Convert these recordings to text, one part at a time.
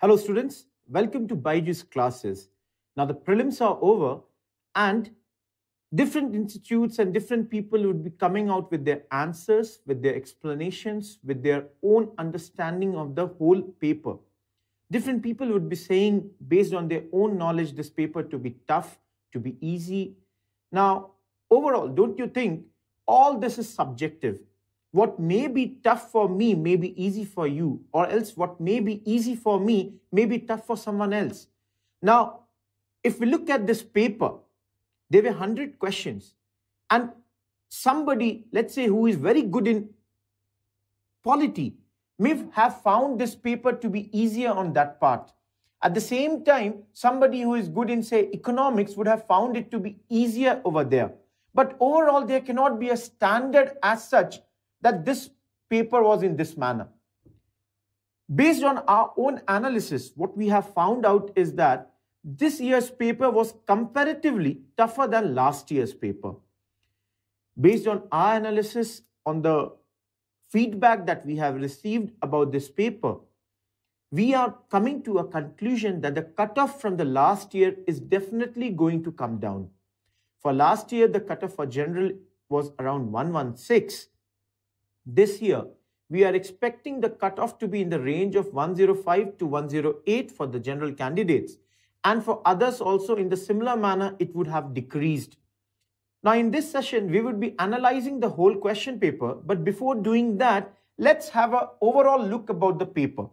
Hello students, welcome to Byju's classes. Now the prelims are over and different institutes and different people would be coming out with their answers, with their explanations, with their own understanding of the whole paper. Different people would be saying based on their own knowledge this paper to be tough, to be easy. Now overall, don't you think all this is subjective? What may be tough for me may be easy for you, or else what may be easy for me may be tough for someone else. Now, if we look at this paper, there were 100 questions, and somebody, let's say, who is very good in polity, may have found this paper to be easier on that part. At the same time, somebody who is good in, say, economics would have found it to be easier over there. But overall, there cannot be a standard as such that this paper was in this manner. Based on our own analysis, what we have found out is that this year's paper was comparatively tougher than last year's paper. Based on our analysis on the feedback that we have received about this paper, we are coming to a conclusion that the cutoff from the last year is definitely going to come down. For last year, the cutoff for general was around 116 this year, we are expecting the cutoff to be in the range of 105 to 108 for the general candidates. And for others also in the similar manner, it would have decreased. Now in this session, we would be analyzing the whole question paper. But before doing that, let's have an overall look about the paper.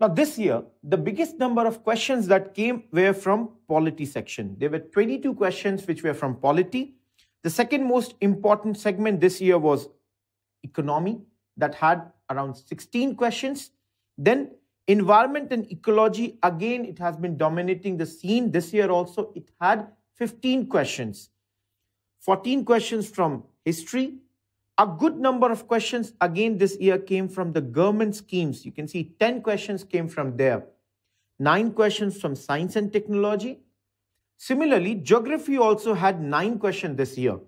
Now this year, the biggest number of questions that came were from polity section. There were 22 questions which were from polity. The second most important segment this year was economy that had around 16 questions. Then environment and ecology, again, it has been dominating the scene. This year also, it had 15 questions. 14 questions from history. A good number of questions, again, this year came from the government schemes. You can see 10 questions came from there. Nine questions from science and technology. Similarly, geography also had nine questions this year.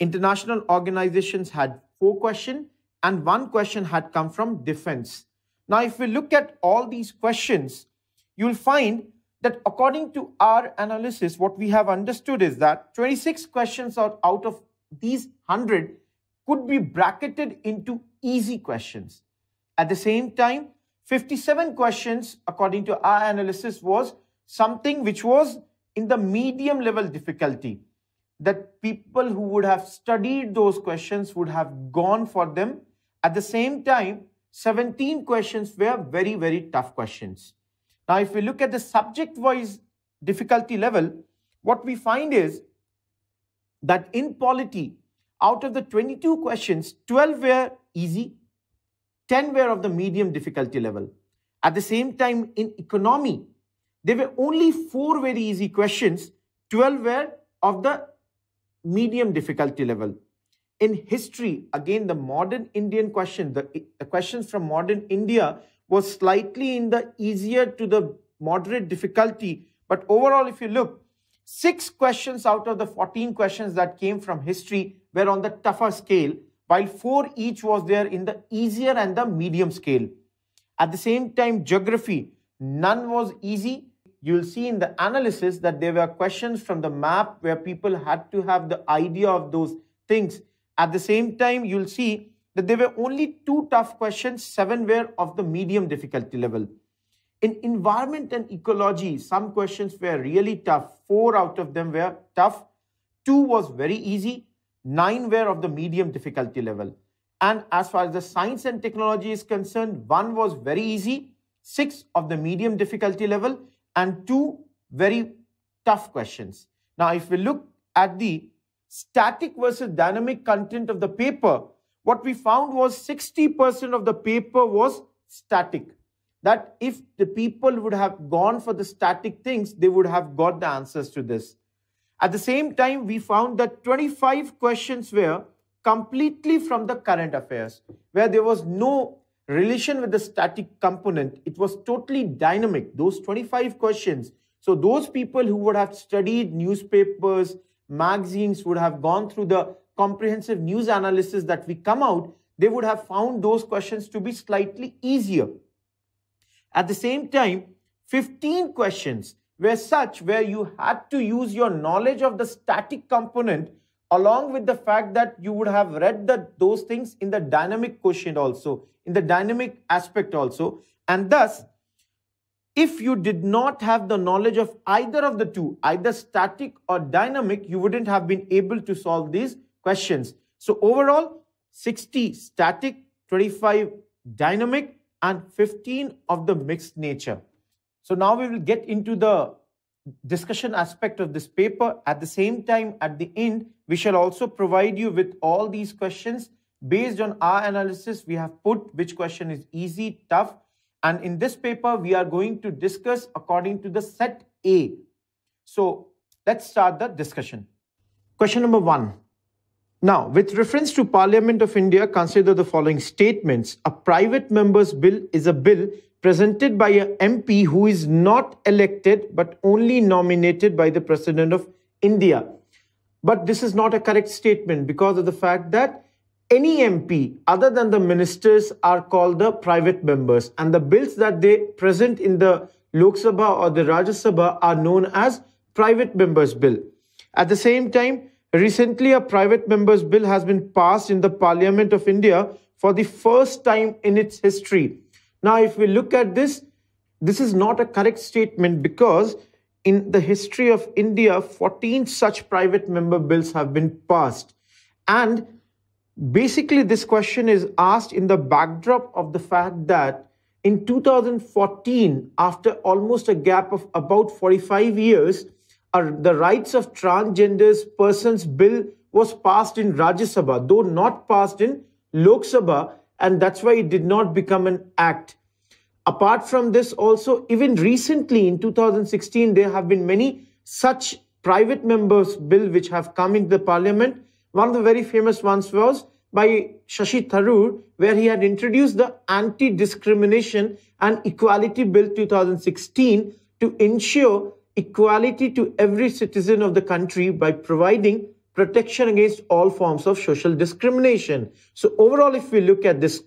International organizations had four questions and one question had come from defense. Now, if we look at all these questions, you'll find that according to our analysis, what we have understood is that 26 questions out, out of these 100 could be bracketed into easy questions. At the same time, 57 questions, according to our analysis, was something which was in the medium level difficulty that people who would have studied those questions would have gone for them. At the same time, 17 questions were very, very tough questions. Now, if we look at the subject-wise difficulty level, what we find is that in polity, out of the 22 questions, 12 were easy, 10 were of the medium difficulty level. At the same time, in economy, there were only four very easy questions, 12 were of the medium difficulty level. In history, again, the modern Indian question, the, the questions from modern India was slightly in the easier to the moderate difficulty. But overall, if you look, six questions out of the 14 questions that came from history were on the tougher scale, while four each was there in the easier and the medium scale. At the same time, geography, none was easy you'll see in the analysis that there were questions from the map where people had to have the idea of those things. At the same time, you'll see that there were only two tough questions, seven were of the medium difficulty level. In environment and ecology, some questions were really tough. Four out of them were tough. Two was very easy. Nine were of the medium difficulty level. And as far as the science and technology is concerned, one was very easy, six of the medium difficulty level, and two very tough questions. Now, if we look at the static versus dynamic content of the paper, what we found was 60% of the paper was static. That if the people would have gone for the static things, they would have got the answers to this. At the same time, we found that 25 questions were completely from the current affairs, where there was no relation with the static component, it was totally dynamic. Those 25 questions. So those people who would have studied newspapers, magazines, would have gone through the comprehensive news analysis that we come out, they would have found those questions to be slightly easier. At the same time, 15 questions were such where you had to use your knowledge of the static component along with the fact that you would have read that those things in the dynamic quotient also, in the dynamic aspect also. And thus, if you did not have the knowledge of either of the two, either static or dynamic, you wouldn't have been able to solve these questions. So overall, 60 static, 25 dynamic, and 15 of the mixed nature. So now we will get into the discussion aspect of this paper. At the same time, at the end, we shall also provide you with all these questions. Based on our analysis, we have put which question is easy, tough. And in this paper, we are going to discuss according to the set A. So let's start the discussion. Question number one. Now, with reference to Parliament of India, consider the following statements. A private member's bill is a bill presented by a MP who is not elected but only nominated by the President of India. But this is not a correct statement because of the fact that any MP other than the ministers are called the private members and the bills that they present in the Lok Sabha or the Rajya Sabha are known as private members bill. At the same time, recently a private members bill has been passed in the Parliament of India for the first time in its history. Now, if we look at this, this is not a correct statement because in the history of India, 14 such private member bills have been passed. And basically, this question is asked in the backdrop of the fact that in 2014, after almost a gap of about 45 years, the rights of transgenders persons bill was passed in Rajya Sabha, though not passed in Lok Sabha, and that's why it did not become an act. Apart from this, also, even recently in 2016, there have been many such private members' bill which have come into the parliament. One of the very famous ones was by Shashi Tharoor, where he had introduced the Anti-Discrimination and Equality Bill 2016 to ensure equality to every citizen of the country by providing protection against all forms of social discrimination. So overall, if we look at this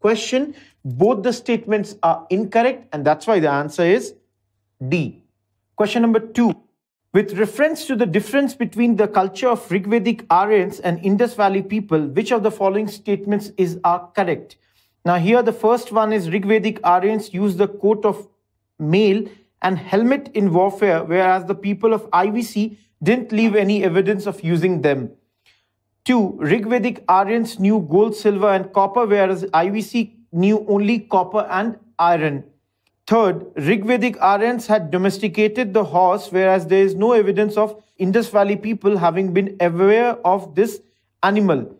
question, both the statements are incorrect and that's why the answer is D. Question number two. With reference to the difference between the culture of Rigvedic Aryans and Indus Valley people, which of the following statements is are correct? Now here the first one is Rigvedic Aryans use the coat of mail and helmet in warfare, whereas the people of IVC didn't leave any evidence of using them. Two, Rigvedic Aryans knew gold, silver, and copper, whereas IVC knew only copper and iron. Third, Rigvedic Aryans had domesticated the horse, whereas there is no evidence of Indus Valley people having been aware of this animal.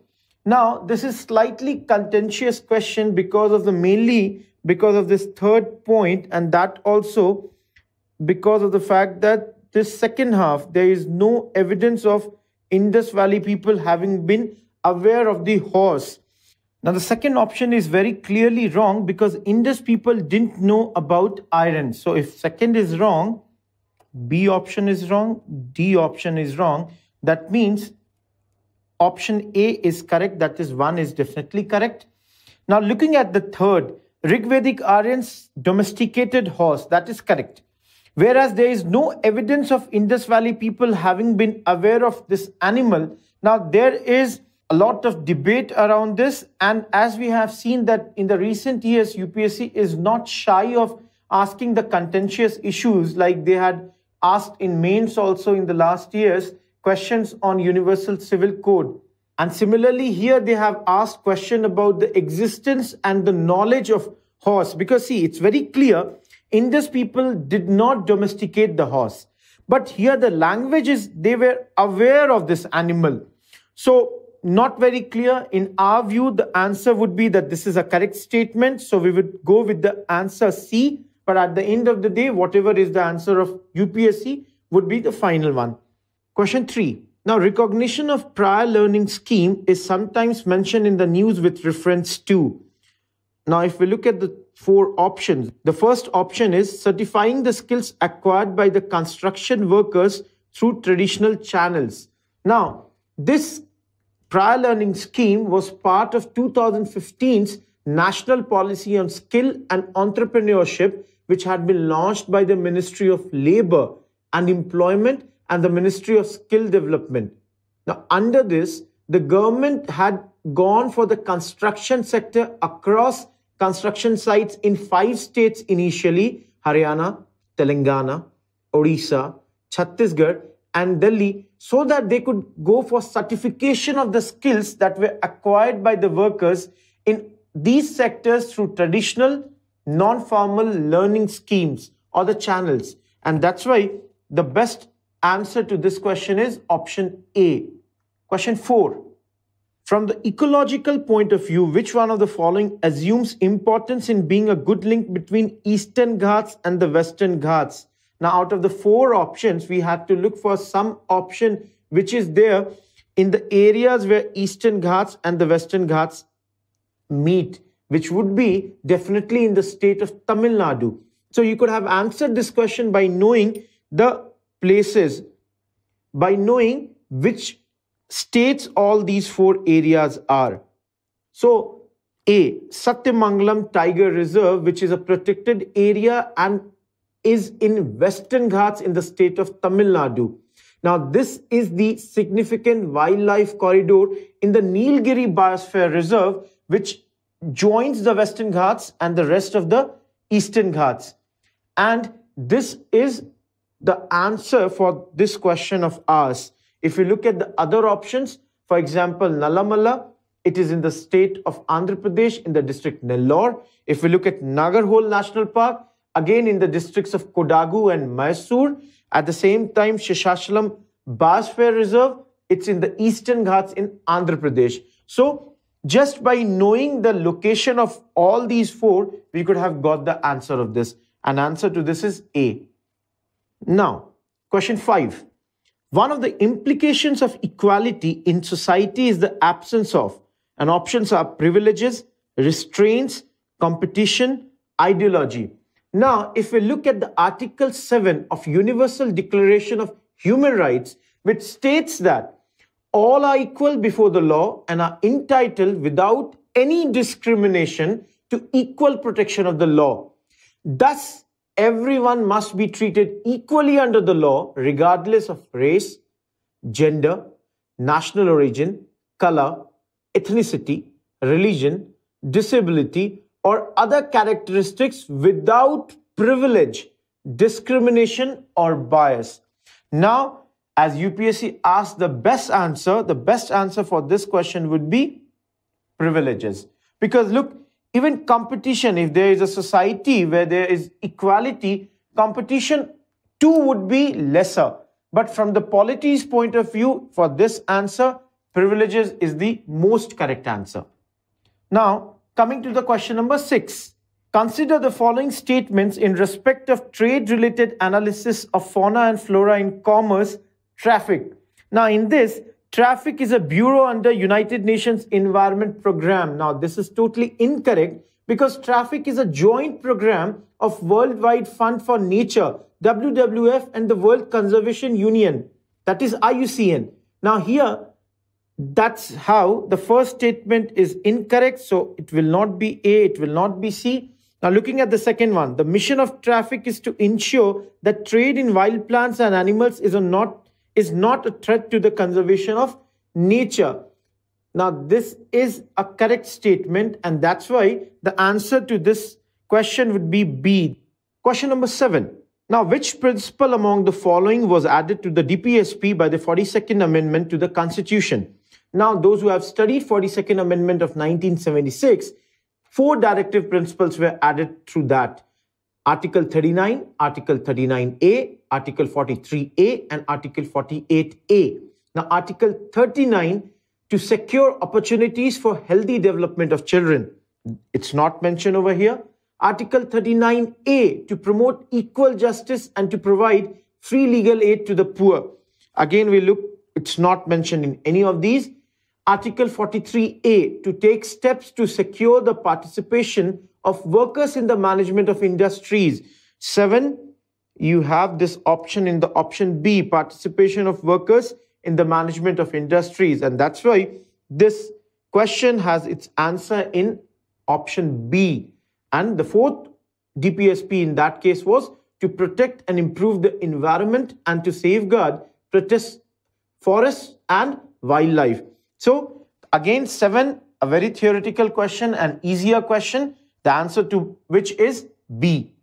Now, this is slightly contentious question because of the mainly because of this third point, and that also because of the fact that this second half, there is no evidence of Indus Valley people having been aware of the horse. Now, the second option is very clearly wrong because Indus people didn't know about iron. So, if second is wrong, B option is wrong, D option is wrong. That means option A is correct. That is, one is definitely correct. Now, looking at the third, Rigvedic Aryans domesticated horse. That is correct. Whereas there is no evidence of Indus Valley people having been aware of this animal. Now, there is a lot of debate around this. And as we have seen that in the recent years, UPSC is not shy of asking the contentious issues like they had asked in mains also in the last years, questions on universal civil code. And similarly, here they have asked question about the existence and the knowledge of horse. Because see, it's very clear Indus people did not domesticate the horse. But here the language is they were aware of this animal. So not very clear. In our view, the answer would be that this is a correct statement. So we would go with the answer C. But at the end of the day, whatever is the answer of UPSC would be the final one. Question three. Now, recognition of prior learning scheme is sometimes mentioned in the news with reference to. Now, if we look at the four options, the first option is certifying the skills acquired by the construction workers through traditional channels. Now, this prior learning scheme was part of 2015's national policy on skill and entrepreneurship, which had been launched by the Ministry of Labor and Employment and the Ministry of Skill Development. Now, under this, the government had gone for the construction sector across construction sites in five states initially Haryana, Telangana, Odisha, Chhattisgarh, and Delhi so that they could go for certification of the skills that were acquired by the workers in these sectors through traditional non-formal learning schemes or the channels. And that's why the best answer to this question is option A. Question 4. From the ecological point of view, which one of the following assumes importance in being a good link between Eastern Ghats and the Western Ghats? Now, out of the four options, we had to look for some option which is there in the areas where Eastern Ghats and the Western Ghats meet, which would be definitely in the state of Tamil Nadu. So you could have answered this question by knowing the places, by knowing which states all these four areas are. So A, Satyamangalam Tiger Reserve, which is a protected area and is in Western Ghats in the state of Tamil Nadu. Now, this is the significant wildlife corridor in the Nilgiri Biosphere Reserve, which joins the Western Ghats and the rest of the Eastern Ghats. And this is the answer for this question of ours. If you look at the other options, for example, Nallamala, it is in the state of Andhra Pradesh in the district Nellore. If we look at Nagarhole National Park, again in the districts of Kodagu and Mysore. At the same time, Seshachalam Biosphere Reserve, it's in the Eastern Ghats in Andhra Pradesh. So just by knowing the location of all these four, we could have got the answer of this. And answer to this is A. Now, question five. One of the implications of equality in society is the absence of, and options are privileges, restraints, competition, ideology. Now, if we look at the Article 7 of Universal Declaration of Human Rights, which states that all are equal before the law and are entitled without any discrimination to equal protection of the law. Thus, everyone must be treated equally under the law, regardless of race, gender, national origin, color, ethnicity, religion, disability, or other characteristics without privilege, discrimination, or bias. Now, as UPSC asked the best answer, the best answer for this question would be privileges. Because look, even competition, if there is a society where there is equality, competition too would be lesser. But from the polity's point of view, for this answer, privileges is the most correct answer. Now, coming to the question number six. Consider the following statements in respect of trade-related analysis of fauna and flora in commerce, traffic. Now, in this, Traffic is a bureau under United Nations Environment Program. Now, this is totally incorrect because traffic is a joint program of Worldwide Fund for Nature, WWF, and the World Conservation Union, that is IUCN. Now, here, that's how the first statement is incorrect. So, it will not be A, it will not be C. Now, looking at the second one, the mission of traffic is to ensure that trade in wild plants and animals is not is not a threat to the conservation of nature. Now, this is a correct statement, and that's why the answer to this question would be B. Question number seven. Now, which principle among the following was added to the DPSP by the 42nd Amendment to the Constitution? Now, those who have studied 42nd Amendment of 1976, four directive principles were added through that. Article 39, Article 39A, Article 43A, and Article 48A. Now, Article 39 to secure opportunities for healthy development of children. It's not mentioned over here. Article 39A to promote equal justice and to provide free legal aid to the poor. Again, we look, it's not mentioned in any of these. Article 43A to take steps to secure the participation of workers in the management of industries. Seven, you have this option in the option B, participation of workers in the management of industries. And that's why this question has its answer in option B. And the fourth DPSP in that case was to protect and improve the environment and to safeguard protest forests and wildlife. So again, seven, a very theoretical question, an easier question, the answer to which is B.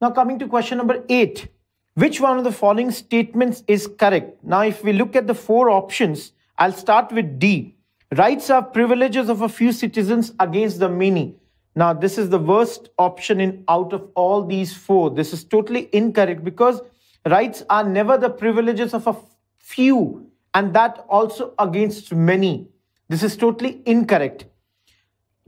Now coming to question number eight, which one of the following statements is correct? Now if we look at the four options, I'll start with D. Rights are privileges of a few citizens against the many. Now, this is the worst option in out of all these four. This is totally incorrect because rights are never the privileges of a few and that also against many. This is totally incorrect.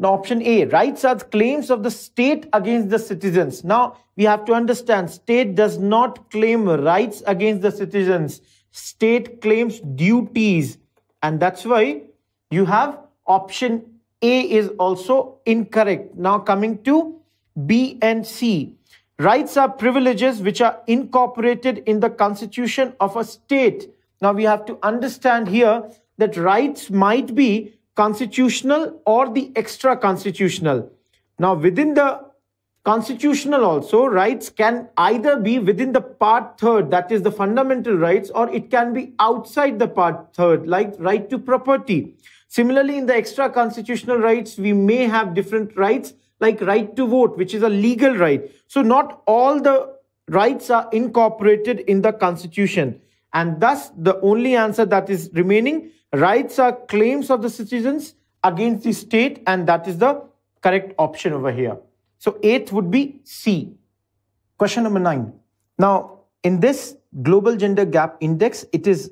Now, option A, rights are claims of the state against the citizens. Now, we have to understand, state does not claim rights against the citizens. State claims duties. And that's why you have option A is also incorrect. Now coming to B and C. Rights are privileges which are incorporated in the constitution of a state. Now we have to understand here that rights might be constitutional or the extra constitutional. Now within the constitutional also rights can either be within the part third that is the fundamental rights or it can be outside the part third like right to property Similarly, in the extra constitutional rights, we may have different rights like right to vote, which is a legal right. So not all the rights are incorporated in the constitution. And thus, the only answer that is remaining, rights are claims of the citizens against the state. And that is the correct option over here. So eighth would be C. Question number nine. Now, in this Global Gender Gap Index, it is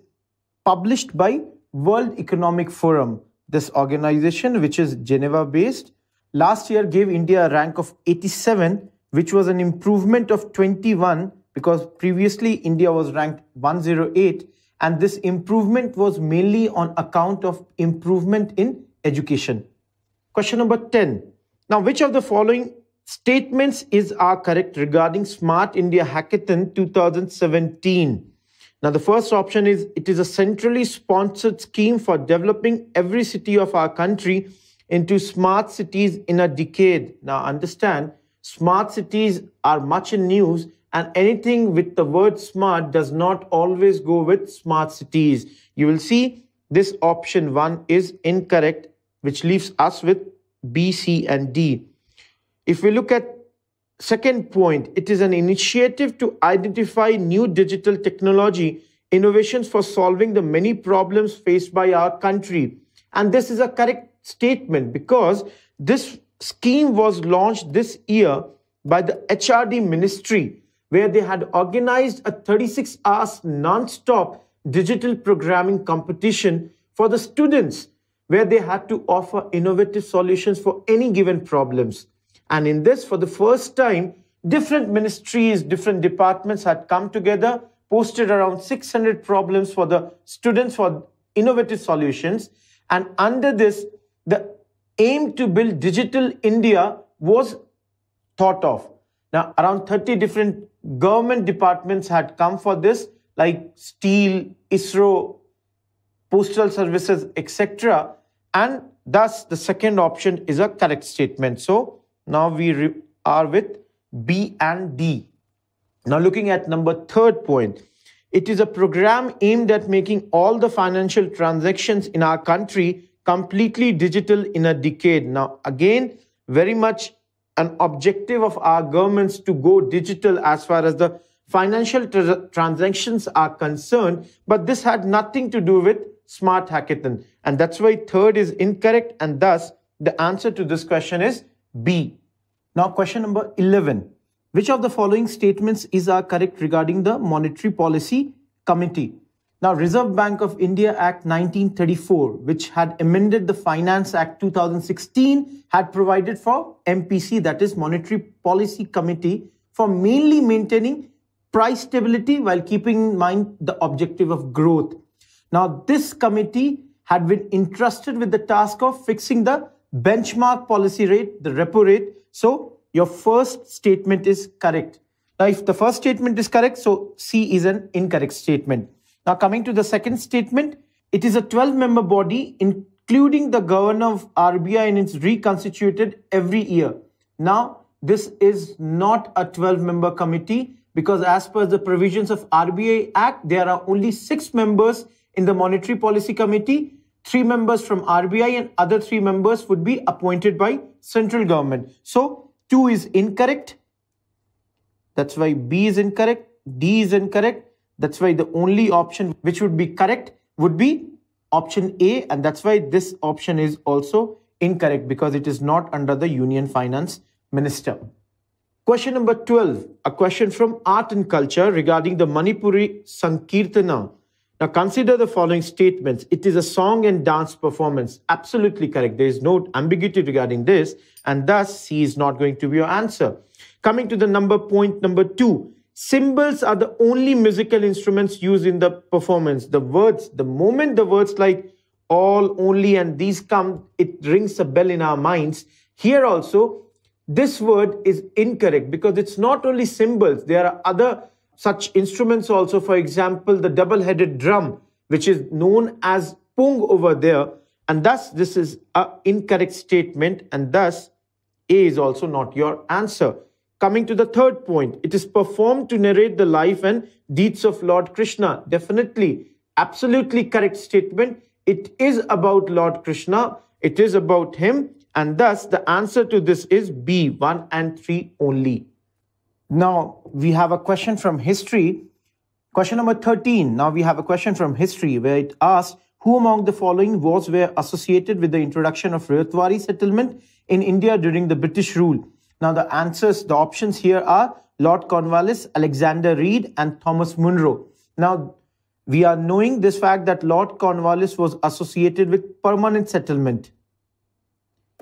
published by World Economic Forum. This organization, which is Geneva based, last year gave India a rank of 87, which was an improvement of 21 because previously India was ranked 108. And this improvement was mainly on account of improvement in education. Question number 10. Now, which of the following statements is are correct regarding Smart India Hackathon 2017? Now, the first option is it is a centrally sponsored scheme for developing every city of our country into smart cities in a decade. Now, understand, smart cities are much in news, and anything with the word smart does not always go with smart cities. You will see this option one is incorrect, which leaves us with B, C, and D. If we look at Second point, it is an initiative to identify new digital technology innovations for solving the many problems faced by our country. And this is a correct statement because this scheme was launched this year by the HRD ministry, where they had organized a 36 hours non-stop digital programming competition for the students, where they had to offer innovative solutions for any given problems. And in this, for the first time, different ministries, different departments had come together, posted around 600 problems for the students for innovative solutions. And under this, the aim to build digital India was thought of. Now, around 30 different government departments had come for this, like Steel, ISRO, Postal Services, etc. And thus, the second option is a correct statement. So, now we are with B and D. Now looking at number third point, it is a program aimed at making all the financial transactions in our country completely digital in a decade. Now again, very much an objective of our governments to go digital as far as the financial tra transactions are concerned, but this had nothing to do with smart hackathon. And that's why third is incorrect. And thus the answer to this question is B. Now, question number 11. Which of the following statements is are correct regarding the Monetary Policy Committee? Now, Reserve Bank of India Act 1934, which had amended the Finance Act 2016, had provided for MPC, that is Monetary Policy Committee, for mainly maintaining price stability while keeping in mind the objective of growth. Now, this committee had been entrusted with the task of fixing the benchmark policy rate, the repo rate. So your first statement is correct. Now, if the first statement is correct, so C is an incorrect statement. Now, coming to the second statement, it is a 12 member body including the governor of RBI and it's reconstituted every year. Now, this is not a 12 member committee because as per the provisions of RBI Act, there are only six members in the Monetary Policy Committee, three members from RBI and other three members would be appointed by central government. So, two is incorrect. That's why B is incorrect. D is incorrect. That's why the only option which would be correct would be option A. And that's why this option is also incorrect because it is not under the Union Finance Minister. Question number 12, a question from Art and Culture regarding the Manipuri Sankirtana. Now consider the following statements. It is a song and dance performance. Absolutely correct. There is no ambiguity regarding this and thus C is not going to be your answer. Coming to the number point number two, cymbals are the only musical instruments used in the performance. The words, the moment the words like all, only, and these come, it rings a bell in our minds. Here also, this word is incorrect because it's not only cymbals, there are other such instruments also. For example, the double headed drum, which is known as pung over there. And thus, this is an incorrect statement, and thus, A is also not your answer. Coming to the third point, it is performed to narrate the life and deeds of Lord Krishna. Definitely, absolutely correct statement. It is about Lord Krishna. It is about him. And thus, the answer to this is B, 1 and 3 only. Now, we have a question from history. Question number 13. Now, we have a question from history where it asks, who among the following wars were associated with the introduction of Ryotwari settlement in India during the British rule? Now, the answers, the options here are Lord Cornwallis, Alexander Reid, and Thomas Munro. Now, we are knowing this fact that Lord Cornwallis was associated with permanent settlement.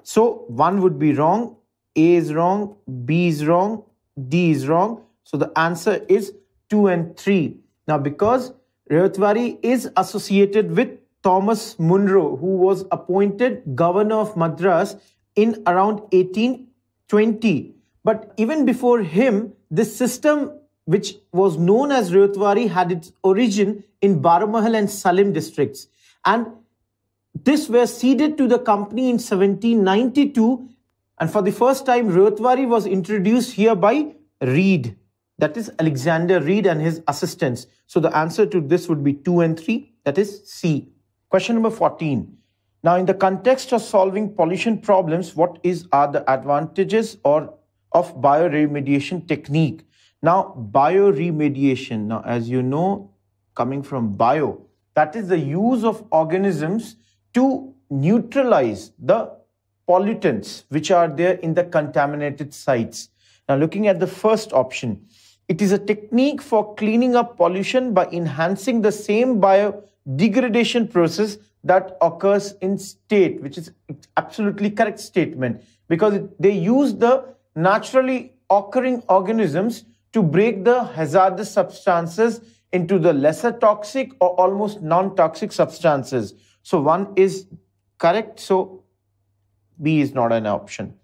So, one would be wrong, A is wrong, B is wrong, D is wrong. So, the answer is 2 and 3. Now, because Ryotwari is associated with Thomas Munro, who was appointed governor of Madras in around 18 20. But even before him, this system, which was known as Ryotwari, had its origin in Baramahal and Salem districts. And this was ceded to the company in 1792. And for the first time, Ryotwari was introduced here by Reid. That is Alexander Reid and his assistants. So the answer to this would be 2 and 3. That is C. Question number 14. Now, in the context of solving pollution problems, what is are the advantages or of bioremediation technique? Now, bioremediation. Now, as you know, coming from bio, that is the use of organisms to neutralize the pollutants which are there in the contaminated sites. Now, looking at the first option, it is a technique for cleaning up pollution by enhancing the same biodegradation process that occurs in state, which is absolutely correct statement because they use the naturally occurring organisms to break the hazardous substances into the lesser toxic or almost non-toxic substances. So one is correct. So B is not an option.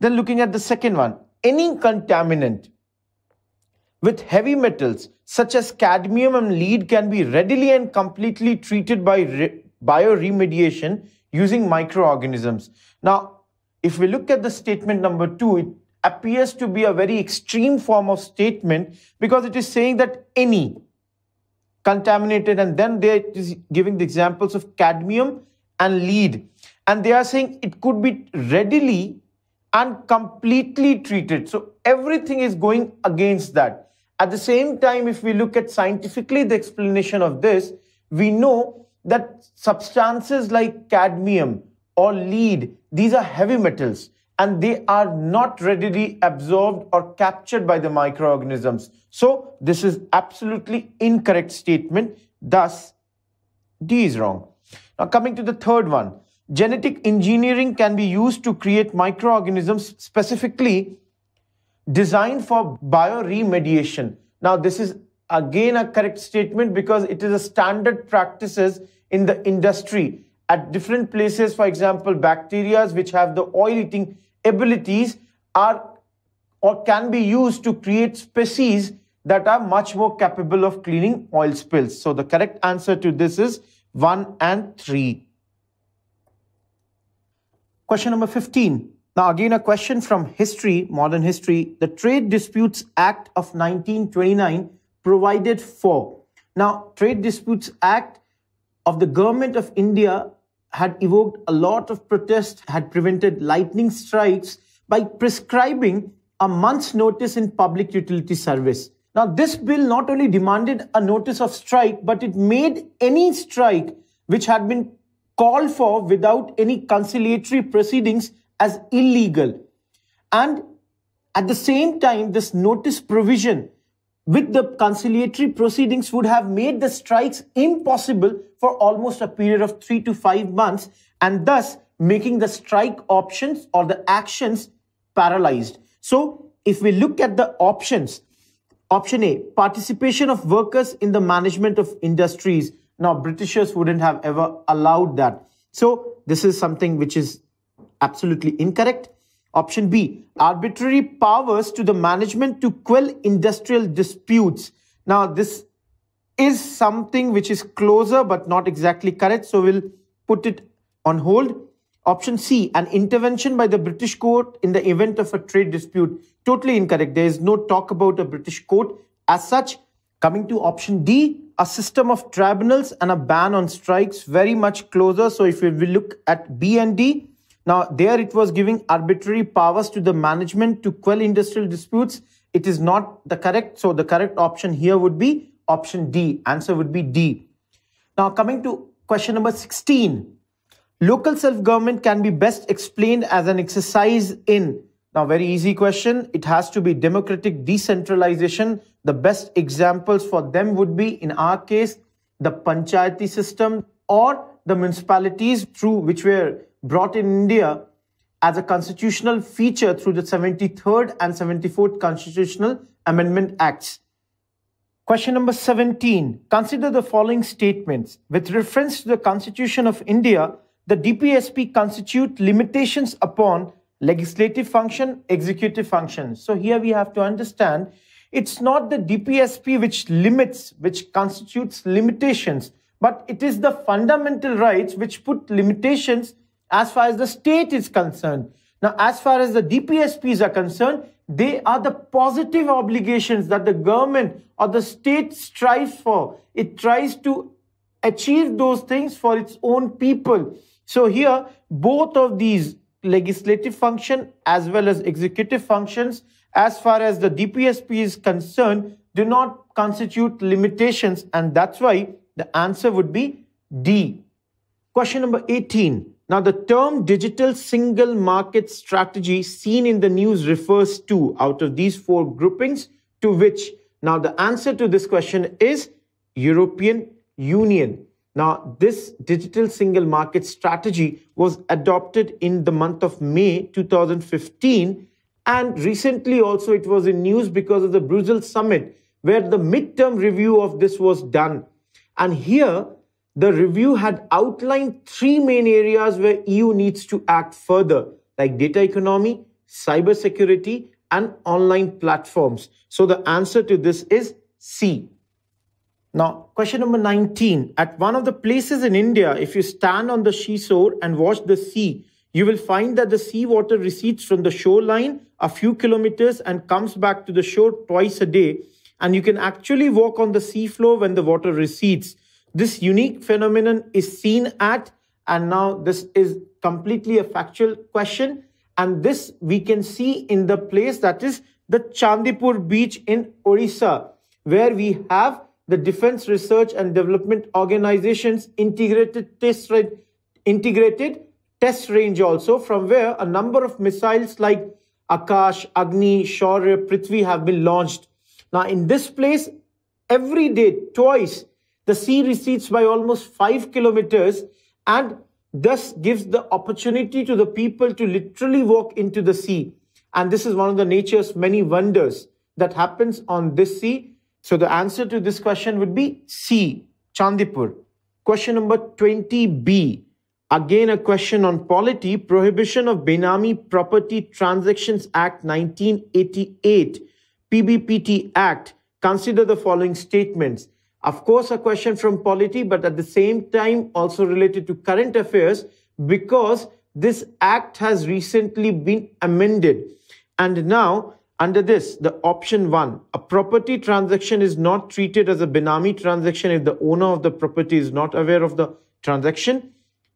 Then looking at the second one, any contaminant with heavy metals such as cadmium and lead can be readily and completely treated by bioremediation using microorganisms. Now, if we look at the statement number two, it appears to be a very extreme form of statement because it is saying that any contaminated and then they is giving the examples of cadmium and lead. And they are saying it could be readily and completely treated. So everything is going against that. At the same time if we look at scientifically the explanation of this we know that substances like cadmium or lead, these are heavy metals and they are not readily absorbed or captured by the microorganisms. So this is absolutely incorrect statement. Thus, D is wrong. Now coming to the third one, genetic engineering can be used to create microorganisms specifically designed for bioremediation. Now this is again a correct statement because it is a standard practices in the industry at different places. For example, bacteria which have the oil eating abilities are or can be used to create species that are much more capable of cleaning oil spills. So the correct answer to this is 1 and 3. Question number 15. Now, again, a question from history, modern history. The Trade Disputes Act of 1929 provided for. Now, Trade Disputes Act of the Government of India had evoked a lot of protest, had prevented lightning strikes by prescribing a month's notice in public utility service. Now, this bill not only demanded a notice of strike, but it made any strike which had been called for without any conciliatory proceedings as illegal. And at the same time, this notice provision with the conciliatory proceedings would have made the strikes impossible for almost a period of three to five months and thus making the strike options or the actions paralyzed. So if we look at the options, option A, participation of workers in the management of industries. Now, Britishers wouldn't have ever allowed that. So this is something which is absolutely incorrect. Option B, arbitrary powers to the management to quell industrial disputes. Now, this is something which is closer but not exactly correct. So we'll put it on hold. Option C, an intervention by the British court in the event of a trade dispute. Totally incorrect. There is no talk about a British court as such. Coming to option D, a system of tribunals and a ban on strikes, very much closer. So if we look at B and D, now, there it was giving arbitrary powers to the management to quell industrial disputes. It is not the correct. So, the correct option here would be option D. Answer would be D. Now, coming to question number 16. Local self-government can be best explained as an exercise in now, very easy question. It has to be democratic decentralization. The best examples for them would be, in our case, the panchayati system or the municipalities through which were brought in India as a constitutional feature through the 73rd and 74th Constitutional Amendment Acts. Question number 17. Consider the following statements. With reference to the Constitution of India, the DPSP constitute limitations upon legislative function, executive function. So here we have to understand it's not the DPSP which limits, which constitutes limitations, but it is the fundamental rights which put limitations as far as the state is concerned. Now, as far as the DPSPs are concerned, they are the positive obligations that the government or the state strives for. It tries to achieve those things for its own people. So here, both of these legislative function as well as executive functions, as far as the DPSP is concerned, do not constitute limitations. And that's why the answer would be D. Question number 18. Now, the term digital single market strategy seen in the news refers to, out of these four groupings, to which? Now, the answer to this question is European Union. Now, this digital single market strategy was adopted in the month of May 2015. And recently also it was in news because of the Brussels summit where the midterm review of this was done. And here the review had outlined three main areas where EU needs to act further, like data economy, cybersecurity, and online platforms. So the answer to this is C. Now, question number 19. At one of the places in India, if you stand on the seashore and watch the sea, you will find that the seawater recedes from the shoreline a few kilometers and comes back to the shore twice a day. And you can actually walk on the seafloor when the water recedes. This unique phenomenon is seen at, and now this is completely a factual question, and this we can see in the place that is the Chandipur beach in Orissa, where we have the Defense Research and Development Organization's integrated test integrated test range also, from where a number of missiles like Akash, Agni, Shaurya, Prithvi have been launched. Now, in this place, every day, twice, the sea recedes by almost 5 kilometers and thus gives the opportunity to the people to literally walk into the sea. And this is one of the nature's many wonders that happens on this sea. So the answer to this question would be C, Chandipur. Question number 20b. Again, a question on polity. Prohibition of Benami Property Transactions Act 1988, PBPT Act. Consider the following statements. Of course, a question from polity, but at the same time also related to current affairs because this act has recently been amended. And now, under this, the option one, a property transaction is not treated as a Benami transaction if the owner of the property is not aware of the transaction.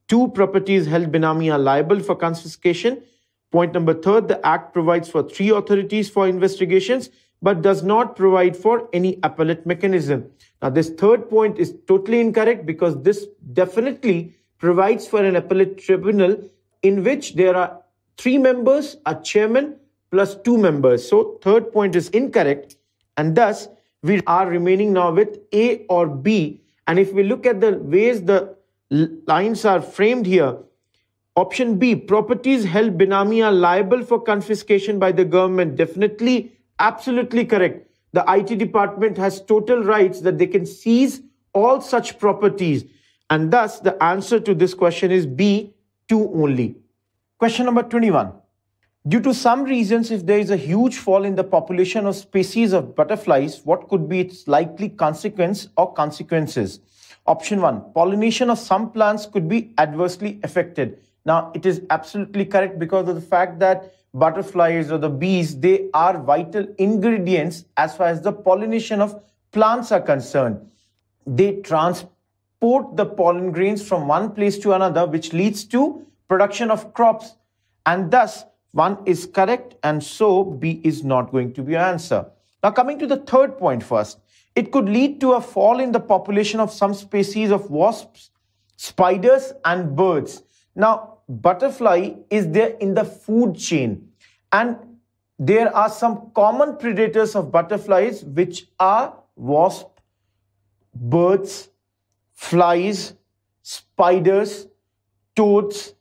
Two properties held Benami are liable for confiscation. Point number third, the Act provides for three authorities for investigations, but does not provide for any appellate mechanism. Now, this third point is totally incorrect because this definitely provides for an appellate tribunal in which there are three members, a chairman, plus two members. So, third point is incorrect. And thus, we are remaining now with A or B. And if we look at the ways the lines are framed here. Option B, properties held benami are liable for confiscation by the government. Definitely, absolutely correct. The IT department has total rights that they can seize all such properties. And thus, the answer to this question is B, 2 only. Question number 21. Due to some reasons, if there is a huge fall in the population of species of butterflies, what could be its likely consequence or consequences? Option one, pollination of some plants could be adversely affected. Now, it is absolutely correct because of the fact that butterflies or the bees, they are vital ingredients as far as the pollination of plants are concerned. They transport the pollen grains from one place to another, which leads to production of crops. And thus, one is correct, and so B is not going to be an answer. Now, coming to the third point first. It could lead to a fall in the population of some species of wasps, spiders, and birds. Now, butterfly is there in the food chain, and there are some common predators of butterflies, which are wasp, birds, flies, spiders, toads,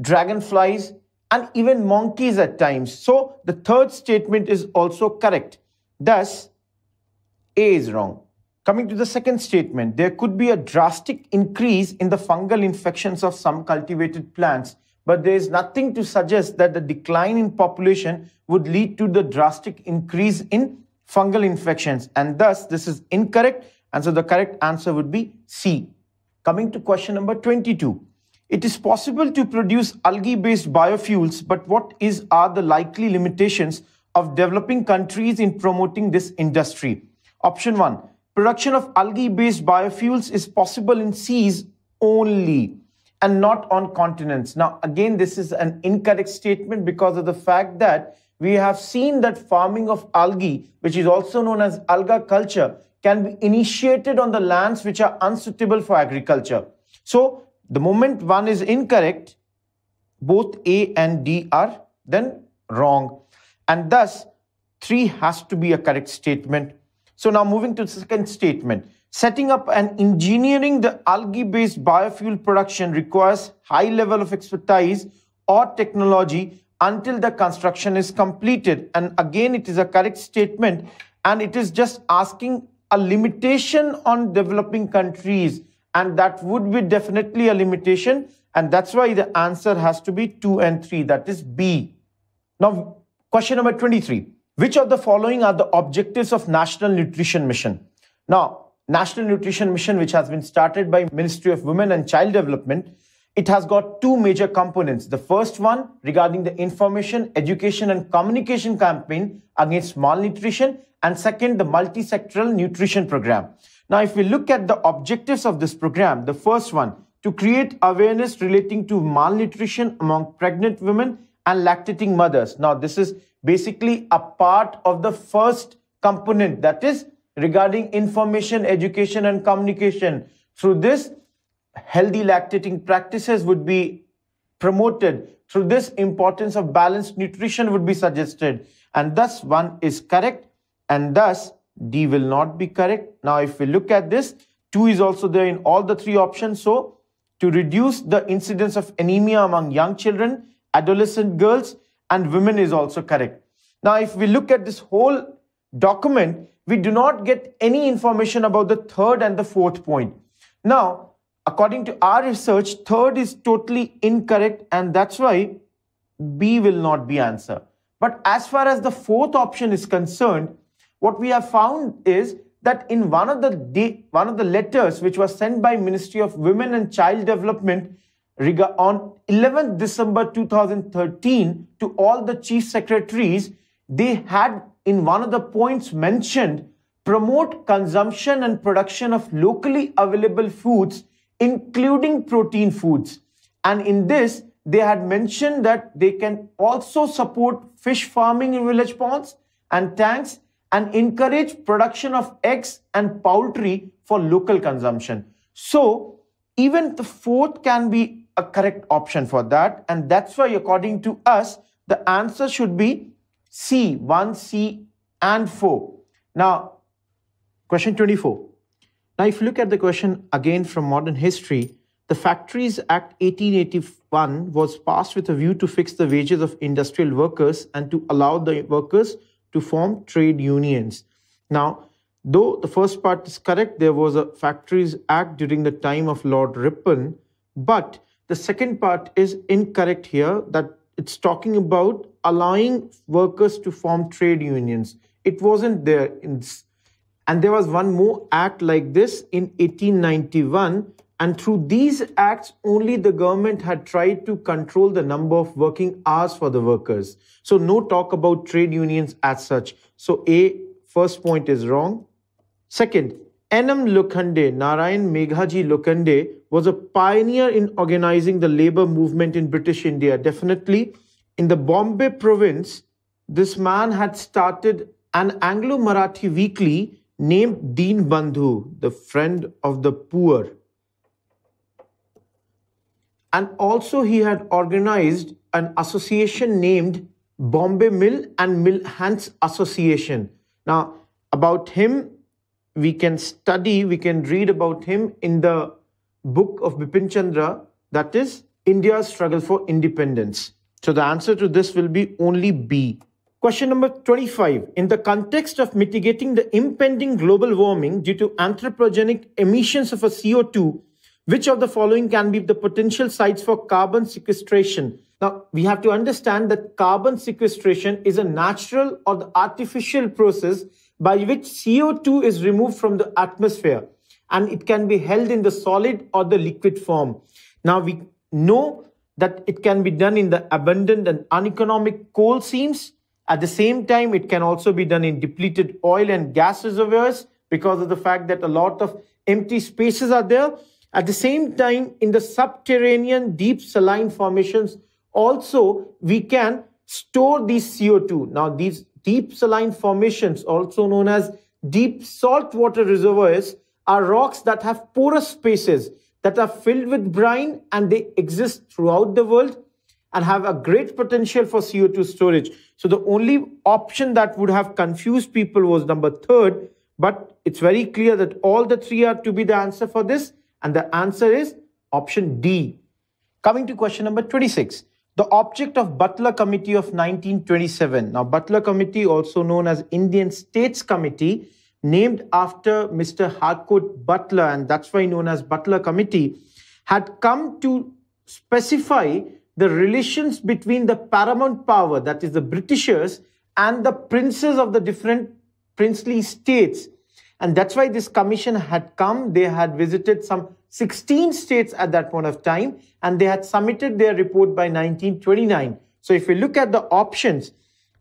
dragonflies, and even monkeys at times. So the third statement is also correct. Thus, a is wrong. Coming to the second statement, there could be a drastic increase in the fungal infections of some cultivated plants, but there is nothing to suggest that the decline in population would lead to the drastic increase in fungal infections. And thus, this is incorrect. And so the correct answer would be C. Coming to question number 22. It is possible to produce algae-based biofuels, but what is are the likely limitations of developing countries in promoting this industry? Option 1. Production of algae-based biofuels is possible in seas only and not on continents. Now, again, this is an incorrect statement because of the fact that we have seen that farming of algae, which is also known as alga culture, can be initiated on the lands which are unsuitable for agriculture. So, the moment one is incorrect, both A and D are then wrong. And thus, 3 has to be a correct statement so now moving to the second statement. Setting up and engineering the algae-based biofuel production requires high level of expertise or technology until the construction is completed. And again, it is a correct statement and it is just asking a limitation on developing countries and that would be definitely a limitation and that's why the answer has to be 2 and 3 that is B. Now question number 23. Which of the following are the objectives of National Nutrition Mission? Now, National Nutrition Mission, which has been started by Ministry of Women and Child Development, it has got two major components. The first one regarding the information, education and communication campaign against malnutrition and second, the multi-sectoral nutrition program. Now, if we look at the objectives of this program, the first one, to create awareness relating to malnutrition among pregnant women and lactating mothers. Now, this is basically a part of the first component that is regarding information, education and communication. Through this, healthy lactating practices would be promoted. Through this, importance of balanced nutrition would be suggested. And thus, one is correct and thus D will not be correct. Now, if we look at this, 2 is also there in all the three options. So, to reduce the incidence of anemia among young children, adolescent girls, and women is also correct. Now, if we look at this whole document, we do not get any information about the third and the fourth point. Now, according to our research, third is totally incorrect and that's why B will not be answer. But as far as the fourth option is concerned, what we have found is that in one of the one of the letters which was sent by Ministry of Women and Child Development on 11th December 2013 to all the chief secretaries, they had in one of the points mentioned promote consumption and production of locally available foods, including protein foods. And in this, they had mentioned that they can also support fish farming in village ponds and tanks and encourage production of eggs and poultry for local consumption. So even the fourth can be a correct option for that. And that's why according to us, the answer should be C, 1, C and 4. Now, question 24. Now, if you look at the question again from modern history, the Factories Act 1881 was passed with a view to fix the wages of industrial workers and to allow the workers to form trade unions. Now, though the first part is correct, there was a Factories Act during the time of Lord Ripon, but the second part is incorrect here that it's talking about allowing workers to form trade unions. It wasn't there. And there was one more act like this in 1891 and through these acts, only the government had tried to control the number of working hours for the workers. So no talk about trade unions as such. So A, first point is wrong. Second, N.M. Lokhande, Narayan Meghaji Lokhande, was a pioneer in organizing the labor movement in British India. Definitely, in the Bombay province, this man had started an Anglo-Marathi weekly named Deen Bandhu, the friend of the poor and also he had organized an association named Bombay Mill and Mill Hands Association. Now, about him, we can study, we can read about him in the book of Bipin Chandra, that is India's Struggle for Independence. So the answer to this will be only B. Question number 25. In the context of mitigating the impending global warming due to anthropogenic emissions of a CO2, which of the following can be the potential sites for carbon sequestration? Now, we have to understand that carbon sequestration is a natural or the artificial process by which CO2 is removed from the atmosphere and it can be held in the solid or the liquid form. Now, we know that it can be done in the abundant and uneconomic coal seams. At the same time, it can also be done in depleted oil and gas reservoirs because of the fact that a lot of empty spaces are there. At the same time, in the subterranean deep saline formations, also we can store these CO2. Now, these deep saline formations, also known as deep saltwater reservoirs, are rocks that have porous spaces that are filled with brine and they exist throughout the world and have a great potential for CO2 storage. So the only option that would have confused people was number third, but it's very clear that all the three are to be the answer for this. And the answer is option D. Coming to question number 26. The object of Butler Committee of 1927. Now, Butler Committee, also known as Indian States Committee, named after Mr. Harcourt Butler, and that's why known as Butler Committee, had come to specify the relations between the paramount power, that is the Britishers, and the princes of the different princely states and that's why this commission had come. They had visited some 16 states at that point of time, and they had submitted their report by 1929. So if we look at the options,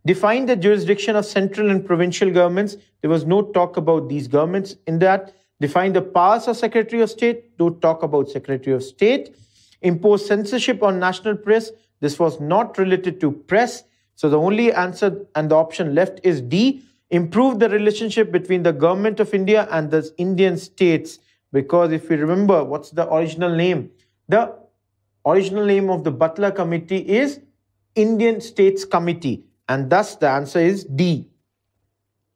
define the jurisdiction of central and provincial governments. There was no talk about these governments in that. Define the powers of Secretary of State. Don't talk about Secretary of State. Impose censorship on national press. This was not related to press. So the only answer and the option left is D improve the relationship between the government of India and the Indian states. Because if you remember, what's the original name? The original name of the Butler Committee is Indian States Committee. And thus the answer is D.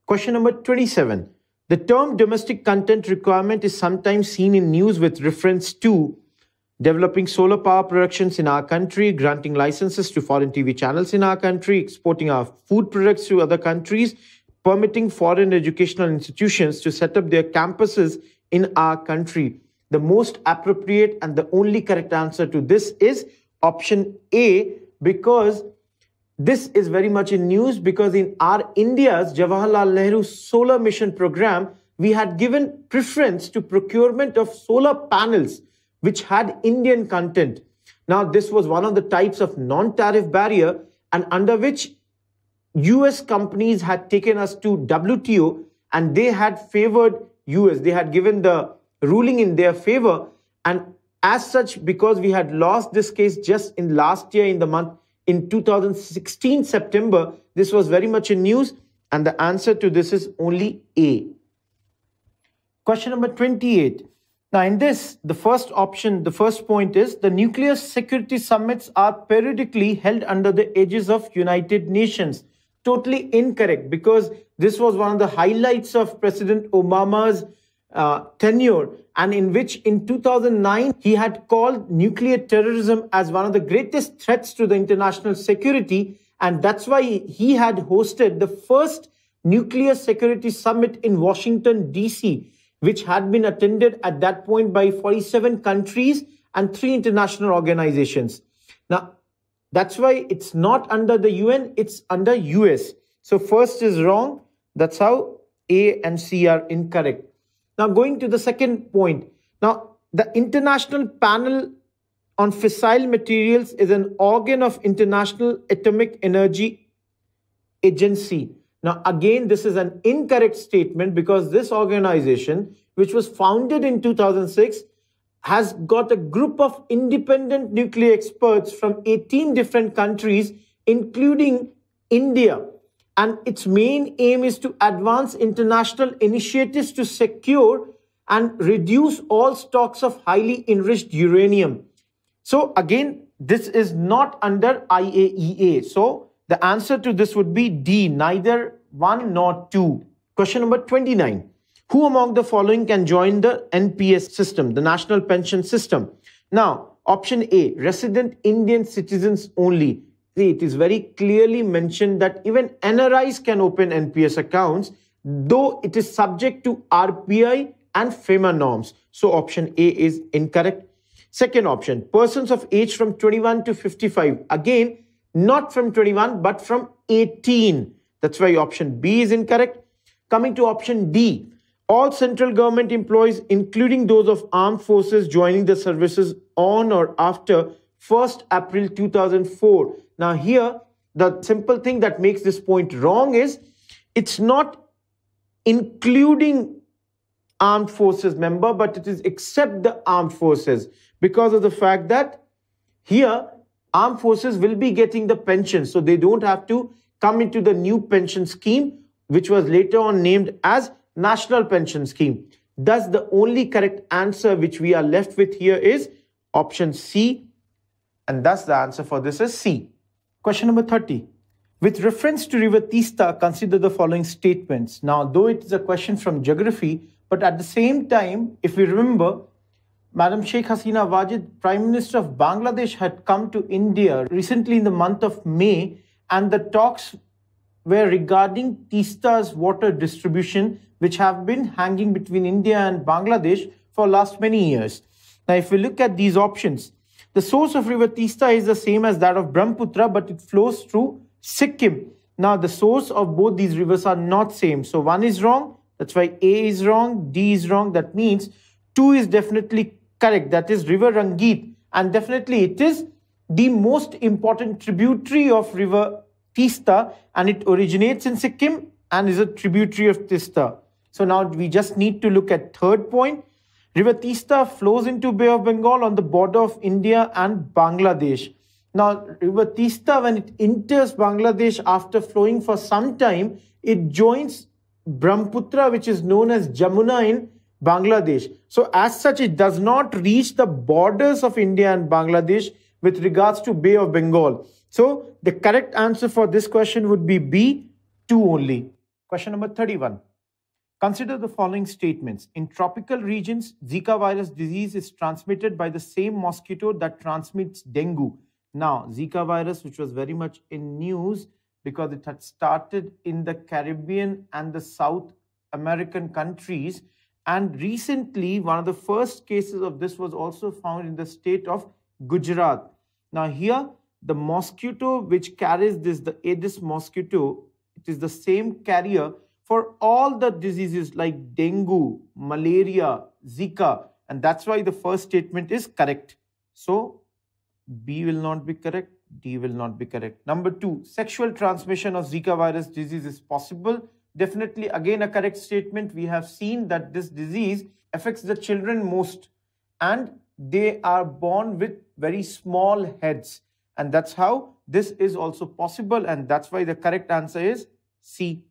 Question number 27. The term domestic content requirement is sometimes seen in news with reference to developing solar power productions in our country, granting licenses to foreign TV channels in our country, exporting our food products to other countries, permitting foreign educational institutions to set up their campuses in our country. The most appropriate and the only correct answer to this is option A because this is very much in news because in our India's Jawaharlal Nehru solar mission program, we had given preference to procurement of solar panels which had Indian content. Now, this was one of the types of non-tariff barrier and under which US companies had taken us to WTO and they had favored US. They had given the ruling in their favor. And as such, because we had lost this case just in last year in the month in 2016 September, this was very much in news. And the answer to this is only A. Question number 28. Now, in this, the first option, the first point is the nuclear security summits are periodically held under the aegis of United Nations. Totally incorrect because this was one of the highlights of President Obama's uh, tenure and in which in 2009 he had called nuclear terrorism as one of the greatest threats to the international security and that's why he had hosted the first nuclear security summit in Washington DC which had been attended at that point by 47 countries and three international organizations. Now, that's why it's not under the UN, it's under US. So first is wrong. That's how A and C are incorrect. Now going to the second point. Now, the International Panel on Fissile Materials is an organ of International Atomic Energy Agency. Now, again, this is an incorrect statement because this organization, which was founded in 2006, has got a group of independent nuclear experts from 18 different countries, including India. And its main aim is to advance international initiatives to secure and reduce all stocks of highly enriched uranium. So again, this is not under IAEA. So the answer to this would be D, neither one nor two. Question number 29. Who among the following can join the NPS system, the National Pension System? Now, option A, resident Indian citizens only. See, it is very clearly mentioned that even NRIs can open NPS accounts, though it is subject to RBI and FEMA norms. So option A is incorrect. Second option, persons of age from 21 to 55. Again, not from 21, but from 18. That's why option B is incorrect. Coming to option D, all central government employees, including those of armed forces joining the services on or after 1st April 2004. Now here, the simple thing that makes this point wrong is it's not including armed forces member, but it is except the armed forces because of the fact that here armed forces will be getting the pension. So they don't have to come into the new pension scheme, which was later on named as National Pension Scheme. Thus, the only correct answer which we are left with here is option C. And thus the answer for this is C. Question number 30. With reference to River Teesta, consider the following statements. Now, though it is a question from geography, but at the same time, if we remember, Madam Sheikh Hasina Wajid, Prime Minister of Bangladesh, had come to India recently in the month of May, and the talks were regarding Teesta's water distribution, which have been hanging between India and Bangladesh for last many years. Now, if we look at these options, the source of River Tista is the same as that of Brahmaputra, but it flows through Sikkim. Now, the source of both these rivers are not same. So, one is wrong that's why A is wrong, D is wrong. That means 2 is definitely correct. That is River Rangit. And definitely it is the most important tributary of River Tista and it originates in Sikkim and is a tributary of Teesta. So now we just need to look at third point. River Teesta flows into Bay of Bengal on the border of India and Bangladesh. Now, River Teesta, when it enters Bangladesh after flowing for some time, it joins Brahmaputra, which is known as Jamuna in Bangladesh. So, as such, it does not reach the borders of India and Bangladesh with regards to Bay of Bengal. So, the correct answer for this question would be B, 2 only. Question number 31. Consider the following statements. In tropical regions, Zika virus disease is transmitted by the same mosquito that transmits dengue. Now, Zika virus, which was very much in news, because it had started in the Caribbean and the South American countries. And recently, one of the first cases of this was also found in the state of Gujarat. Now, here, the mosquito which carries this, the Aedes mosquito, it is the same carrier for all the diseases like dengue, malaria, Zika. And that's why the first statement is correct. So, B will not be correct. D will not be correct. Number two, sexual transmission of Zika virus disease is possible. Definitely, again, a correct statement. We have seen that this disease affects the children most and they are born with very small heads. And that's how this is also possible. And that's why the correct answer is C.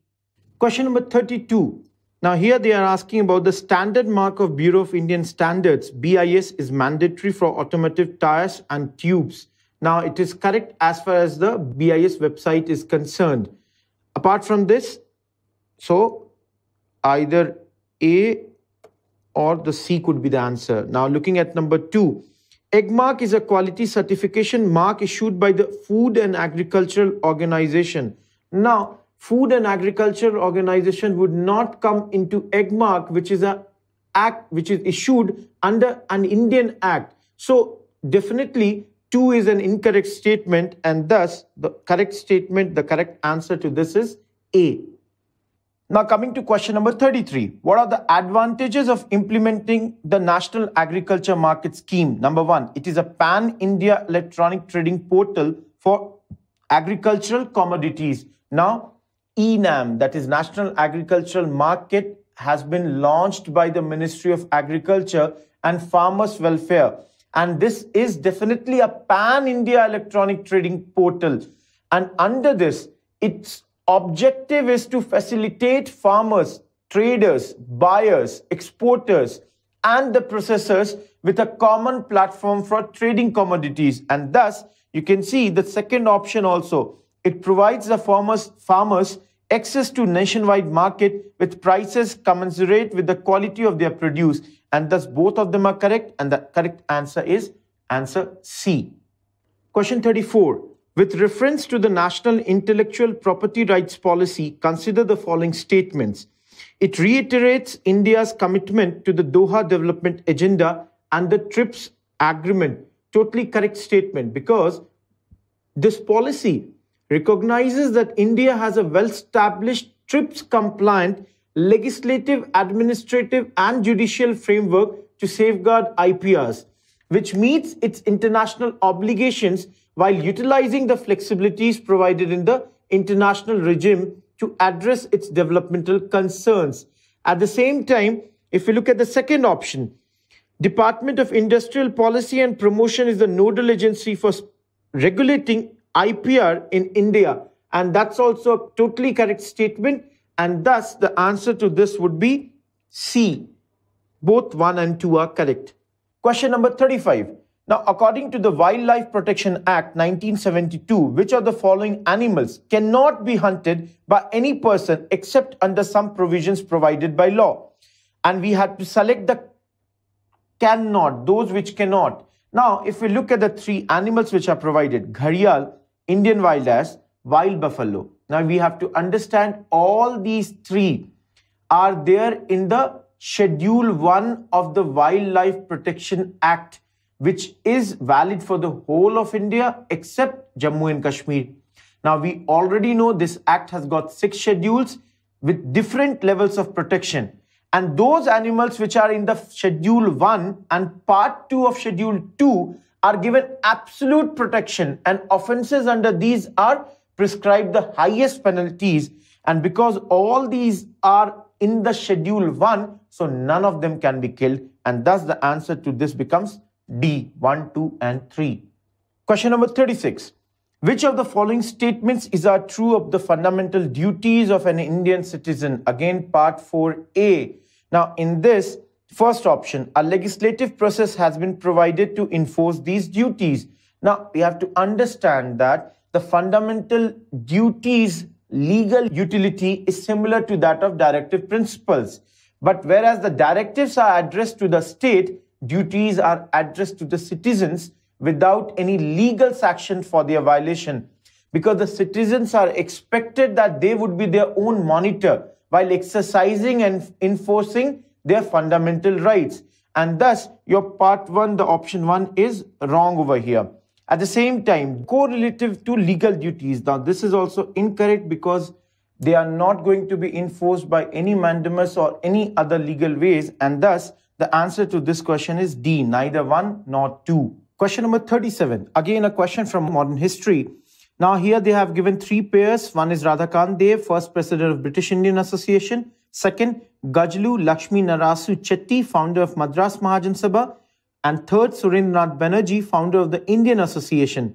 Question number 32. Now here they are asking about the standard mark of Bureau of Indian Standards. BIS is mandatory for automotive tires and tubes. Now it is correct as far as the BIS website is concerned. Apart from this, so either A or the C could be the answer. Now looking at number two, AGMARK is a quality certification mark issued by the Food and Agricultural Organization. Now, Food and Agriculture Organization would not come into AGMARK, which is a act which is issued under an Indian act. So definitely two is an incorrect statement and thus the correct statement, the correct answer to this is A. Now coming to question number 33. What are the advantages of implementing the National Agriculture Market Scheme? Number one, it is a pan-India electronic trading portal for agricultural commodities. Now, ENAM, that is National Agricultural Market, has been launched by the Ministry of Agriculture and Farmers Welfare. And this is definitely a pan-India electronic trading portal. And under this, its objective is to facilitate farmers, traders, buyers, exporters, and the processors with a common platform for trading commodities. And thus, you can see the second option also it provides the farmers, farmers access to nationwide market with prices commensurate with the quality of their produce. And thus both of them are correct. And the correct answer is answer C. Question 34. With reference to the National Intellectual Property Rights Policy, consider the following statements. It reiterates India's commitment to the Doha Development Agenda and the TRIPS Agreement. Totally correct statement because this policy recognizes that India has a well-established TRIPS compliant legislative, administrative and judicial framework to safeguard IPRs, which meets its international obligations while utilizing the flexibilities provided in the international regime to address its developmental concerns. At the same time, if we look at the second option, Department of Industrial Policy and Promotion is the nodal agency for regulating IPR in India. And that's also a totally correct statement. And thus, the answer to this would be C. Both 1 and 2 are correct. Question number 35. Now, according to the Wildlife Protection Act 1972, which of the following animals cannot be hunted by any person except under some provisions provided by law? And we had to select the cannot, those which cannot. Now, if we look at the three animals which are provided, gharial, Indian wild ass, wild buffalo. Now we have to understand all these three are there in the Schedule 1 of the Wildlife Protection Act, which is valid for the whole of India except Jammu and Kashmir. Now we already know this act has got six schedules with different levels of protection. And those animals which are in the Schedule 1 and Part 2 of Schedule 2 are given absolute protection and offenses under these are prescribed the highest penalties. And because all these are in the schedule 1 so none of them can be killed. And thus the answer to this becomes D 1 2 and 3 question number 36 which of the following statements is are true of the fundamental duties of an Indian citizen? Again part 4a now in this First option, a legislative process has been provided to enforce these duties. Now, we have to understand that the fundamental duties legal utility is similar to that of directive principles. But whereas the directives are addressed to the state, duties are addressed to the citizens without any legal sanction for their violation. Because the citizens are expected that they would be their own monitor while exercising and enforcing their fundamental rights. And thus, your part one, the option one is wrong over here. At the same time, correlative to legal duties. Now, this is also incorrect because they are not going to be enforced by any mandamus or any other legal ways. And thus, the answer to this question is D, neither one nor two. Question number 37. Again, a question from modern history. Now, here they have given three pairs. One is Radhakant Dev, first president of British Indian Association. Second, Gajlu Lakshmi Narasu Chetty, founder of Madras Mahajan Sabha. And third, Surendranath Banerjee, founder of the Indian Association.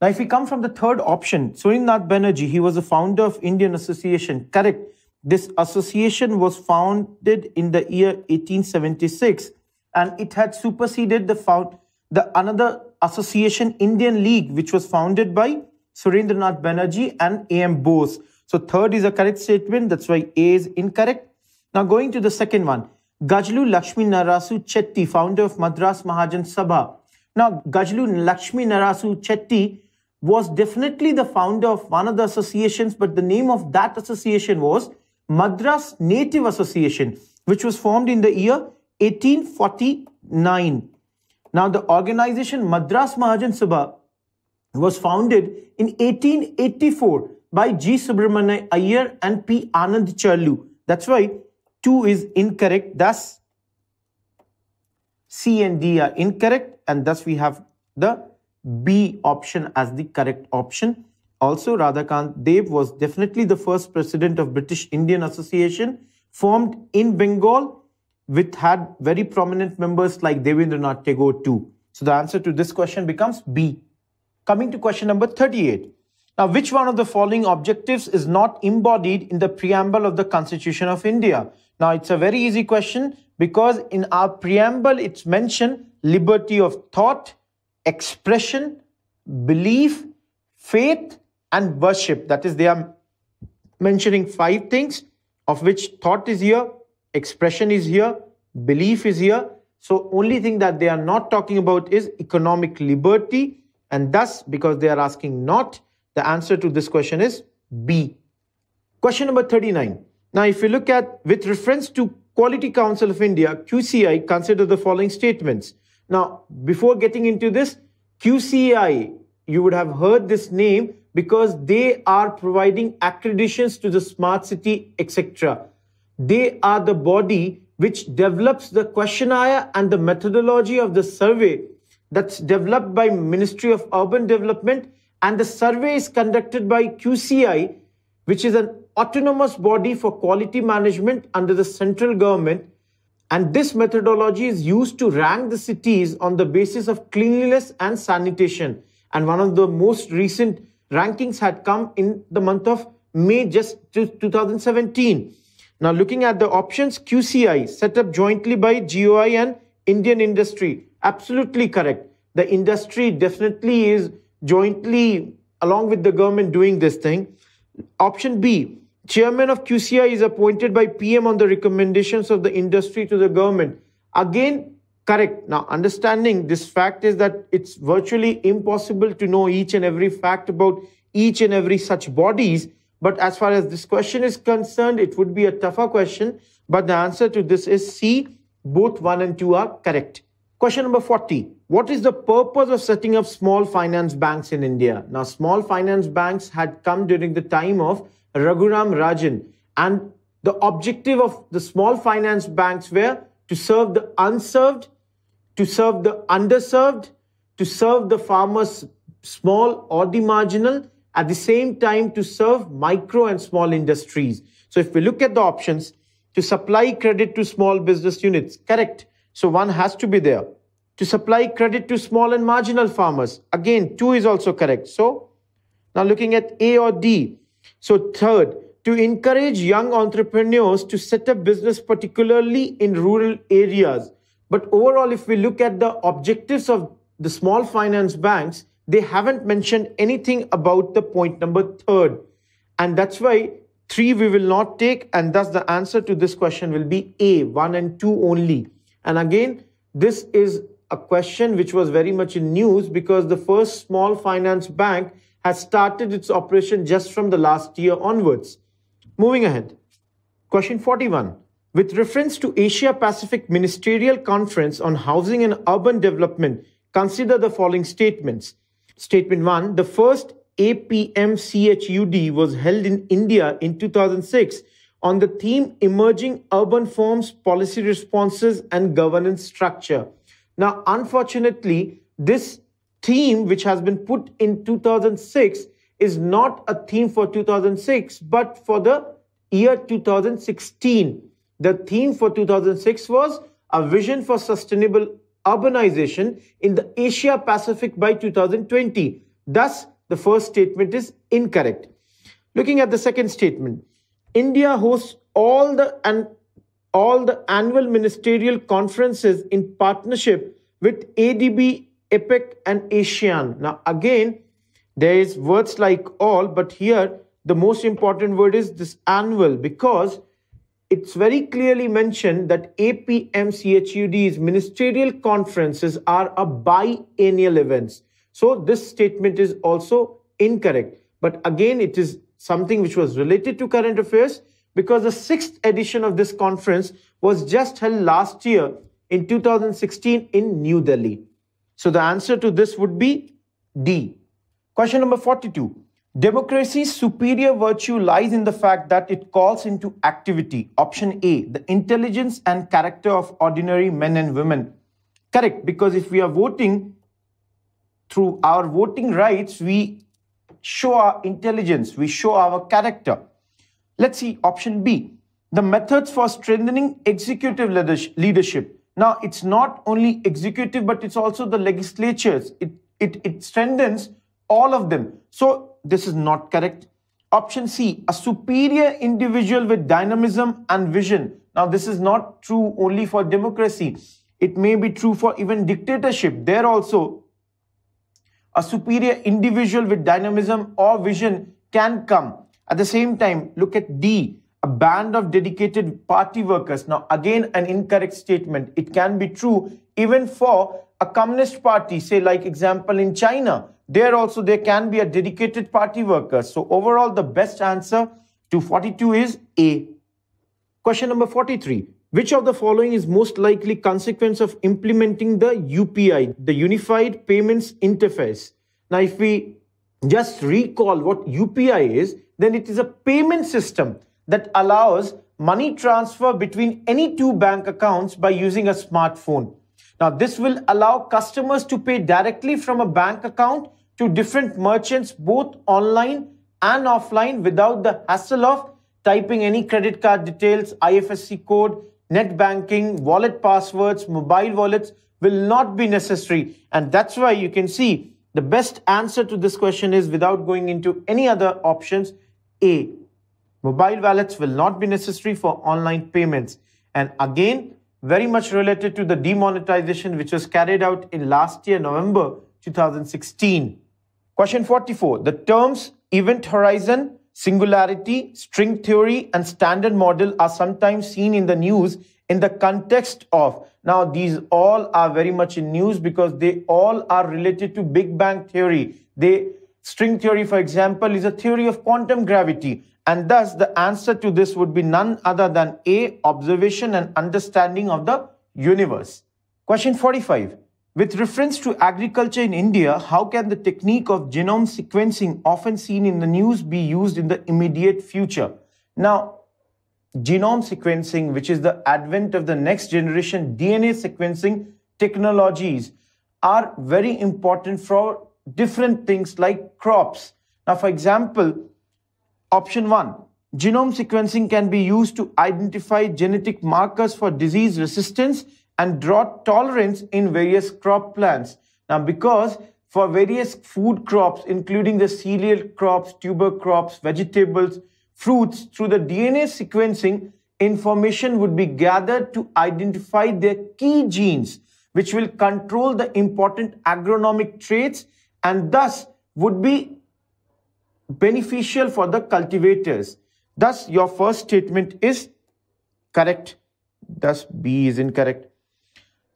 Now, if we come from the third option, Surendranath Banerjee, he was the founder of Indian Association. Correct. This association was founded in the year 1876 and it had superseded the found the another association Indian League which was founded by Surendranath Banerjee and A.M. Bose. So third is a correct statement. That's why A is incorrect. Now going to the second one. Gajlu Lakshmi Narasu Chetty, founder of Madras Mahajan Sabha. Now Gajlu Lakshmi Narasu Chetty was definitely the founder of one of the associations, but the name of that association was Madras Native Association, which was formed in the year 1849. Now, the organization Madras Mahajan Sabha was founded in 1884 by G. Subramanya Iyer and P. Anand Charlu. That's why 2 is incorrect. Thus, C and D are incorrect, and thus we have the B option as the correct option. Also, Radhakant Dev was definitely the first president of British Indian Association, formed in Bengal, which had very prominent members like Devendranath Tagore too. So the answer to this question becomes B. Coming to question number 38. Now, which one of the following objectives is not embodied in the preamble of the Constitution of India? Now, it's a very easy question because in our preamble, it's mentioned liberty of thought, expression, belief, faith, and worship. That is, they are mentioning five things, of which thought is here, expression is here, belief is here. So, only thing that they are not talking about is economic liberty. And thus, because they are asking not, the answer to this question is B. Question number 39. Now, if you look at with reference to Quality Council of India, QCI, consider the following statements. Now, before getting into this, QCI, you would have heard this name because they are providing accreditations to the smart city, etc. They are the body which develops the questionnaire and the methodology of the survey that's developed by Ministry of Urban Development and the survey is conducted by QCI, which is an autonomous body for quality management under the central government and this methodology is used to rank the cities on the basis of cleanliness and sanitation. And one of the most recent rankings had come in the month of May just 2017. Now looking at the options, QCI set up jointly by GOI and Indian industry. Absolutely correct. The industry definitely is jointly along with the government doing this thing. Option B, Chairman of QCI is appointed by PM on the recommendations of the industry to the government. Again, correct. Now, understanding this fact is that it's virtually impossible to know each and every fact about each and every such bodies. But as far as this question is concerned, it would be a tougher question. But the answer to this is C. Both 1 and 2 are correct. Question number 40. What is the purpose of setting up small finance banks in India? Now, small finance banks had come during the time of Raghuram Rajan. And the objective of the small finance banks were to serve the unserved, to serve the underserved, to serve the farmers small or the marginal, at the same time to serve micro and small industries. So if we look at the options, to supply credit to small business units, correct. So one has to be there. To supply credit to small and marginal farmers, again, two is also correct. So now looking at A or D, so, third, to encourage young entrepreneurs to set up business, particularly in rural areas. But overall, if we look at the objectives of the small finance banks, they haven't mentioned anything about the point number third. And that's why three we will not take. And thus the answer to this question will be A, one and two only. And again, this is a question which was very much in news because the first small finance bank has started its operation just from the last year onwards. Moving ahead. Question 41. With reference to Asia Pacific Ministerial Conference on Housing and Urban Development, consider the following statements. Statement 1. The first APMCHUD was held in India in 2006 on the theme Emerging Urban Forms, Policy Responses and Governance Structure. Now, unfortunately, this theme, which has been put in 2006, is not a theme for 2006, but for the year 2016. The theme for 2006 was a vision for sustainable urbanization in the Asia Pacific by 2020. Thus, the first statement is incorrect. Looking at the second statement, India hosts all the and all the annual ministerial conferences in partnership with ADB, APEC, and ASEAN. Now, again, there is words like all, but here the most important word is this annual because it's very clearly mentioned that APMCHUD's ministerial conferences are a biennial events. So this statement is also incorrect. But again, it is something which was related to current affairs because the sixth edition of this conference was just held last year in 2016 in New Delhi. So the answer to this would be D. Question number 42. Democracy's superior virtue lies in the fact that it calls into activity. Option A, the intelligence and character of ordinary men and women. Correct, because if we are voting through our voting rights, we show our intelligence, we show our character. Let's see option B. The methods for strengthening executive leadership. Now, it's not only executive, but it's also the legislatures. It, it, it strengthens all of them. So, this is not correct. Option C, a superior individual with dynamism and vision. Now, this is not true only for democracy. It may be true for even dictatorship. There also, a superior individual with dynamism or vision can come. At the same time, look at D, a band of dedicated party workers. Now, again, an incorrect statement. It can be true even for a communist party, say like example in China. There also, there can be a dedicated party workers. So overall, the best answer to 42 is A. Question number 43. Which of the following is most likely consequence of implementing the UPI, the Unified Payments Interface? Now, if we just recall what UPI is, then it is a payment system that allows money transfer between any two bank accounts by using a smartphone. Now, this will allow customers to pay directly from a bank account to different merchants, both online and offline, without the hassle of typing any credit card details, IFSC code, net banking, wallet passwords, mobile wallets will not be necessary. And that's why you can see the best answer to this question is without going into any other options, A. Mobile wallets will not be necessary for online payments. And again, very much related to the demonetization which was carried out in last year, November 2016. Question 44. The terms event horizon, singularity, string theory, and standard model are sometimes seen in the news in the context of. Now, these all are very much in news because they all are related to Big Bang theory. They String theory, for example, is a theory of quantum gravity. And thus, the answer to this would be none other than A, observation and understanding of the universe. Question 45. With reference to agriculture in India, how can the technique of genome sequencing often seen in the news be used in the immediate future? Now, genome sequencing, which is the advent of the next generation DNA sequencing technologies, are very important for different things like crops. Now, for example, option one, genome sequencing can be used to identify genetic markers for disease resistance and drought tolerance in various crop plants. Now, because for various food crops, including the cereal crops, tuber crops, vegetables, fruits, through the DNA sequencing, information would be gathered to identify their key genes, which will control the important agronomic traits and thus would be beneficial for the cultivators. Thus, your first statement is correct. Thus, B is incorrect.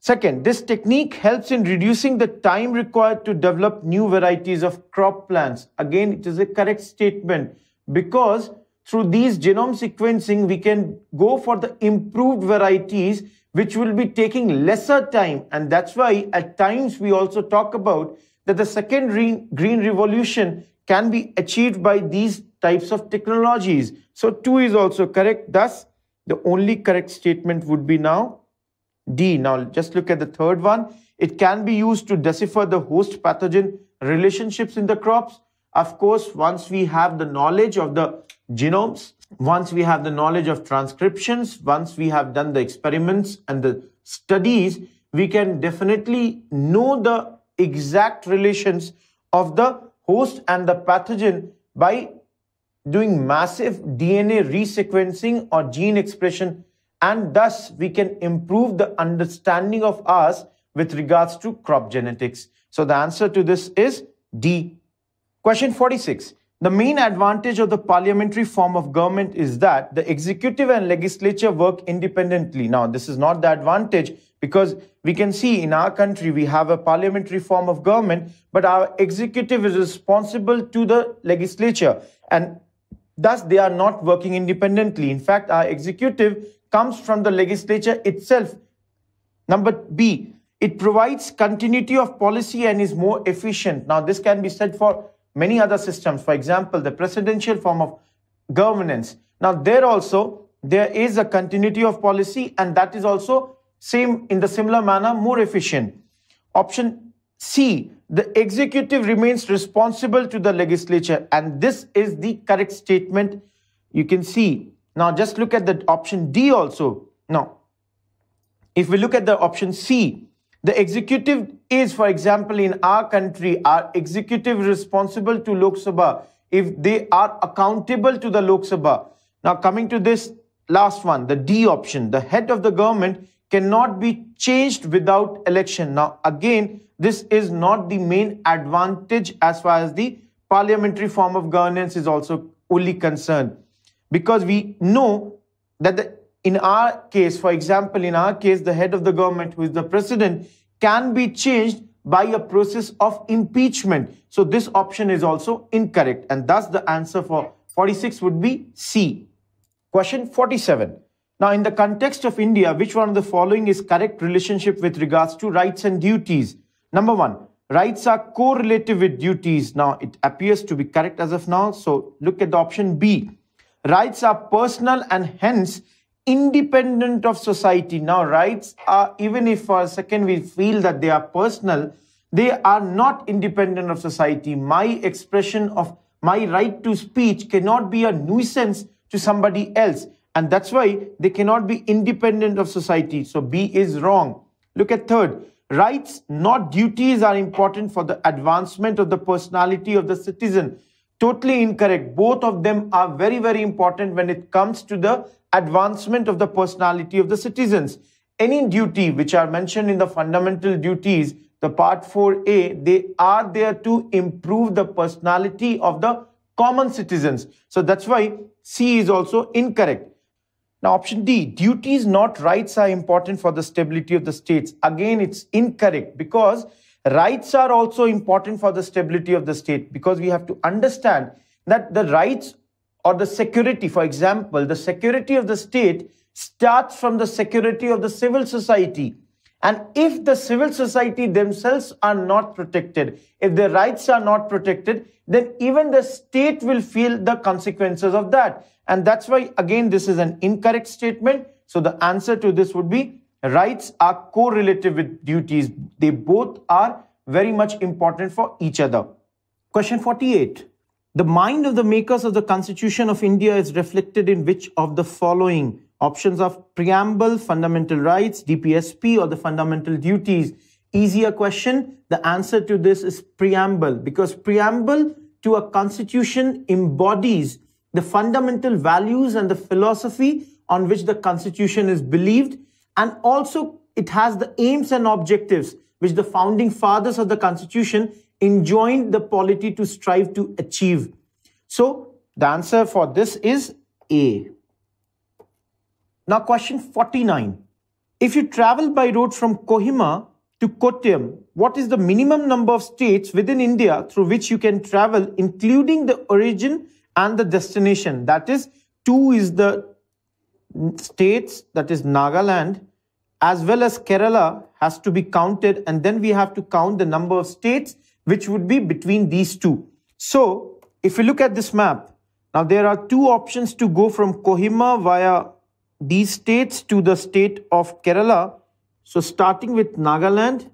Second, this technique helps in reducing the time required to develop new varieties of crop plants. Again, it is a correct statement because through these genome sequencing, we can go for the improved varieties which will be taking lesser time. And that's why at times we also talk about that the second green, revolution can be achieved by these types of technologies. So 2 is also correct. Thus, the only correct statement would be now D. Now just look at the third one. It can be used to decipher the host pathogen relationships in the crops. Of course, once we have the knowledge of the genomes, once we have the knowledge of transcriptions, once we have done the experiments and the studies, we can definitely know the exact relations of the host and the pathogen by doing massive DNA resequencing or gene expression and thus we can improve the understanding of us with regards to crop genetics. So the answer to this is D. Question 46. The main advantage of the parliamentary form of government is that the executive and legislature work independently. Now, this is not the advantage because we can see in our country we have a parliamentary form of government, but our executive is responsible to the legislature and thus they are not working independently. In fact, our executive comes from the legislature itself. Number B, it provides continuity of policy and is more efficient. Now, this can be said for many other systems. For example, the presidential form of governance. Now, there also, there is a continuity of policy and that is also same in the similar manner, more efficient. Option C, the executive remains responsible to the legislature and this is the correct statement. You can see. Now, just look at the option D also. Now, if we look at the option C, the executive is, for example, in our country, our executive responsible to Lok Sabha if they are accountable to the Lok Sabha. Now, coming to this last one, the D option, the head of the government cannot be changed without election. Now, again, this is not the main advantage as far as the parliamentary form of governance is also only concerned because we know that the in our case, for example, in our case, the head of the government, who is the president, can be changed by a process of impeachment. So this option is also incorrect. And thus the answer for 46 would be C. Question 47. Now, in the context of India, which one of the following is correct relationship with regards to rights and duties? Number one, rights are correlative with duties. Now, it appears to be correct as of now. So look at the option B. Rights are personal and hence independent of society. Now, rights are, even if for a second we feel that they are personal, they are not independent of society. My expression of my right to speech cannot be a nuisance to somebody else. And that's why they cannot be independent of society. So B is wrong. Look at third. Rights, not duties, are important for the advancement of the personality of the citizen. Totally incorrect. Both of them are very, very important when it comes to the advancement of the personality of the citizens. Any duty which are mentioned in the fundamental duties, the part 4a, they are there to improve the personality of the common citizens. So that's why C is also incorrect. Now option D, duties not rights are important for the stability of the states. Again, it's incorrect because rights are also important for the stability of the state because we have to understand that the rights or the security, for example, the security of the state starts from the security of the civil society. And if the civil society themselves are not protected, if their rights are not protected, then even the state will feel the consequences of that. And that's why, again, this is an incorrect statement. So the answer to this would be rights are correlative with duties. They both are very much important for each other. Question 48. The mind of the makers of the Constitution of India is reflected in which of the following options of preamble, fundamental rights, DPSP, or the fundamental duties? Easier question. The answer to this is preamble because preamble to a constitution embodies the fundamental values and the philosophy on which the constitution is believed and also it has the aims and objectives which the founding fathers of the constitution enjoined the polity to strive to achieve. So the answer for this is A. Now question 49. If you travel by road from Kohima to Kottayam, what is the minimum number of states within India through which you can travel, including the origin and the destination? That is, two is the states, that is Nagaland, as well as Kerala has to be counted. And then we have to count the number of states which would be between these two. So if you look at this map, now there are two options to go from Kohima via these states to the state of Kerala. So starting with Nagaland,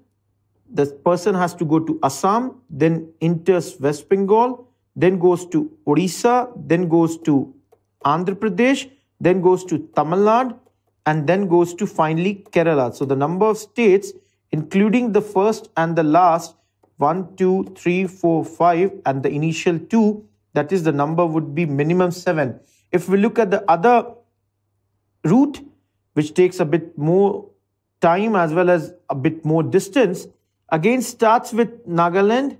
the person has to go to Assam, then enters West Bengal, then goes to Odisha, then goes to Andhra Pradesh, then goes to Tamil Nadu, and then goes to finally Kerala. So the number of states, including the first and the last, one, two, three, four, five, and the initial two, that is the number would be minimum seven. If we look at the other route, which takes a bit more time as well as a bit more distance, again starts with Nagaland,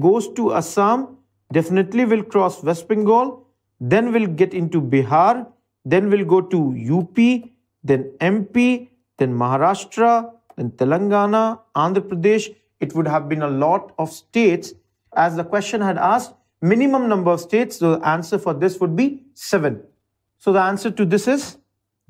goes to Assam, definitely will cross West Bengal, then we'll get into Bihar, then we'll go to UP, then MP, then Maharashtra, then Telangana, Andhra Pradesh. It would have been a lot of states. As the question had asked, minimum number of states, so the answer for this would be 7. So the answer to this is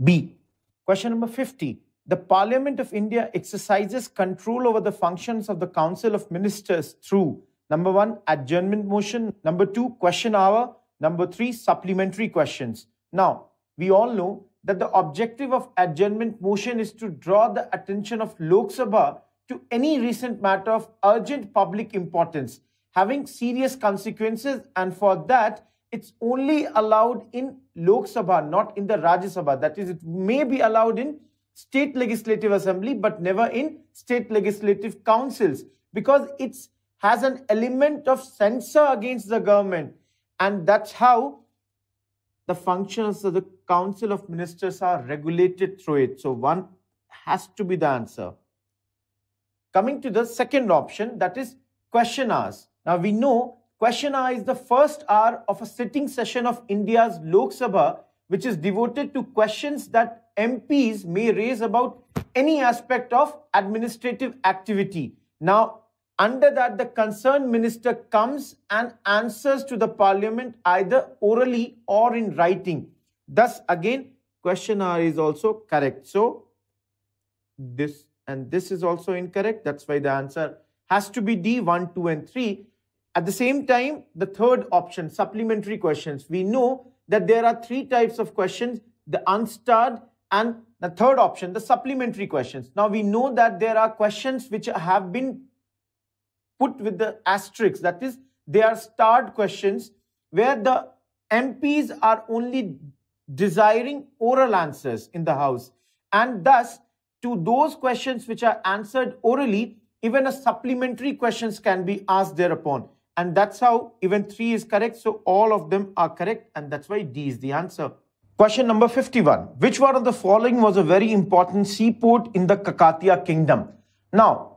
B. Question number 50. The Parliament of India exercises control over the functions of the Council of Ministers through number one, adjournment motion, number two, question hour, number three, supplementary questions. Now, we all know that the objective of adjournment motion is to draw the attention of Lok Sabha to any recent matter of urgent public importance having serious consequences and for that it's only allowed in Lok Sabha, not in the Rajya Sabha. That is, it may be allowed in state legislative assembly, but never in state legislative councils because it has an element of censor against the government. And that's how the functions of the Council of Ministers are regulated through it. So one has to be the answer. Coming to the second option, that is question hours. Now we know question hour is the first hour of a sitting session of India's Lok Sabha, which is devoted to questions that MPs may raise about any aspect of administrative activity. Now, under that, the concerned minister comes and answers to the parliament either orally or in writing. Thus, again, question hour is also correct. So, this and this is also incorrect. That's why the answer has to be D, 1, 2, and 3. At the same time, the third option, supplementary questions. We know that there are three types of questions, the unstarred and the third option, the supplementary questions. Now, we know that there are questions which have been put with the asterisk. That is, they are starred questions where the MPs are only desiring oral answers in the House. And thus, to those questions which are answered orally, even a supplementary questions can be asked thereupon. And that's how even 3 is correct. So all of them are correct. And that's why D is the answer. Question number 51. Which one of the following was a very important seaport in the Kakatiya kingdom? Now,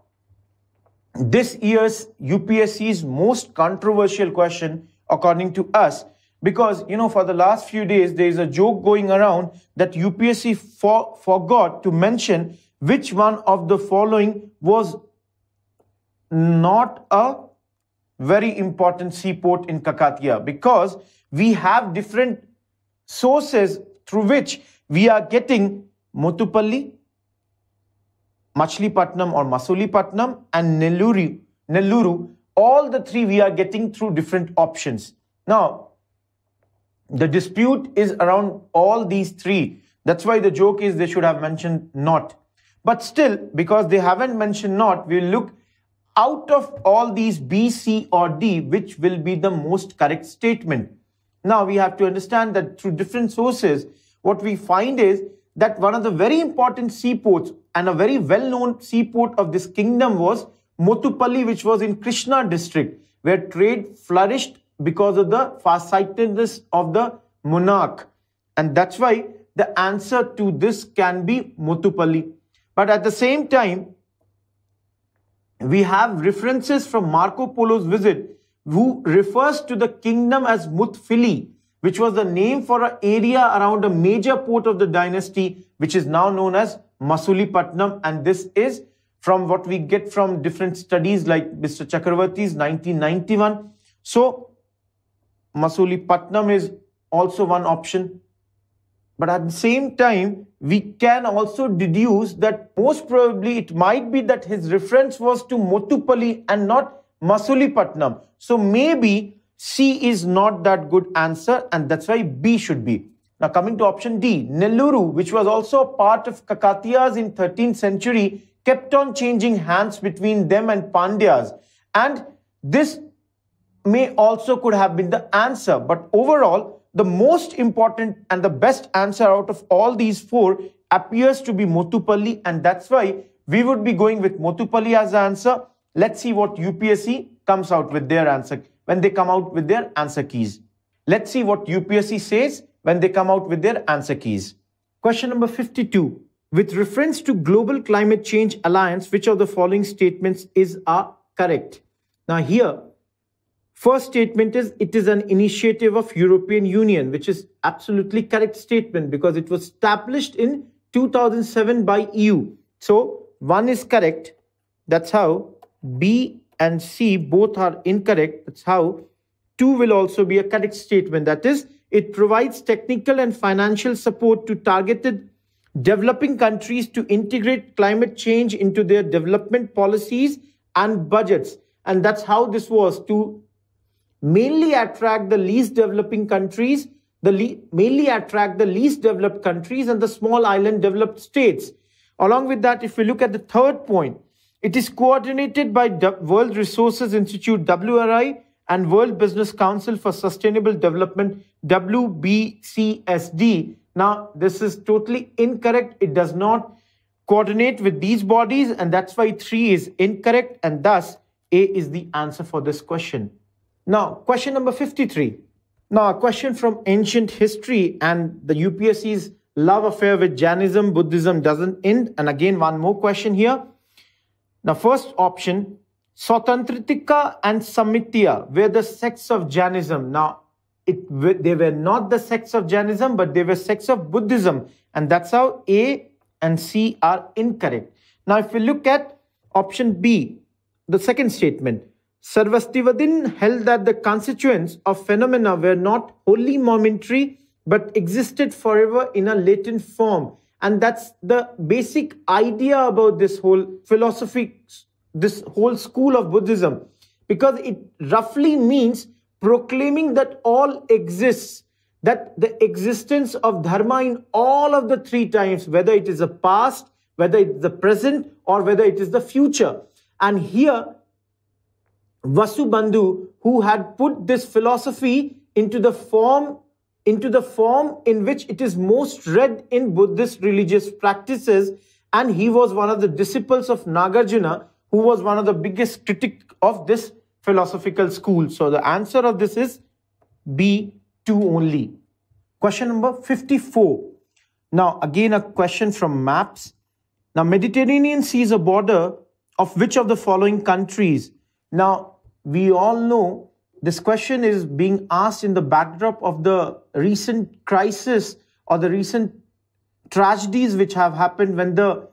this year's UPSC's most controversial question, according to us, because you know for the last few days there is a joke going around that UPSC for, forgot to mention which one of the following was not a very important seaport in Kakatiya. Because we have different sources through which we are getting Motupalli, Machilipatnam or Masulipatnam and Nelluru, Nelluru, all the three we are getting through different options. Now, the dispute is around all these three. That's why the joke is they should have mentioned not. But still, because they haven't mentioned not, we'll look out of all these B, C or D, which will be the most correct statement. Now we have to understand that through different sources, what we find is that one of the very important seaports and a very well-known seaport of this kingdom was Motupalli, which was in Krishna district, where trade flourished because of the farsightedness of the monarch. And that's why the answer to this can be Motupalli. But at the same time, we have references from Marco Polo's visit who refers to the kingdom as Mutfili, which was the name for an area around a major port of the dynasty, which is now known as Masulipatnam. And this is from what we get from different studies like Mr. Chakravarti's 1991. So Masulipatnam is also one option. But at the same time, we can also deduce that most probably it might be that his reference was to Motupalli and not Masulipatnam. So maybe C is not that good answer and that's why B should be. Now coming to option D, Nelluru, which was also a part of Kakatiyas in 13th century, kept on changing hands between them and Pandyas. And this may also could have been the answer. But overall, the most important and the best answer out of all these four appears to be Motupalli. And that's why we would be going with Motupalli as the answer. Let's see what UPSC comes out with their answer when they come out with their answer keys. Let's see what UPSC says when they come out with their answer keys. Question number 52. With reference to Global Climate Change Alliance, which of the following statements is are correct? Now here, first statement is it is an initiative of European Union, which is absolutely correct statement because it was established in 2007 by EU. So one is correct. That's how B and C both are incorrect. That's how two will also be a correct statement. That is, it provides technical and financial support to targeted developing countries to integrate climate change into their development policies and budgets. And that's how this was to mainly attract the least developing countries, the mainly attract the least developed countries and the small island developed states. Along with that, if we look at the third point, it is coordinated by World Resources Institute, WRI, and World Business Council for Sustainable Development, WBCSD. Now, this is totally incorrect. It does not coordinate with these bodies, and that's why 3 is incorrect, and thus A is the answer for this question. Now, question number 53. Now, a question from ancient history and the UPSC's love affair with Jainism, Buddhism doesn't end. And again, one more question here. Now, first option, Sautrantika and Sammitiya were the sects of Jainism. Now, it, they were not the sects of Jainism, but they were sects of Buddhism. And that's how A and C are incorrect. Now, if we look at option B, the second statement, Sarvastivadin held that the constituents of phenomena were not wholly momentary, but existed forever in a latent form. And that's the basic idea about this whole philosophy, this whole school of Buddhism, because it roughly means proclaiming that all exists, that the existence of dharma in all of the three times, whether it is the past, whether it's the present, or whether it is the future. And here, Vasubandhu, who had put this philosophy into the form into the form in which it is most read in Buddhist religious practices. And he was one of the disciples of Nagarjuna, who was one of the biggest critic of this philosophical school. So the answer of this is B, 2 only. Question number 54. Now, again, a question from maps. Now, Mediterranean Sea is a border of which of the following countries? Now, we all know this question is being asked in the backdrop of the recent crisis or the recent tragedies which have happened when the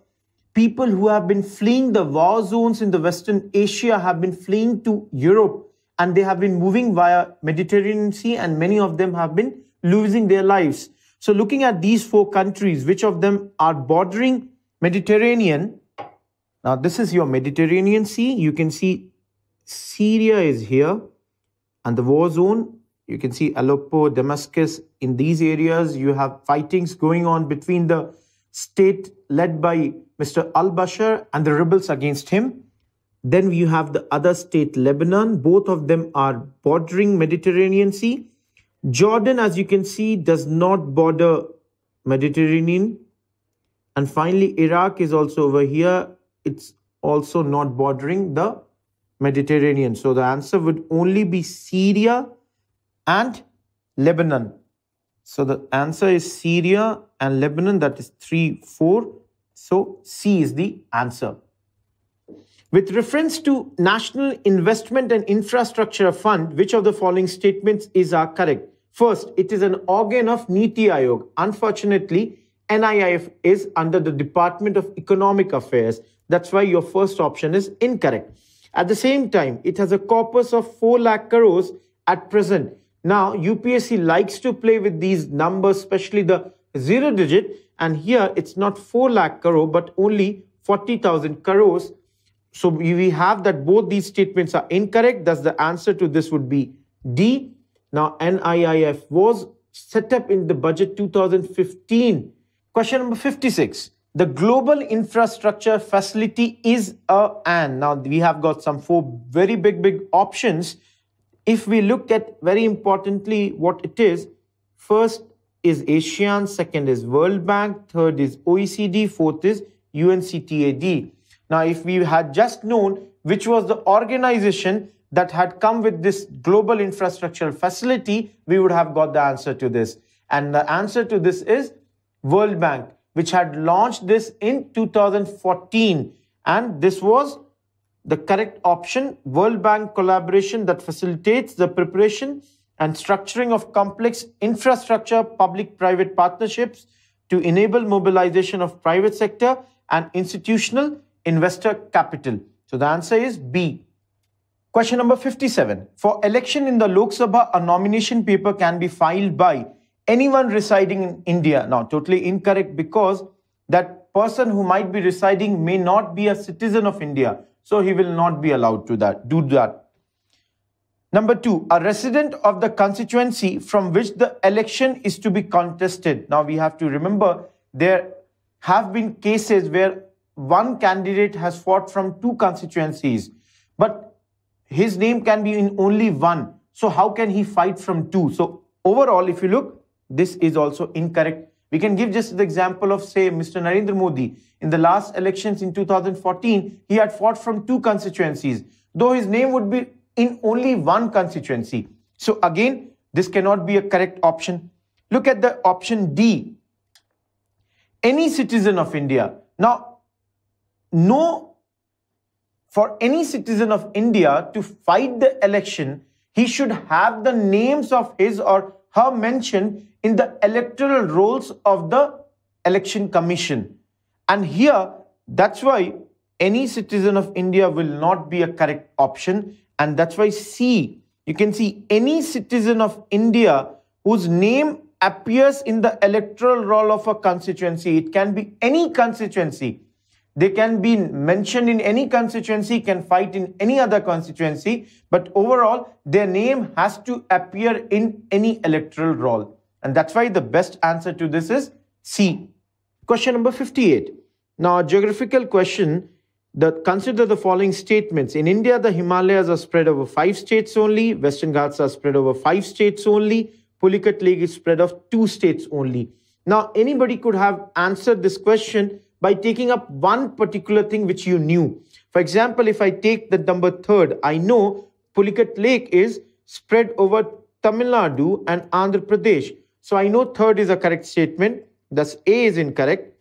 people who have been fleeing the war zones in the Western Asia have been fleeing to Europe and they have been moving via Mediterranean Sea and many of them have been losing their lives. So looking at these four countries, which of them are bordering Mediterranean? Now this is your Mediterranean Sea. You can see Syria is here and the war zone. You can see Aleppo, Damascus. In these areas, you have fightings going on between the state led by Mr. al-Bashar and the rebels against him. Then you have the other state, Lebanon. Both of them are bordering Mediterranean Sea. Jordan, as you can see, does not border Mediterranean. And finally, Iraq is also over here. It's also not bordering the Mediterranean. So the answer would only be Syria and Lebanon. So the answer is Syria and Lebanon. That is 3, 4. So C is the answer. With reference to National Investment and Infrastructure Fund, which of the following statements is are correct? First, it is an organ of Niti Aayog. Unfortunately, NIIF is under the Department of Economic Affairs. That's why your first option is incorrect. At the same time, it has a corpus of 4 lakh crores at present. Now, UPSC likes to play with these numbers, especially the zero digit. And here it's not 4 lakh crore, but only 40,000 crores. So we have that both these statements are incorrect. Thus, the answer to this would be D. Now, NIIF was set up in the budget 2015. Question number 56. The global infrastructure facility is a and. Now we have got some four very big, big options. If we look at very importantly what it is, first is ASEAN, second is World Bank, third is OECD, fourth is UNCTAD. Now, if we had just known which was the organization that had come with this global infrastructure facility, we would have got the answer to this. And the answer to this is World Bank, which had launched this in 2014. And this was the correct option World Bank collaboration that facilitates the preparation and structuring of complex infrastructure public private partnerships to enable mobilization of private sector and institutional investor capital. So the answer is B. Question number 57. For election in the Lok Sabha, a nomination paper can be filed by anyone residing in India. Now, totally incorrect because that person who might be residing may not be a citizen of India. So he will not be allowed to that, do that. Number two, a resident of the constituency from which the election is to be contested. Now we have to remember there have been cases where one candidate has fought from two constituencies, but his name can be in only one. So how can he fight from two? So overall, if you look, this is also incorrect. We can give just the example of, say, Mr. Narendra Modi. In the last elections in 2014, he had fought from two constituencies, though his name would be in only one constituency. So again, this cannot be a correct option. Look at the option D. Any citizen of India. Now, no, for any citizen of India to fight the election, he should have the names of his or her mentioned in the electoral rolls of the election commission. And here, that's why any citizen of India will not be a correct option. And that's why C, you can see any citizen of India whose name appears in the electoral roll of a constituency. It can be any constituency. They can be mentioned in any constituency, can fight in any other constituency, but overall, their name has to appear in any electoral roll. And that's why the best answer to this is C. Question number 58. Now, geographical question that consider the following statements. In India, the Himalayas are spread over five states only. Western Ghats are spread over five states only. Pulicat Lake is spread of two states only. Now, anybody could have answered this question by taking up one particular thing which you knew. For example, if I take the number third, I know Pulicat Lake is spread over Tamil Nadu and Andhra Pradesh. So I know third is a correct statement. Thus A is incorrect.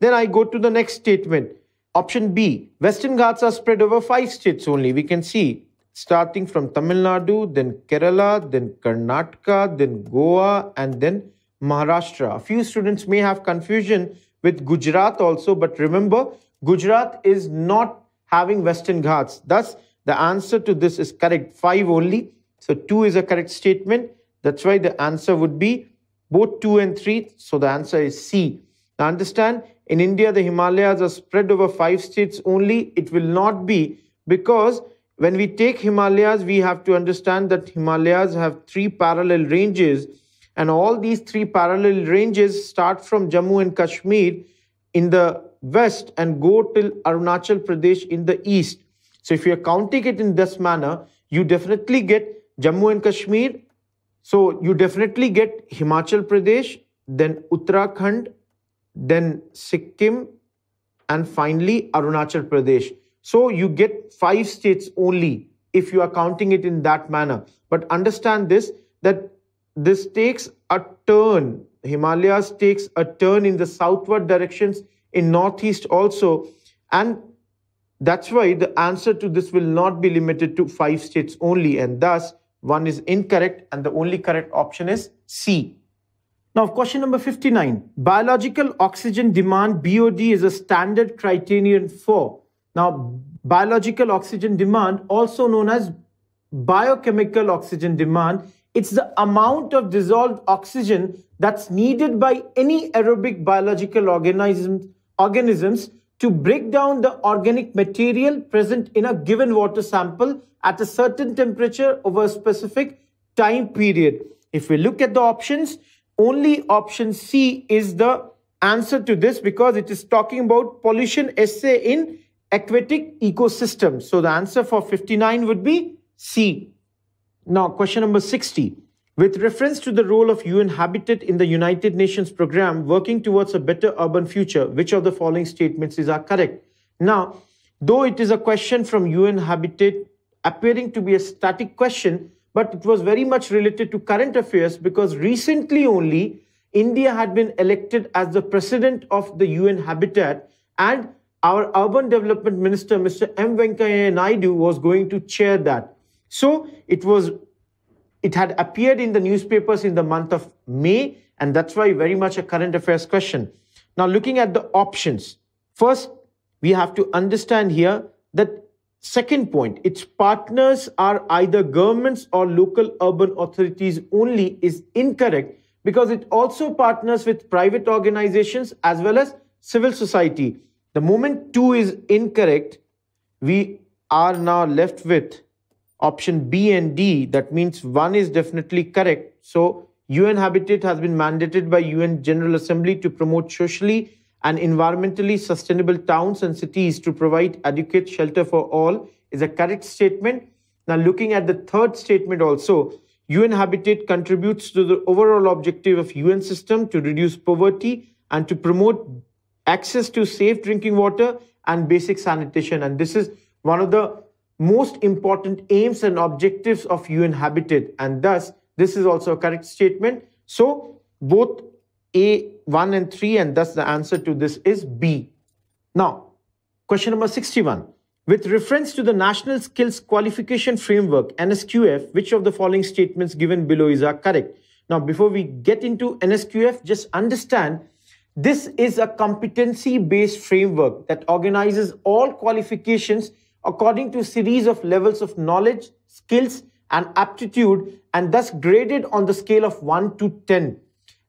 Then I go to the next statement. Option B, Western Ghats are spread over five states only. We can see starting from Tamil Nadu, then Kerala, then Karnataka, then Goa, and then Maharashtra. A few students may have confusion with Gujarat also. But remember, Gujarat is not having Western Ghats. Thus, the answer to this is correct. 5 only. So 2 is a correct statement. That's why the answer would be both 2 and 3. So the answer is C. Now understand, in India, the Himalayas are spread over 5 states only. It will not be because when we take Himalayas, we have to understand that Himalayas have three parallel ranges and all these three parallel ranges start from Jammu and Kashmir in the west and go till Arunachal Pradesh in the east. So if you're counting it in this manner, you definitely get Jammu and Kashmir. So you definitely get Himachal Pradesh, then Uttarakhand, then Sikkim, and finally Arunachal Pradesh. So you get five states only if you are counting it in that manner. But understand this that this takes a turn. Himalayas takes a turn in the southward directions in northeast also. And that's why the answer to this will not be limited to five states only. And thus, one is incorrect and the only correct option is C. Now, question number 59. Biological oxygen demand, BOD, is a standard criterion for. Now, biological oxygen demand, also known as biochemical oxygen demand, it's the amount of dissolved oxygen that's needed by any aerobic biological organisms, organisms to break down the organic material present in a given water sample at a certain temperature over a specific time period. If we look at the options, only option C is the answer to this because it is talking about pollution assay in aquatic ecosystem. So the answer for 59 would be C. Now, question number 60. With reference to the role of UN Habitat in the United Nations program working towards a better urban future, which of the following statements is are correct? Now, though it is a question from UN Habitat appearing to be a static question, but it was very much related to current affairs because recently only India had been elected as the president of the UN Habitat and our urban development minister, Mr. M. Venkaiah Naidu, was going to chair that. So it was it had appeared in the newspapers in the month of May, and that's why very much a current affairs question. Now, looking at the options, first, we have to understand here that second point, its partners are either governments or local urban authorities only is incorrect because it also partners with private organizations as well as civil society. The moment two is incorrect, we are now left with option B and D, that means one is definitely correct. So UN Habitat has been mandated by UN General Assembly to promote socially and environmentally sustainable towns and cities to provide adequate shelter for all is a correct statement. Now looking at the third statement also, UN Habitat contributes to the overall objective of UN system to reduce poverty and to promote access to safe drinking water and basic sanitation. And this is one of the most important aims and objectives of UN Habitat. And thus, this is also a correct statement. So, both A, 1 and 3, and thus the answer to this is B. Now, question number 61. With reference to the National Skills Qualification Framework, NSQF, which of the following statements given below is correct? Now, before we get into NSQF, just understand this is a competency-based framework that organizes all qualifications according to a series of levels of knowledge, skills, and aptitude, and thus graded on the scale of 1 to 10.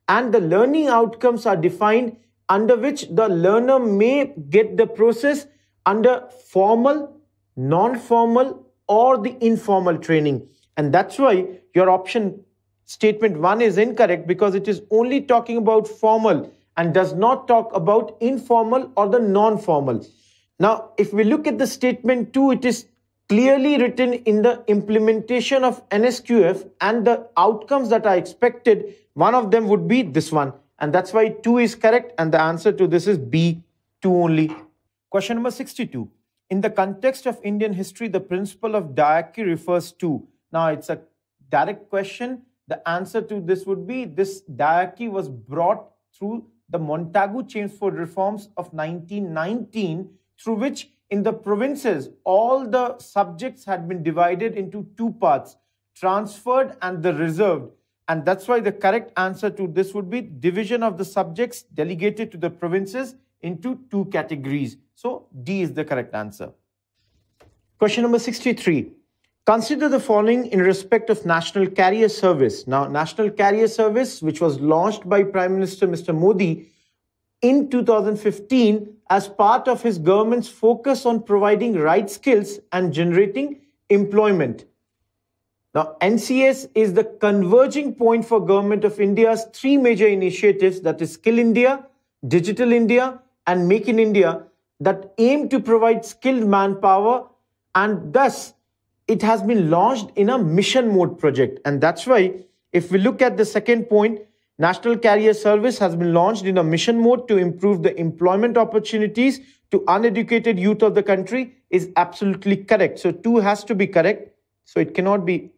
And the learning outcomes are defined under which the learner may get the process under formal, non-formal, or the informal training. And that's why your option statement 1 is incorrect because it is only talking about formal and does not talk about informal or the non-formal. Now, if we look at the statement 2, it is clearly written in the implementation of NSQF and the outcomes that are expected, one of them would be this one. And that's why 2 is correct and the answer to this is B, 2 only. Question number 62. In the context of Indian history, the principle of diarchy refers to. Now, it's a direct question. The answer to this would be this diarchy was brought through the Montagu-Chelmsford reforms of 1919 through which in the provinces all the subjects had been divided into two parts, transferred and the reserved. And that's why the correct answer to this would be division of the subjects delegated to the provinces into two categories. So D is the correct answer. Question number 63. Consider the following in respect of National Career Service. Now, National Career Service, which was launched by Prime Minister Mr. Modi in 2015 as part of his government's focus on providing right skills and generating employment. Now, NCS is the converging point for Government of India's three major initiatives that is Skill India, Digital India and Make in India that aim to provide skilled manpower and thus it has been launched in a mission mode project. And that's why if we look at the second point, National Career Service has been launched in a mission mode to improve the employment opportunities to uneducated youth of the country is absolutely correct. So 2 has to be correct. So it cannot be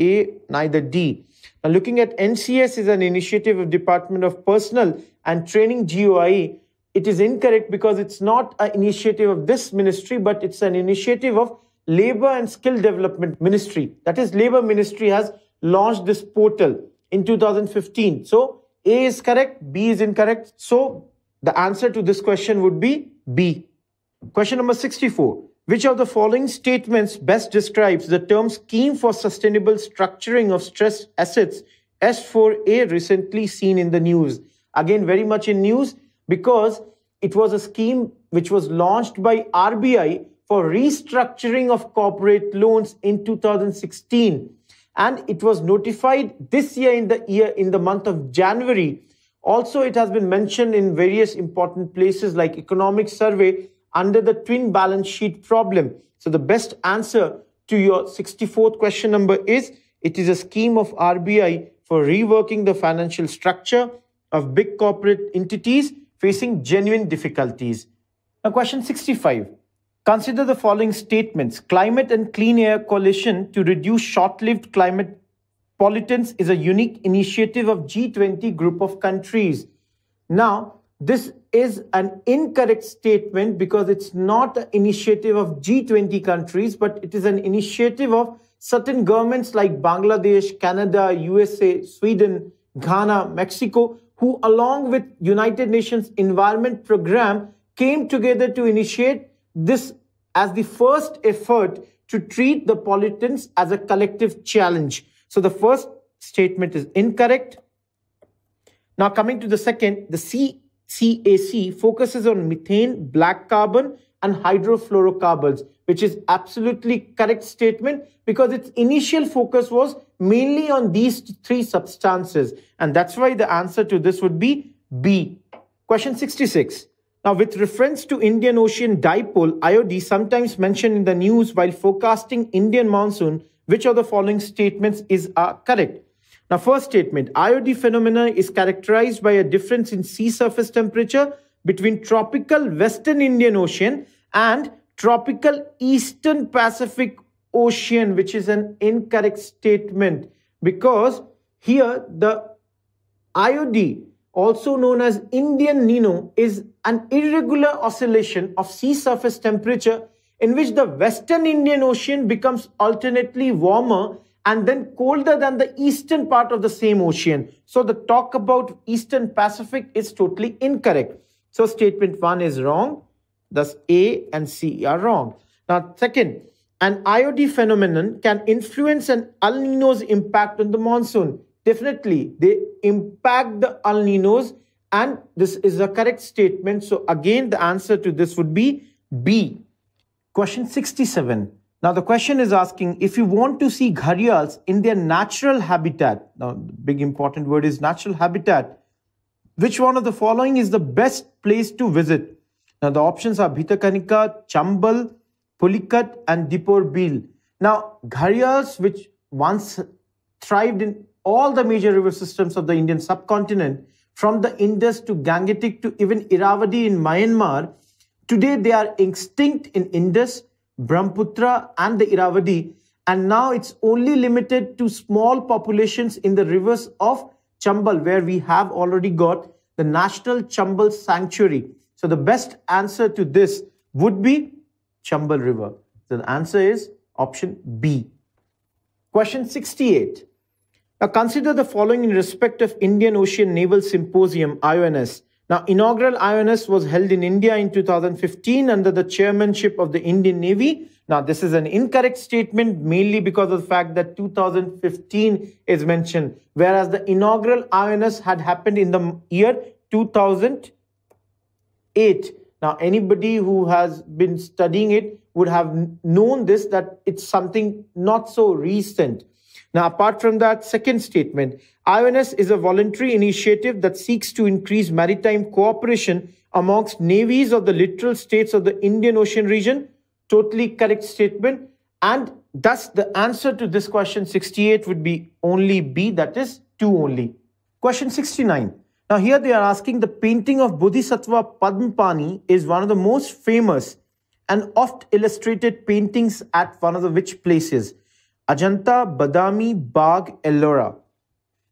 A, neither D. Now looking at NCS is an initiative of Department of Personnel and Training GOI. It is incorrect because it's not an initiative of this ministry, but it's an initiative of Labor and Skill Development Ministry. That is, Labor Ministry has launched this portal in 2015. So A is correct, B is incorrect. So the answer to this question would be B. Question number 64. Which of the following statements best describes the term Scheme for Sustainable Structuring of Stress Assets S4A recently seen in the news? Again, very much in news because it was a scheme which was launched by RBI for restructuring of corporate loans in 2016 and it was notified this year in the year in the month of January. Also, it has been mentioned in various important places like economic survey under the twin balance sheet problem. So the best answer to your 64th question number is it is a scheme of RBI for reworking the financial structure of big corporate entities facing genuine difficulties. Now, question 65. Consider the following statements. Climate and Clean Air Coalition to reduce short-lived climate pollutants is a unique initiative of G20 group of countries. Now, this is an incorrect statement because it's not an initiative of G20 countries, but it is an initiative of certain governments like Bangladesh, Canada, USA, Sweden, Ghana, Mexico, who along with United Nations Environment Program came together to initiate this as the first effort to treat the pollutants as a collective challenge. So the first statement is incorrect. Now coming to the second, the CCAC focuses on methane, black carbon and hydrofluorocarbons, which is absolutely correct statement because its initial focus was mainly on these three substances. And that's why the answer to this would be B. Question 66. Now, with reference to Indian Ocean Dipole, IOD sometimes mentioned in the news while forecasting Indian monsoon, which of the following statements is uh, correct? Now, first statement, IOD phenomena is characterized by a difference in sea surface temperature between tropical Western Indian Ocean and tropical Eastern Pacific Ocean, which is an incorrect statement because here the IOD, also known as Indian Nino, is an irregular oscillation of sea surface temperature in which the Western Indian Ocean becomes alternately warmer and then colder than the eastern part of the same ocean. So the talk about Eastern Pacific is totally incorrect. So statement 1 is wrong. Thus A and C are wrong. Now second, an IOD phenomenon can influence an El Nino's impact on the monsoon. Definitely, they impact the El Ninos and this is a correct statement. So again, the answer to this would be B. Question 67. Now the question is asking if you want to see gharials in their natural habitat. Now big important word is natural habitat. Which one of the following is the best place to visit? Now the options are Bhitarkanika, Chambal, Pulicat and Deepor Beel. Now gharials which once thrived in all the major river systems of the Indian subcontinent from the Indus to Gangetic to even Irrawaddy in Myanmar, today they are extinct in Indus, Brahmaputra and the Irrawaddy and now it's only limited to small populations in the rivers of Chambal, where we have already got the National Chambal Sanctuary. So the best answer to this would be Chambal River. So the answer is option B. Question 68. Now consider the following in respect of Indian Ocean Naval Symposium, IONS. Now, inaugural IONS was held in India in 2015 under the chairmanship of the Indian Navy. Now, this is an incorrect statement mainly because of the fact that 2015 is mentioned, whereas the inaugural IONS had happened in the year 2008. Now, anybody who has been studying it would have known this, that it's something not so recent. Now, apart from that, second statement, IONS is a voluntary initiative that seeks to increase maritime cooperation amongst navies of the littoral states of the Indian Ocean region. Totally correct statement. And thus the answer to this question 68 would be only B, that is 2 only. Question 69. Now here they are asking the painting of Bodhisattva Padmpani is one of the most famous and oft illustrated paintings at one of the which places? Ajanta, Badami, Bagh, Ellora.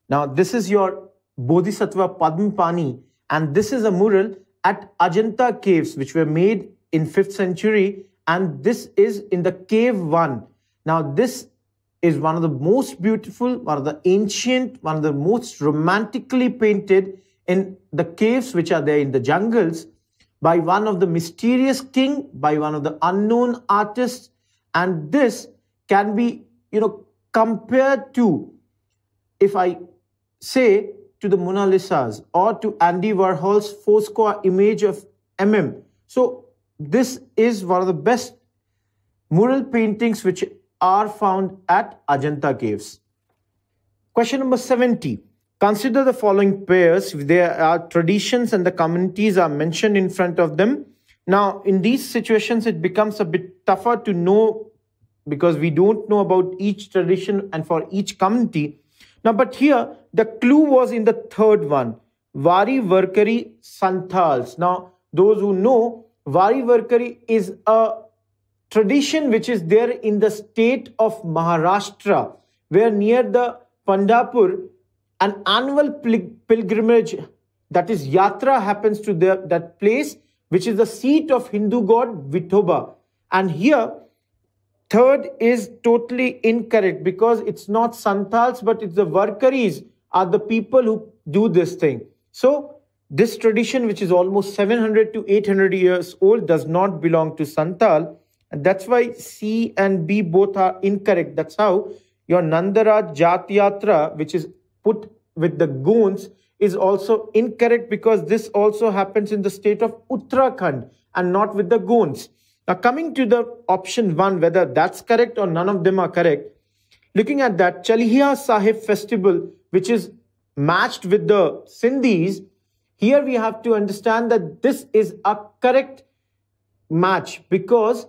Now, this is your Bodhisattva Padmpani, and this is a mural at Ajanta caves, which were made in 5th century, and this is in the cave one. Now, this is one of the most beautiful, one of the ancient, one of the most romantically painted in the caves which are there in the jungles by one of the mysterious king, by one of the unknown artists, and this can be, you know, compared to, if I say to the Mona Lisa's or to Andy Warhol's Foucault image of MM. So this is one of the best mural paintings which are found at Ajanta caves. Question number 70. Consider the following pairs. There are traditions and the communities are mentioned in front of them. Now, in these situations, it becomes a bit tougher to know because we don't know about each tradition and for each community. Now, but here, the clue was in the third one, Vari Varkari Santals. Now, those who know, Vari Varkari is a tradition which is there in the state of Maharashtra, where near the Pandharpur, an annual pilgrimage, that is Yatra, happens to the, that place, which is the seat of Hindu god Vithoba. And here, third is totally incorrect because it's not Santals, but it's the Varkaris are the people who do this thing. So, this tradition, which is almost 700 to 800 years old, does not belong to Santal. And that's why C and B both are incorrect. That's how your Nandaraj Jat Yatra, which is put with the Gonds, is also incorrect because this also happens in the state of Uttarakhand and not with the Gonds. Now, coming to the option one, whether that's correct or none of them are correct, looking at that, Chaliha Sahib festival, which is matched with the Sindhis, here we have to understand that this is a correct match because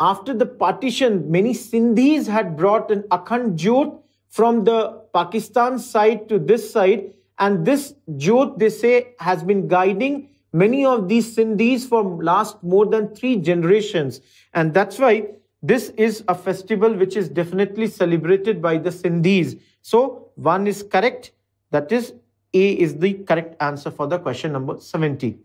after the partition, many Sindhis had brought an Akhand Jyot from the Pakistan side to this side. And this Jyot, they say, has been guiding many of these Sindhis for last more than three generations. And that's why this is a festival which is definitely celebrated by the Sindhis. So one is correct. That is A is the correct answer for the question number 70.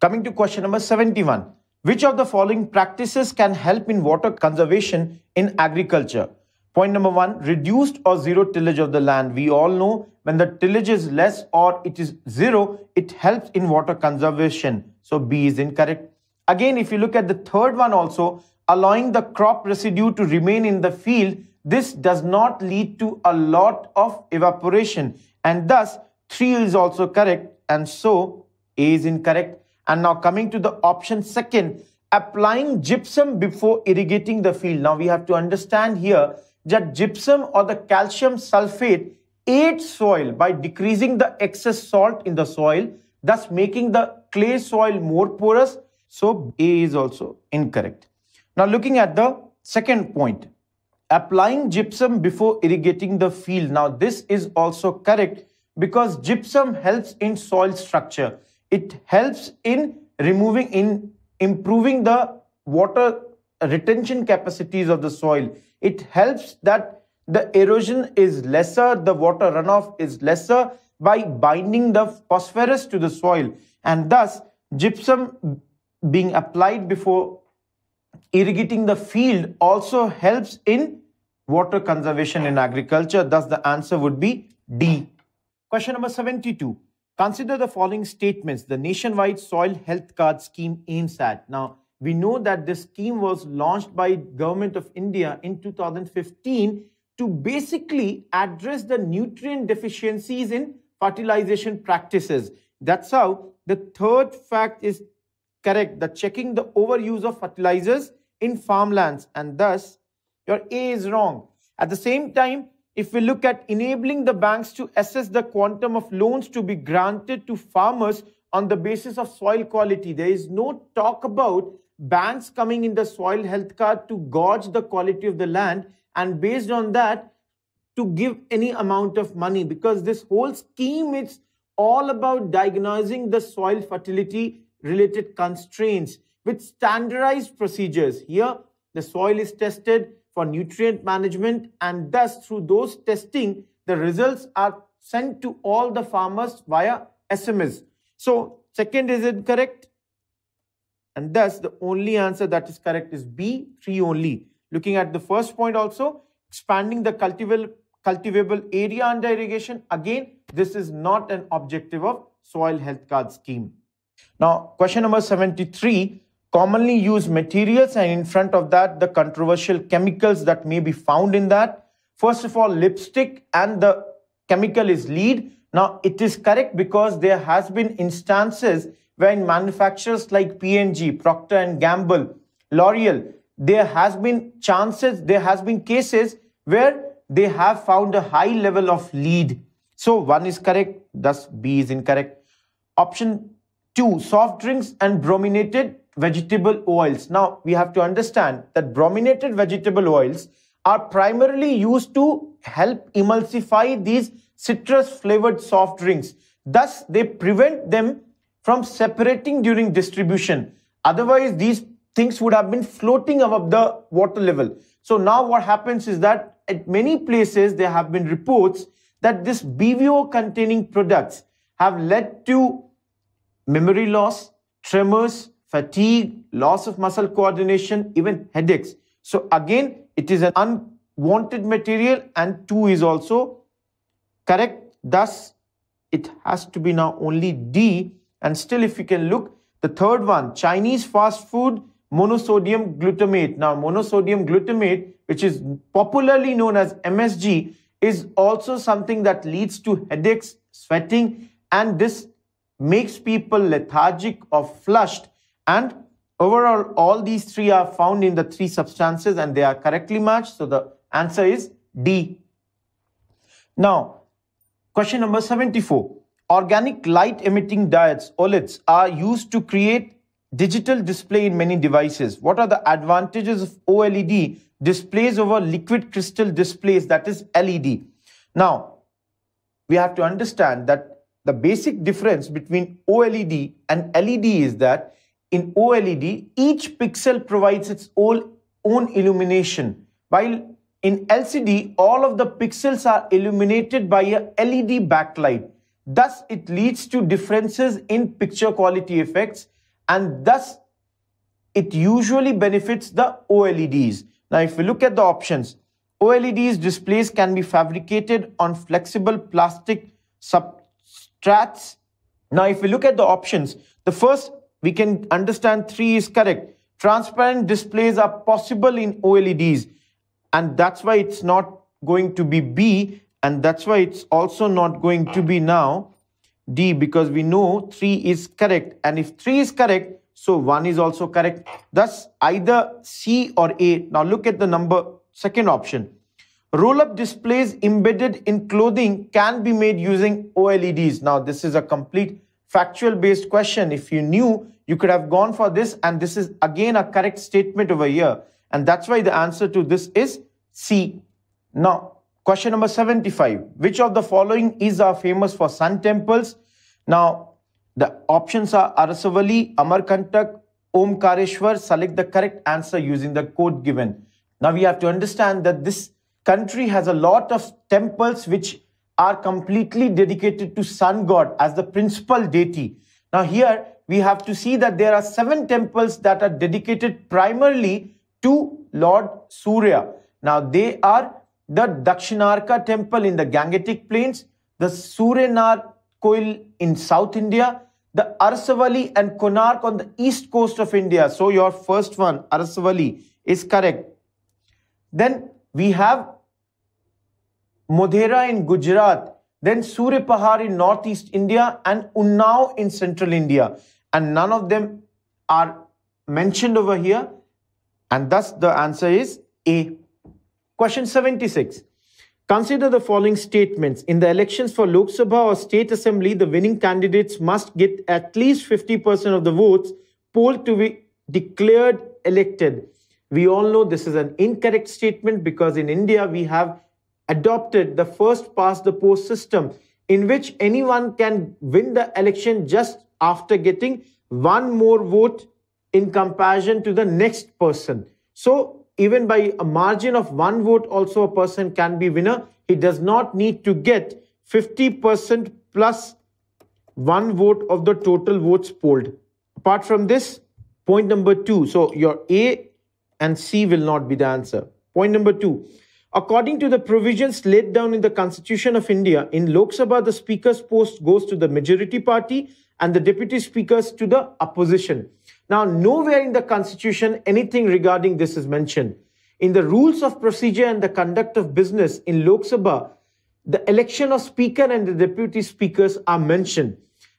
Coming to question number 71. Which of the following practices can help in water conservation in agriculture? Point number one, reduced or zero tillage of the land. We all know when the tillage is less or it is zero, it helps in water conservation. So B is incorrect. Again, if you look at the third one also, allowing the crop residue to remain in the field, this does not lead to a lot of evaporation. And thus, 3 is also correct. And so, A is incorrect. And now coming to the option second, applying gypsum before irrigating the field. Now we have to understand here that gypsum or the calcium sulfate aids soil by decreasing the excess salt in the soil, thus making the clay soil more porous. So A is also incorrect. Now looking at the second point, applying gypsum before irrigating the field. Now this is also correct because gypsum helps in soil structure it helps in removing, in improving the water retention capacities of the soil. It helps that the erosion is lesser, the water runoff is lesser by binding the phosphorus to the soil. And thus, gypsum being applied before irrigating the field also helps in water conservation in agriculture. Thus, the answer would be D. Question number 72. Consider the following statements the nationwide soil health card scheme aims at. Now, we know that this scheme was launched by government of India in 2015 to basically address the nutrient deficiencies in fertilization practices. That's how the third fact is correct, the checking the overuse of fertilizers in farmlands and thus your A is wrong. At the same time, if we look at enabling the banks to assess the quantum of loans to be granted to farmers on the basis of soil quality, there is no talk about banks coming in the soil health card to gauge the quality of the land and based on that to give any amount of money because this whole scheme is all about diagnosing the soil fertility related constraints with standardized procedures. Here, the soil is tested, for nutrient management and thus through those testing, the results are sent to all the farmers via SMS. So second is incorrect and thus the only answer that is correct is B, 3 only. Looking at the first point also, expanding the cultivable, cultivable area under irrigation. Again, this is not an objective of soil health card scheme. Now, question number 73 commonly used materials and in front of that the controversial chemicals that may be found in that first of all lipstick and the chemical is lead now it is correct because there has been instances when manufacturers like P&G, Procter and Gamble, L'Oreal, there has been chances, there has been cases where they have found a high level of lead. So one is correct, thus B is incorrect. Option two, soft drinks and brominated vegetable oils. Now we have to understand that brominated vegetable oils are primarily used to help emulsify these citrus flavored soft drinks. Thus, they prevent them from separating during distribution. Otherwise, these things would have been floating above the water level. So now what happens is that at many places, there have been reports that this BVO containing products have led to memory loss, tremors, fatigue, loss of muscle coordination, even headaches. So again, it is an unwanted material and 2 is also correct. Thus, it has to be now only D. And still, if you can look, the third one, Chinese fast food, monosodium glutamate. Now, monosodium glutamate, which is popularly known as MSG, is also something that leads to headaches, sweating, and this makes people lethargic or flushed. And overall, all these three are found in the three substances and they are correctly matched. So the answer is D. Now, Question number 74. Organic light emitting diodes, OLEDs, are used to create digital display in many devices. What are the advantages of OLED displays over liquid crystal displays, that is LED? Now, we have to understand that the basic difference between OLED and LED is that in OLED, each pixel provides its own, own illumination, while in LCD, all of the pixels are illuminated by a LED backlight. Thus, it leads to differences in picture quality effects and thus it usually benefits the OLEDs. Now, if we look at the options, OLEDs displays can be fabricated on flexible plastic substrates. Now, if we look at the options, the first we can understand three is correct. Transparent displays are possible in OLEDs and that's why it's not going to be B and that's why it's also not going to be now D because we know 3 is correct. And if 3 is correct so 1 is also correct. Thus either C or A. Now look at the number second option. Roll-up displays embedded in clothing can be made using OLEDs now this is a complete factual based question if you knew you could have gone for this and this is again a correct statement over here and that's why the answer to this is C. Now, question number 75. Which of the following is famous for sun temples? Now, the options are Arasavali, Amarkantak, Omkareshwar. Select the correct answer using the code given. Now, we have to understand that this country has a lot of temples which are completely dedicated to sun god as the principal deity. Now, here we have to see that there are seven temples that are dedicated primarily to Lord Surya. Now they are the Dakshinarka temple in the Gangetic plains, the Suryanar Koil in South India, the Arsavali and Konark on the east coast of India. So your first one, Arsavali, is correct. Then we have Modhera in Gujarat, then Surya in northeast India and Unnao in central India. And none of them are mentioned over here. And thus the answer is A. Question 76. Consider the following statements. In the elections for Lok Sabha or State Assembly, the winning candidates must get at least 50% of the votes polled to be declared elected. We all know this is an incorrect statement because in India we have adopted the first past the post system in which anyone can win the election just after getting one more vote in comparison to the next person. So even by a margin of one vote also a person can be winner. He does not need to get 50% plus one vote of the total votes polled. Apart from this, point number two. So your A and C will not be the answer. Point number two. According to the provisions laid down in the Constitution of India, in Lok Sabha, the Speaker's post goes to the majority party and the Deputy Speakers to the opposition. Now, nowhere in the Constitution anything regarding this is mentioned. In the rules of procedure and the conduct of business in Lok Sabha, the election of Speaker and the Deputy Speakers are mentioned.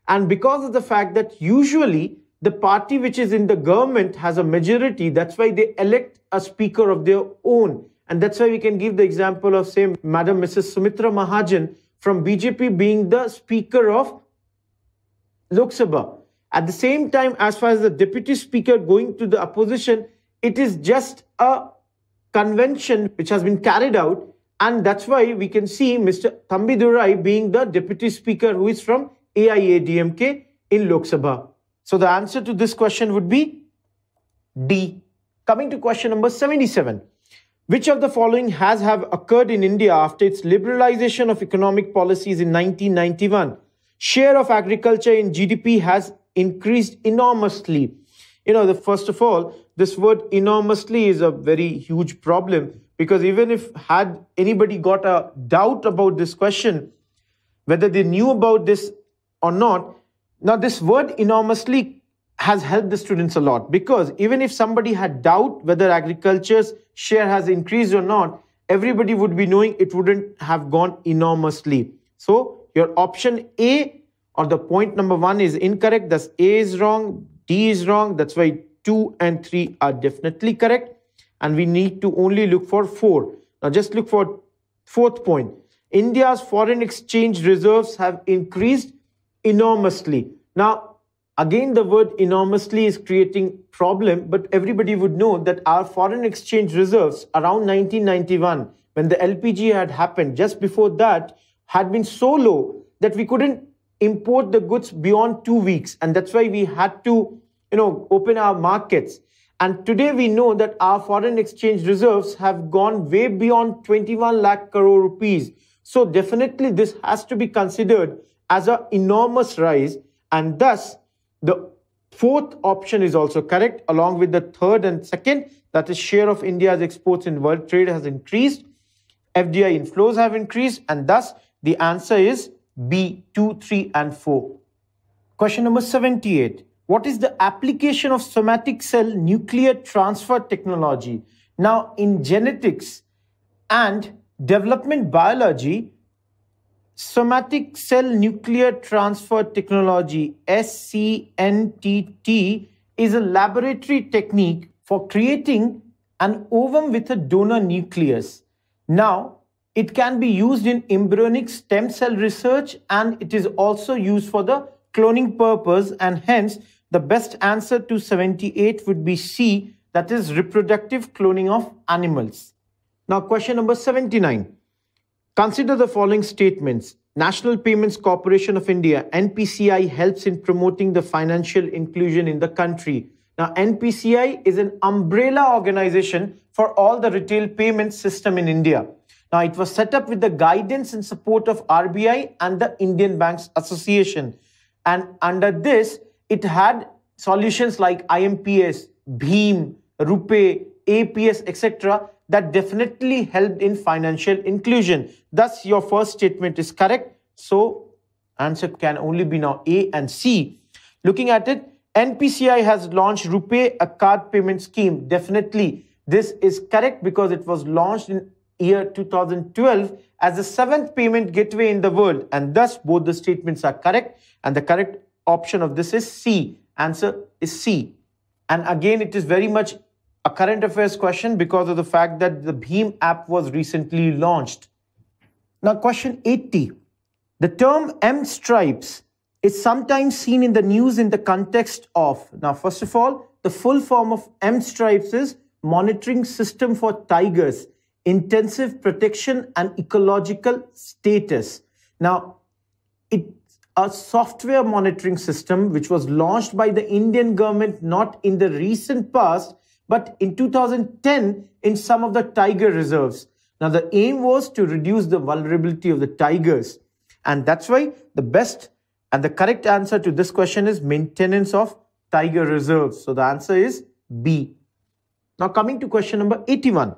And because of the fact that usually the party which is in the government has a majority, that's why they elect a Speaker of their own And that's why we can give the example of, say, Madam Mrs. Sumitra Mahajan from BJP being the Speaker of Lok Sabha. At the same time, as far as the Deputy Speaker going to the opposition, it is just a convention which has been carried out. And that's why we can see Mr. Thambidurai being the Deputy Speaker who is from AIADMK in Lok Sabha. So the answer to this question would be D. Coming to question number 77. Which of the following has have occurred in India after its liberalization of economic policies in 1991? Share of agriculture in GDP has increased enormously. You know, the first of all, this word enormously is a very huge problem because even if had anybody got a doubt about this question, whether they knew about this or not, now this word enormously has helped the students a lot because even if somebody had doubt whether agriculture's share has increased or not, everybody would be knowing it wouldn't have gone enormously. So your option A or the point number one is incorrect. Thus A is wrong, D is wrong. That's why two and three are definitely correct. And we need to only look for four. Now just look for fourth point. India's foreign exchange reserves have increased enormously. Now, Again, the word enormously is creating problem, but everybody would know that our foreign exchange reserves around 1991, when the LPG had happened, just before that, had been so low that we couldn't import the goods beyond two weeks. And that's why we had to, you know, open our markets. And today we know that our foreign exchange reserves have gone way beyond 21 lakh crore rupees. So definitely this has to be considered as an enormous rise. And thus, the fourth option is also correct, along with the third and second, that is share of India's exports in world trade has increased, FDI inflows have increased, and thus the answer is B, 2, 3, and 4. Question number 78. What is the application of somatic cell nuclear transfer technology? Now, in genetics and development biology, Somatic Cell Nuclear Transfer Technology, SCNTT, is a laboratory technique for creating an ovum with a donor nucleus. Now, it can be used in embryonic stem cell research and it is also used for the cloning purpose and hence the best answer to 78 would be C, that is reproductive cloning of animals. Now question number 79. Consider the following statements. National Payments Corporation of India, NPCI, helps in promoting the financial inclusion in the country. Now, NPCI is an umbrella organization for all the retail payment system in India. Now, it was set up with the guidance and support of RBI and the Indian Banks Association. And under this, it had solutions like IMPS, BHIM, RuPay, APS, etc that definitely helped in financial inclusion. Thus, your first statement is correct. So, answer can only be now A and C. Looking at it, NPCI has launched RuPay, a card payment scheme. Definitely, this is correct because it was launched in year 2012 as the seventh payment gateway in the world. And thus, both the statements are correct. And the correct option of this is C. Answer is C. And again, it is very much a current affairs question because of the fact that the BHIM app was recently launched. Now, question 80. The term M-STrIPES is sometimes seen in the news in the context of, now, first of all, the full form of M-STrIPES is monitoring system for tigers, intensive protection and ecological status. Now, it's a software monitoring system which was launched by the Indian government not in the recent past but in 2010 in some of the tiger reserves. Now, the aim was to reduce the vulnerability of the tigers. And that's why the best and the correct answer to this question is maintenance of tiger reserves. So the answer is B. Now, coming to question number 81.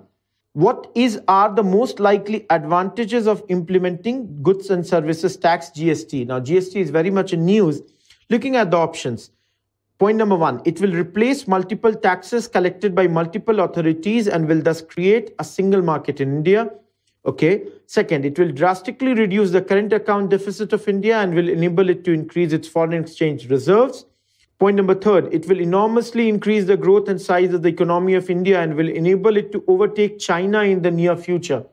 What is are the most likely advantages of implementing goods and services tax GST? Now, GST is very much in news. Looking at the options, Point number one, it will replace multiple taxes collected by multiple authorities and will thus create a single market in India. Okay. Second, it will drastically reduce the current account deficit of India and will enable it to increase its foreign exchange reserves. Point number third, it will enormously increase the growth and size of the economy of India and will enable it to overtake China in the near future.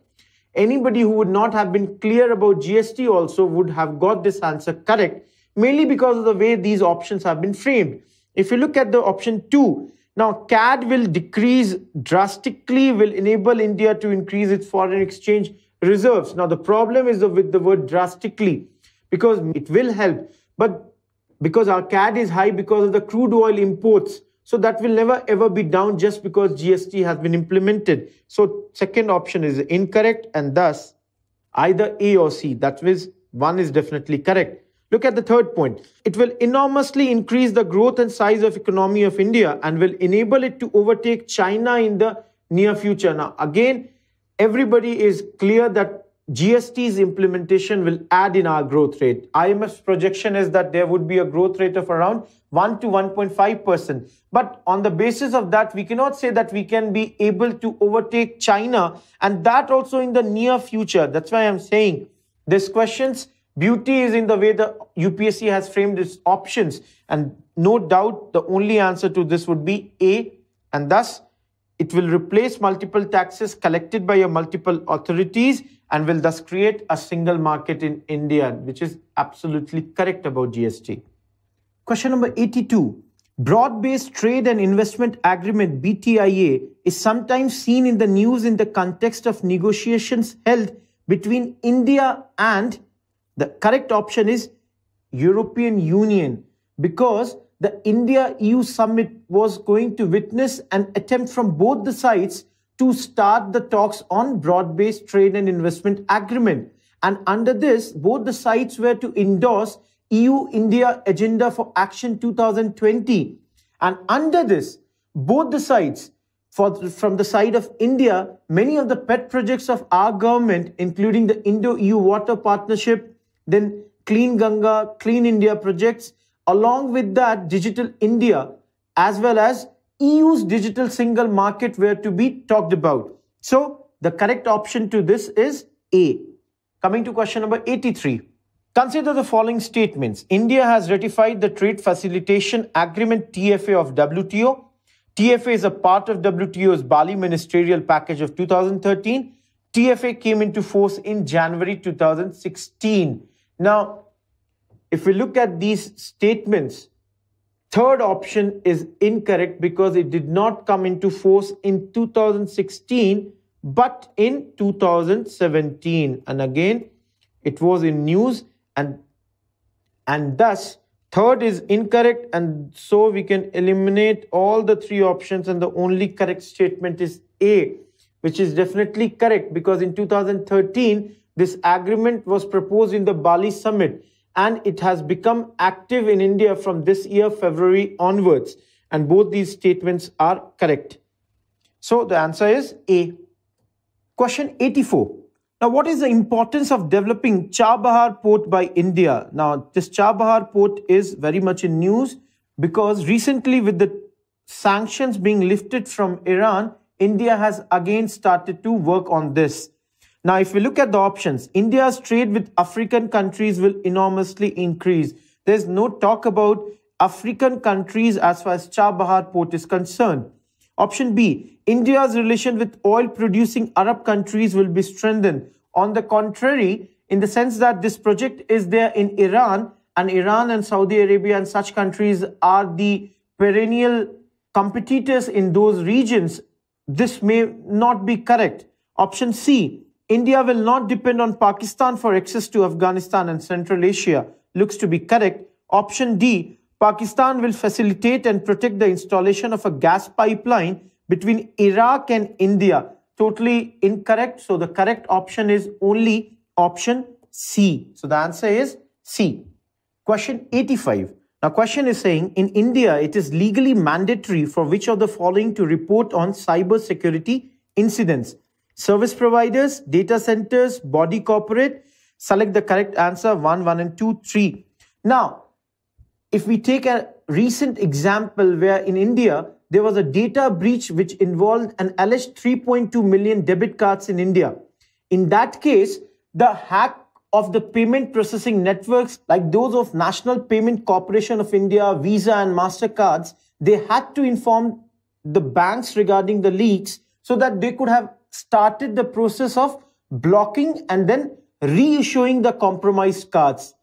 Anybody who would not have been clear about GST also would have got this answer correct, mainly because of the way these options have been framed. If you look at the option two, now CAD will decrease drastically, will enable India to increase its foreign exchange reserves. Now the problem is with the word drastically because it will help, but because our CAD is high because of the crude oil imports. So that will never ever be down just because GST has been implemented. So second option is incorrect and thus either A or C. That means one is definitely correct. Look at the third point. It will enormously increase the growth and size of economy of India and will enable it to overtake China in the near future. Now, again, everybody is clear that GST's implementation will add in our growth rate. IMF's projection is that there would be a growth rate of around 1 to 1.5%. But on the basis of that, we cannot say that we can be able to overtake China and that also in the near future. That's why I'm saying this question's beauty is in the way the UPSC has framed its options. And no doubt the only answer to this would be A. And thus, it will replace multiple taxes collected by your multiple authorities and will thus create a single market in India, which is absolutely correct about GST. Question number 82. Broad-based trade and investment agreement BTIA is sometimes seen in the news in the context of negotiations held between India and the correct option is European Union because the India EU summit was going to witness an attempt from both the sides to start the talks on broad-based trade and investment agreement. And under this, both the sides were to endorse EU-India Agenda for Action 2020. And under this, both the sides, for, from the side of India, many of the pet projects of our government, including the Indo-EU Water Partnership, then Clean Ganga, Clean India projects, along with that, Digital India, as well as EU's digital single market were to be talked about. So the correct option to this is A. Coming to question number 83. Consider the following statements. India has ratified the Trade Facilitation Agreement TFA of WTO. TFA is a part of WTO's Bali Ministerial Package of 2013. TFA came into force in January 2016. Now, if we look at these statements, Third option is incorrect because it did not come into force in 2016 but in 2017 and again it was in news and and thus third is incorrect. And so we can eliminate all the three options and the only correct statement is A which is definitely correct because in 2013 this agreement was proposed in the Bali summit and it has become active in India from this year, February onwards. And both these statements are correct. So the answer is A. Question 84. Now, what is the importance of developing Chabahar port by India? Now, this Chabahar port is very much in news because recently with the sanctions being lifted from Iran, India has again started to work on this. Now, if we look at the options, India's trade with African countries will enormously increase. There's no talk about African countries as far as Chabahar port is concerned. Option B, India's relation with oil producing Arab countries will be strengthened. On the contrary, in the sense that this project is there in Iran and Iran and Saudi Arabia and such countries are the perennial competitors in those regions, this may not be correct. Option C, India will not depend on Pakistan for access to Afghanistan and Central Asia. Looks to be correct. Option D, Pakistan will facilitate and protect the installation of a gas pipeline between Iraq and India. Totally incorrect. So the correct option is only option C. So the answer is C. Question 85. Now question is saying in India, it is legally mandatory for which of the following to report on cyber security incidents service providers, data centers, body corporate. Select the correct answer 1, 1 and 2, 3. Now, if we take a recent example where in India, there was a data breach which involved an alleged 3.2 million debit cards in India. In that case, the hack of the payment processing networks like those of National Payment Corporation of India, Visa and MasterCards, they had to inform the banks regarding the leaks so that they could have started the process of blocking and then reissuing the compromised cards.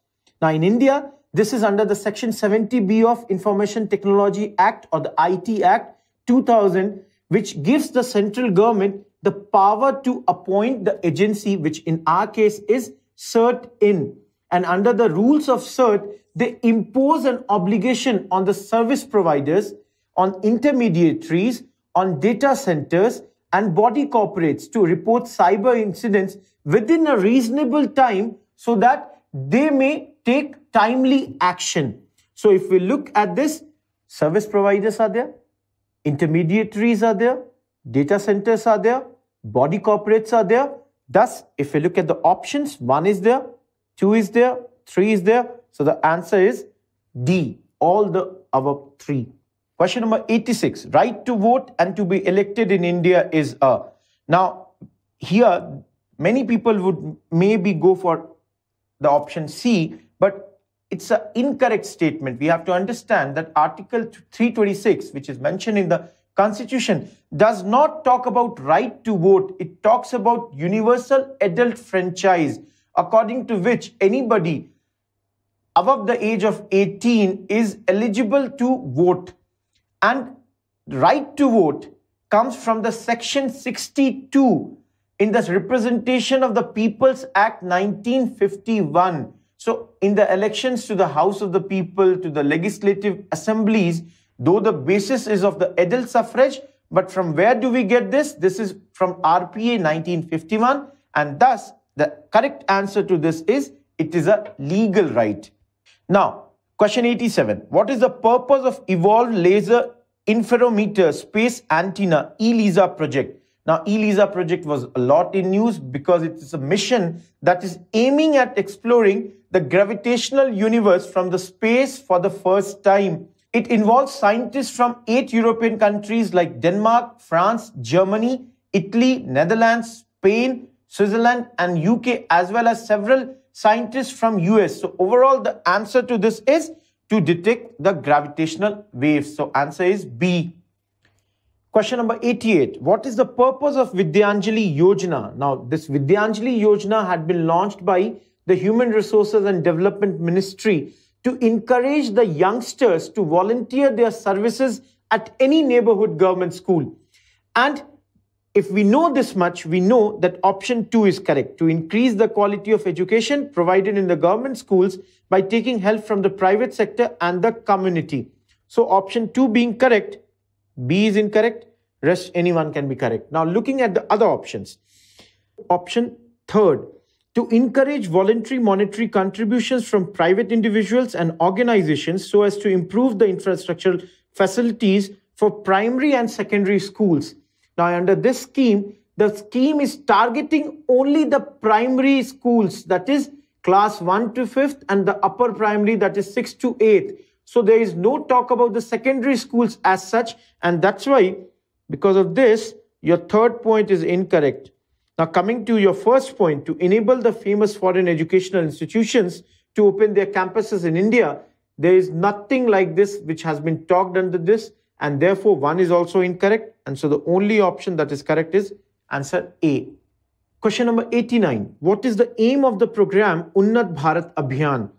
Now in India, this is under the Section 70B of Information Technology Act or the IT Act 2000, which gives the central government the power to appoint the agency, which in our case is CERT in. And under the rules of CERT, they impose an obligation on the service providers, on intermediaries, on data centers, and body corporates to report cyber incidents within a reasonable time so that they may take timely action. So if we look at this, service providers are there, intermediaries are there, data centers are there, body corporates are there. Thus, if we look at the options, one is there, two is there, three is there. So the answer is D, all the above three. Question number 86, right to vote and to be elected in India is a. Now, here, many people would maybe go for the option C, but it's an incorrect statement. We have to understand that Article 326, which is mentioned in the Constitution, does not talk about right to vote. It talks about universal adult franchise, according to which anybody above the age of 18 is eligible to vote. And right to vote comes from the section 62 in the Representation of the People's Act 1951. So, in the elections to the House of the People, to the legislative assemblies, though the basis is of the adult suffrage, but from where do we get this? This is from RPA 1951, and thus the correct answer to this is it is a legal right. Now, question 87 What is the purpose of Evolved Laser Interferometer Space Antenna eLISA project? Now, eLISA project was a lot in news because it is a mission that is aiming at exploring the gravitational universe from the space for the first time. It involves scientists from eight European countries like Denmark, France, Germany, Italy, Netherlands, Spain, Switzerland, and UK, as well as several scientists from US. So overall, the answer to this is to detect the gravitational waves. So answer is B. Question number 88. What is the purpose of Vidyanjali Yojana? Now, this Vidyanjali Yojana had been launched by the Human Resources and Development Ministry to encourage the youngsters to volunteer their services at any neighborhood government school. And if we know this much, we know that option two is correct to increase the quality of education provided in the government schools by taking help from the private sector and the community. So option two being correct, B is incorrect. Rest anyone can be correct. Now looking at the other options. Option third, to encourage voluntary monetary contributions from private individuals and organizations so as to improve the infrastructural facilities for primary and secondary schools. Now under this scheme, the scheme is targeting only the primary schools, that is class 1 to 5th and the upper primary that is 6 to 8th. So there is no talk about the secondary schools as such. And that's why, because of this, your third point is incorrect. Now, coming to your first point, to enable the famous foreign educational institutions to open their campuses in India, there is nothing like this which has been talked under this, and therefore one is also incorrect. And so the only option that is correct is answer A. Question number 89. What is the aim of the program Unnat Bharat Abhiyan?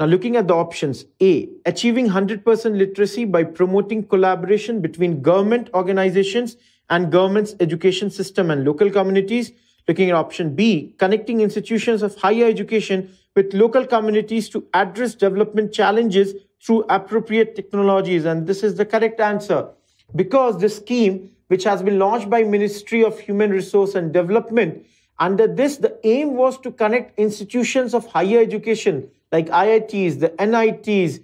Now, looking at the options A, achieving 100% literacy by promoting collaboration between government organizations and government's education system and local communities. Looking at option B, connecting institutions of higher education with local communities to address development challenges through appropriate technologies. And this is the correct answer because this scheme, which has been launched by Ministry of Human Resource and Development, under this, the aim was to connect institutions of higher education like IITs, the NITs,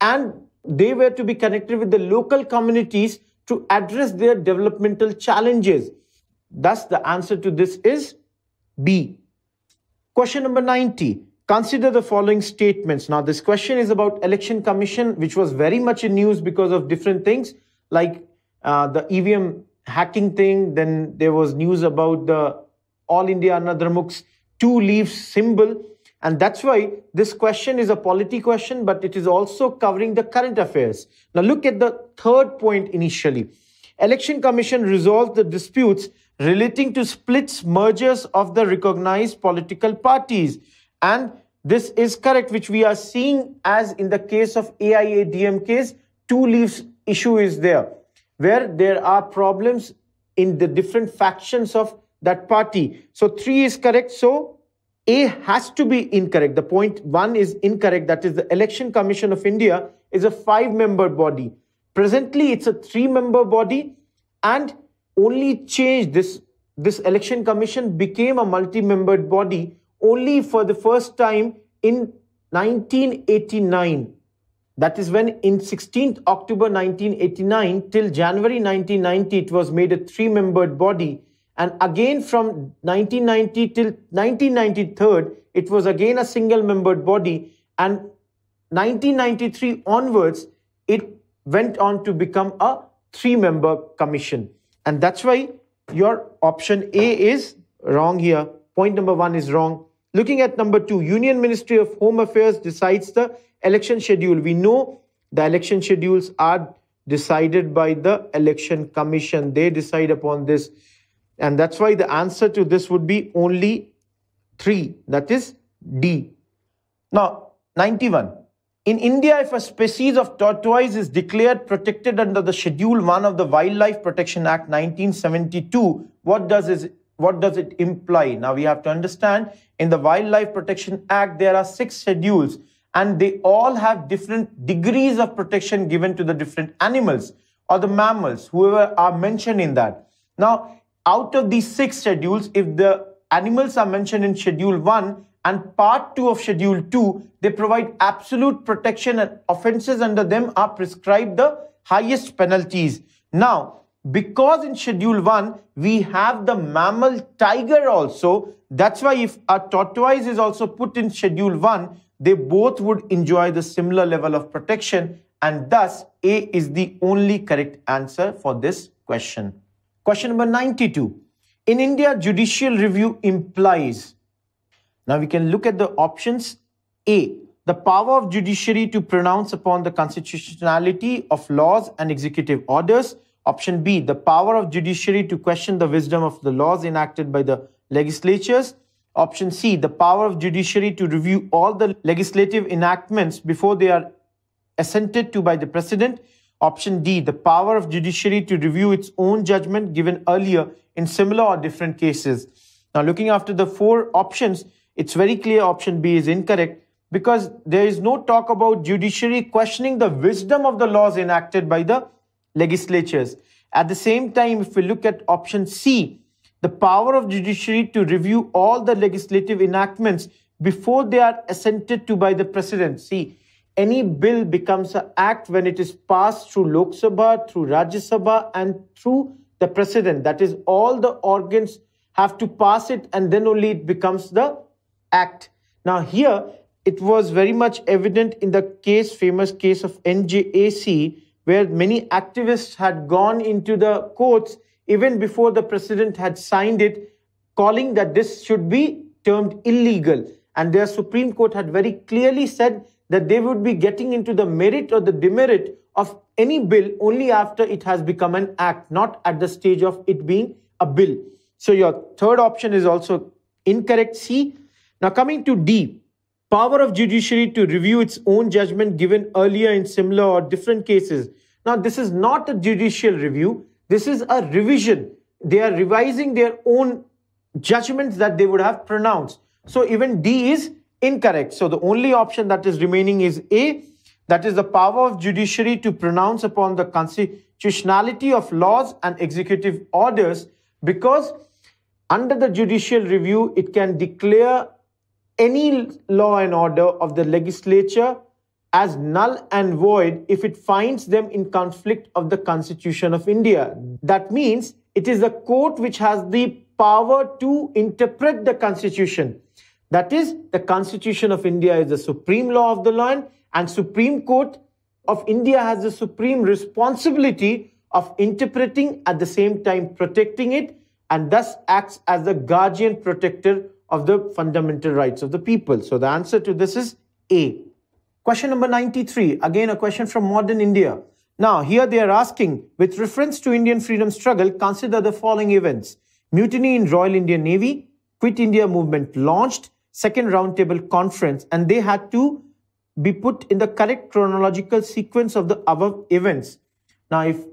and they were to be connected with the local communities to address their developmental challenges. Thus, the answer to this is B. Question number 90. Consider the following statements. Now, this question is about Election Commission, which was very much in news because of different things like uh, the EVM hacking thing. Then there was news about the All India Anna two leaves symbol And that's why this question is a polity question, but it is also covering the current affairs. Now look at the third point initially. Election Commission resolved the disputes relating to splits, mergers of the recognized political parties. And this is correct, which we are seeing as in the case of AIADMK's two leaves issue is there, where there are problems in the different factions of that party. So three is correct. So a has to be incorrect. The point one is incorrect. That is the Election Commission of India is a five member body. Presently, it's a three member body and only changed this, this election commission became a multi-membered body only for the first time in 1989. That is when in 16th October 1989 till January 1990, it was made a three-membered body and again from 1990 till 1993, it was again a single membered body. And 1993 onwards, it went on to become a three member commission. And that's why your option A is wrong here. Point number one is wrong. Looking at number two, Union Ministry of Home Affairs decides the election schedule. We know the election schedules are decided by the election commission. They decide upon this. And that's why the answer to this would be only 3, that is D. Now, 91. In India, if a species of tortoise is declared protected under the Schedule 1 of the Wildlife Protection Act 1972, what does it, what does it imply? Now, we have to understand in the Wildlife Protection Act, there are six schedules and they all have different degrees of protection given to the different animals or the mammals, whoever are mentioned in that. Now, out of these six schedules, if the animals are mentioned in Schedule 1 and Part 2 of Schedule 2, they provide absolute protection and offenses under them are prescribed the highest penalties. Now, because in Schedule 1, we have the mammal tiger also, that's why if a tortoise is also put in Schedule 1, they both would enjoy the similar level of protection and thus A is the only correct answer for this question. Question number 92. In India, judicial review implies. Now we can look at the options. A. The power of judiciary to pronounce upon the constitutionality of laws and executive orders. Option B. The power of judiciary to question the wisdom of the laws enacted by the legislatures. Option C. The power of judiciary to review all the legislative enactments before they are assented to by the president. Option D, the power of judiciary to review its own judgment given earlier in similar or different cases. Now, looking after the four options, it's very clear option B is incorrect because there is no talk about judiciary questioning the wisdom of the laws enacted by the legislatures. At the same time, if we look at option C, the power of judiciary to review all the legislative enactments before they are assented to by the president. See, any bill becomes an act when it is passed through Lok Sabha, through Rajya Sabha, and through the president. That is, all the organs have to pass it, and then only it becomes the act. Now, here it was very much evident in the case, famous case of NJAC, where many activists had gone into the courts even before the president had signed it, calling that this should be termed illegal. And their Supreme Court had very clearly said that they would be getting into the merit or the demerit of any bill only after it has become an act, not at the stage of it being a bill. So your third option is also incorrect C. Now coming to D, power of judiciary to review its own judgment given earlier in similar or different cases. Now this is not a judicial review. This is a revision. They are revising their own judgments that they would have pronounced. So even D is Incorrect. So the only option that is remaining is A, that is the power of judiciary to pronounce upon the constitutionality of laws and executive orders because under the judicial review, it can declare any law and order of the legislature as null and void if it finds them in conflict of the Constitution of India. That means it is the court which has the power to interpret the Constitution. That is, the Constitution of India is the supreme law of the land and Supreme Court of India has the supreme responsibility of interpreting at the same time protecting it and thus acts as the guardian protector of the fundamental rights of the people. So the answer to this is A. Question number 93, again a question from modern India. Now, here they are asking, with reference to Indian freedom struggle, consider the following events. Mutiny in Royal Indian Navy, Quit India movement launched, second roundtable conference, and they had to be put in the correct chronological sequence of the above events. Now, if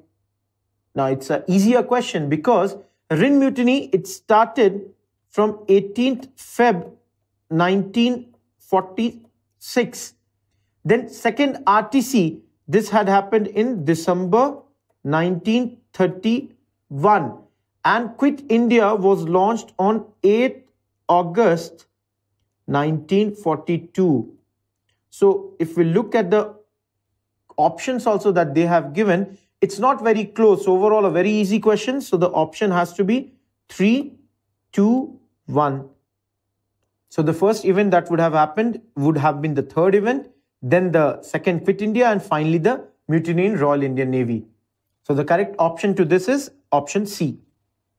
now it's an easier question because RIN Mutiny, it started from 18th Feb 1946. Then second RTC, this had happened in December 1931 and Quit India was launched on 8th August 1942. So if we look at the options also that they have given, it's not very close. Overall, a very easy question. So the option has to be 3, 2, 1. So the first event that would have happened would have been the third event, then the second Quit India, and finally the mutiny in Royal Indian Navy. So the correct option to this is option C.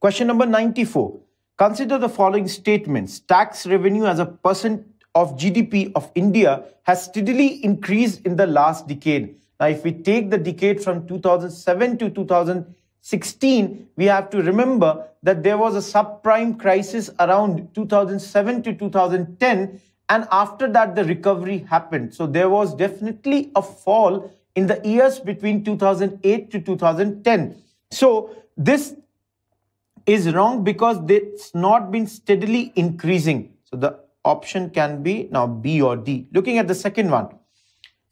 Question number 94. Consider the following statements. Tax revenue as a percent of GDP of India has steadily increased in the last decade. Now, if we take the decade from 2007 to 2016, we have to remember that there was a subprime crisis around 2007 to 2010. And after that, the recovery happened. So there was definitely a fall in the years between 2008 to 2010. So this is wrong because it's not been steadily increasing. So the option can be now B or D. Looking at the second one.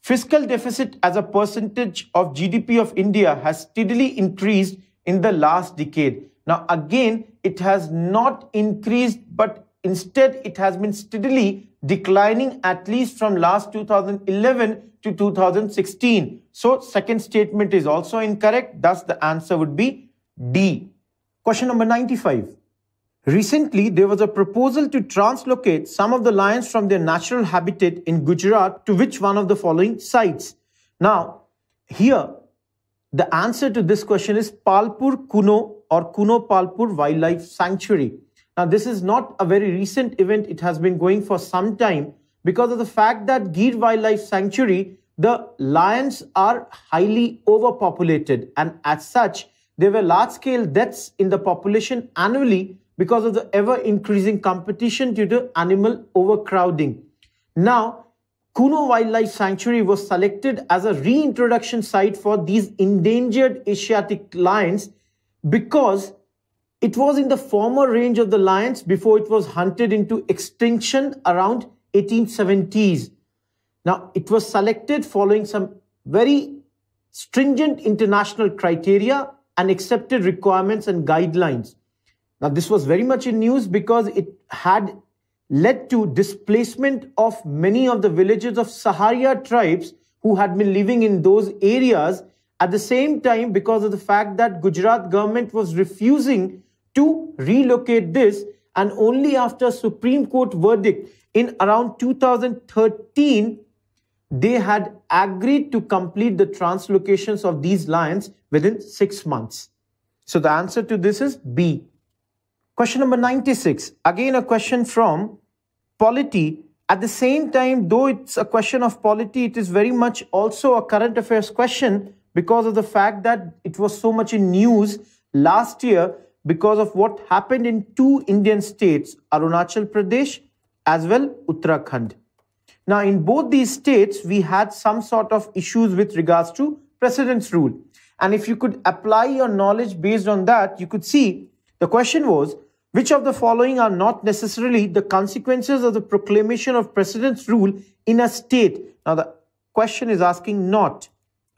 Fiscal deficit as a percentage of GDP of India has steadily increased in the last decade. Now, again, it has not increased, but instead it has been steadily declining at least from last 2011 to 2016. So, second statement is also incorrect. Thus, the answer would be D. Question number 95. Recently, there was a proposal to translocate some of the lions from their natural habitat in Gujarat to which one of the following sites? Now, here, the answer to this question is Palpur Kuno or Kuno Palpur Wildlife Sanctuary. Now, this is not a very recent event. It has been going for some time because of the fact that Gir Wildlife Sanctuary, the lions are highly overpopulated. And as such, there were large-scale deaths in the population annually because of the ever increasing competition due to animal overcrowding. Now, Kuno Wildlife Sanctuary was selected as a reintroduction site for these endangered Asiatic lions because it was in the former range of the lions before it was hunted into extinction around 1870s. Now, it was selected following some very stringent international criteria and accepted requirements and guidelines. Now, this was very much in news because it had led to displacement of many of the villages of Saharia tribes who had been living in those areas at the same time because of the fact that Gujarat government was refusing to relocate this and only after Supreme Court verdict in around 2013 they had agreed to complete the translocations of these lions within 6 months. So the answer to this is B. Question number 96. Again, a question from polity. At the same time, though it's a question of polity, it is very much also a current affairs question because of the fact that it was so much in news last year because of what happened in two Indian states, Arunachal Pradesh as well Uttarakhand. Now, in both these states, we had some sort of issues with regards to president's rule. And if you could apply your knowledge based on that, you could see the question was which of the following are not necessarily the consequences of the proclamation of president's rule in a state? Now, the question is asking not.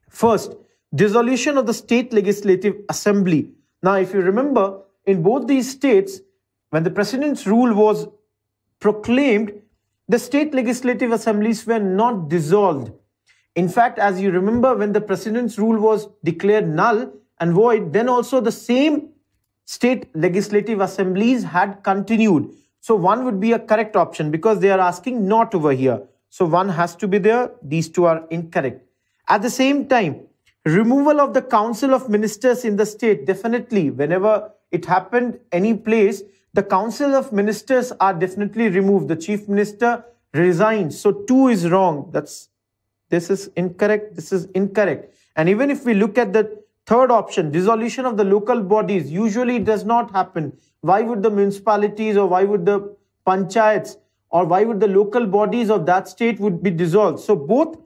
First, dissolution of the state legislative assembly. Now, if you remember, in both these states, when the president's rule was proclaimed, the state legislative assemblies were not dissolved. In fact, as you remember, when the president's rule was declared null and void, then also the same state legislative assemblies had continued. So one would be a correct option because they are asking not over here. So one has to be there. These two are incorrect. At the same time, removal of the council of ministers in the state, definitely whenever it happened any place, The council of ministers are definitely removed. The chief minister resigns. So two is wrong. That's this is incorrect. This is incorrect. And even if we look at the third option, dissolution of the local bodies, usually does not happen. Why would the municipalities or why would the panchayats or why would the local bodies of that state would be dissolved? So both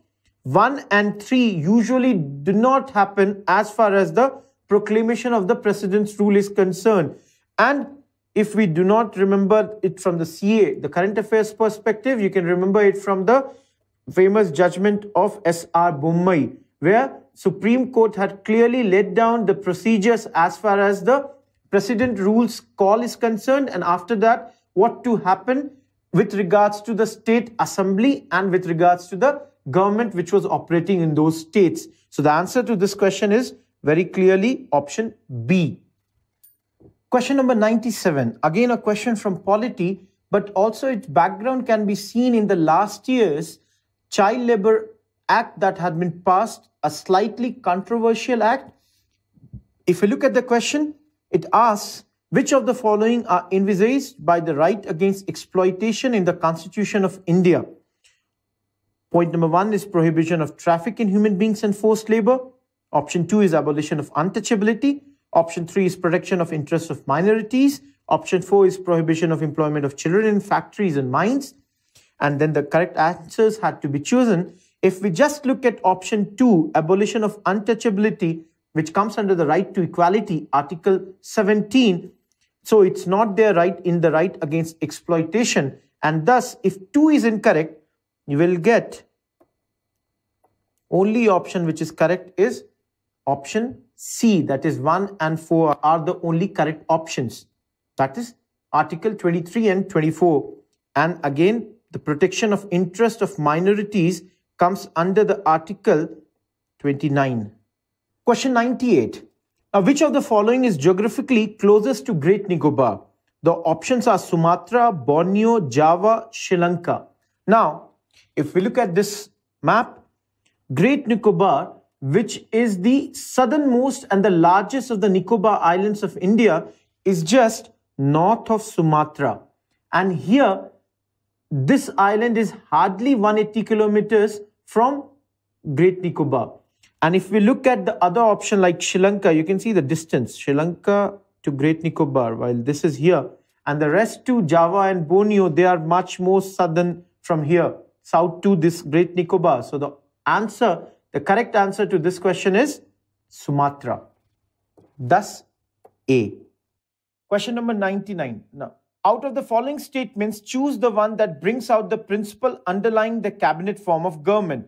1 and 3 usually do not happen as far as the proclamation of the president's rule is concerned. And if we do not remember it from the CA, the current affairs perspective, you can remember it from the famous judgment of S.R. Bommai, where Supreme Court had clearly laid down the procedures as far as the president rules call is concerned. And after that, what to happen with regards to the state assembly and with regards to the government which was operating in those states. So the answer to this question is very clearly option B. Question number 97. Again, a question from polity, but also its background can be seen in the last year's Child Labor Act that had been passed, a slightly controversial act. If you look at the question, it asks which of the following are envisaged by the right against exploitation in the Constitution of India? Point number one is prohibition of traffic in human beings and forced labor. Option two is abolition of untouchability. Option three is protection of interests of minorities. Option four is prohibition of employment of children in factories and mines. And then the correct answers had to be chosen. If we just look at option two, abolition of untouchability, which comes under the right to equality, Article 17. So it's not their right in the right against exploitation. And thus, if two is incorrect, you will get only option which is correct is option C, that is 1 and 4 are the only correct options. That is Article 23 and 24. And again, the protection of interest of minorities comes under the Article 29. Question 98. Now, which of the following is geographically closest to Great Nicobar? The options are Sumatra, Borneo, Java, Sri Lanka. Now, if we look at this map, Great Nicobar which is the southernmost and the largest of the Nicobar Islands of India, is just north of Sumatra. And here, this island is hardly 180 kilometers from Great Nicobar. And if we look at the other option like Sri Lanka, you can see the distance, Sri Lanka to Great Nicobar, while this is here. And the rest to Java and Borneo, they are much more southern from here, south to this Great Nicobar. So the answer the correct answer to this question is Sumatra. Thus, A. Question number 99. Now, out of the following statements, choose the one that brings out the principle underlying the cabinet form of government.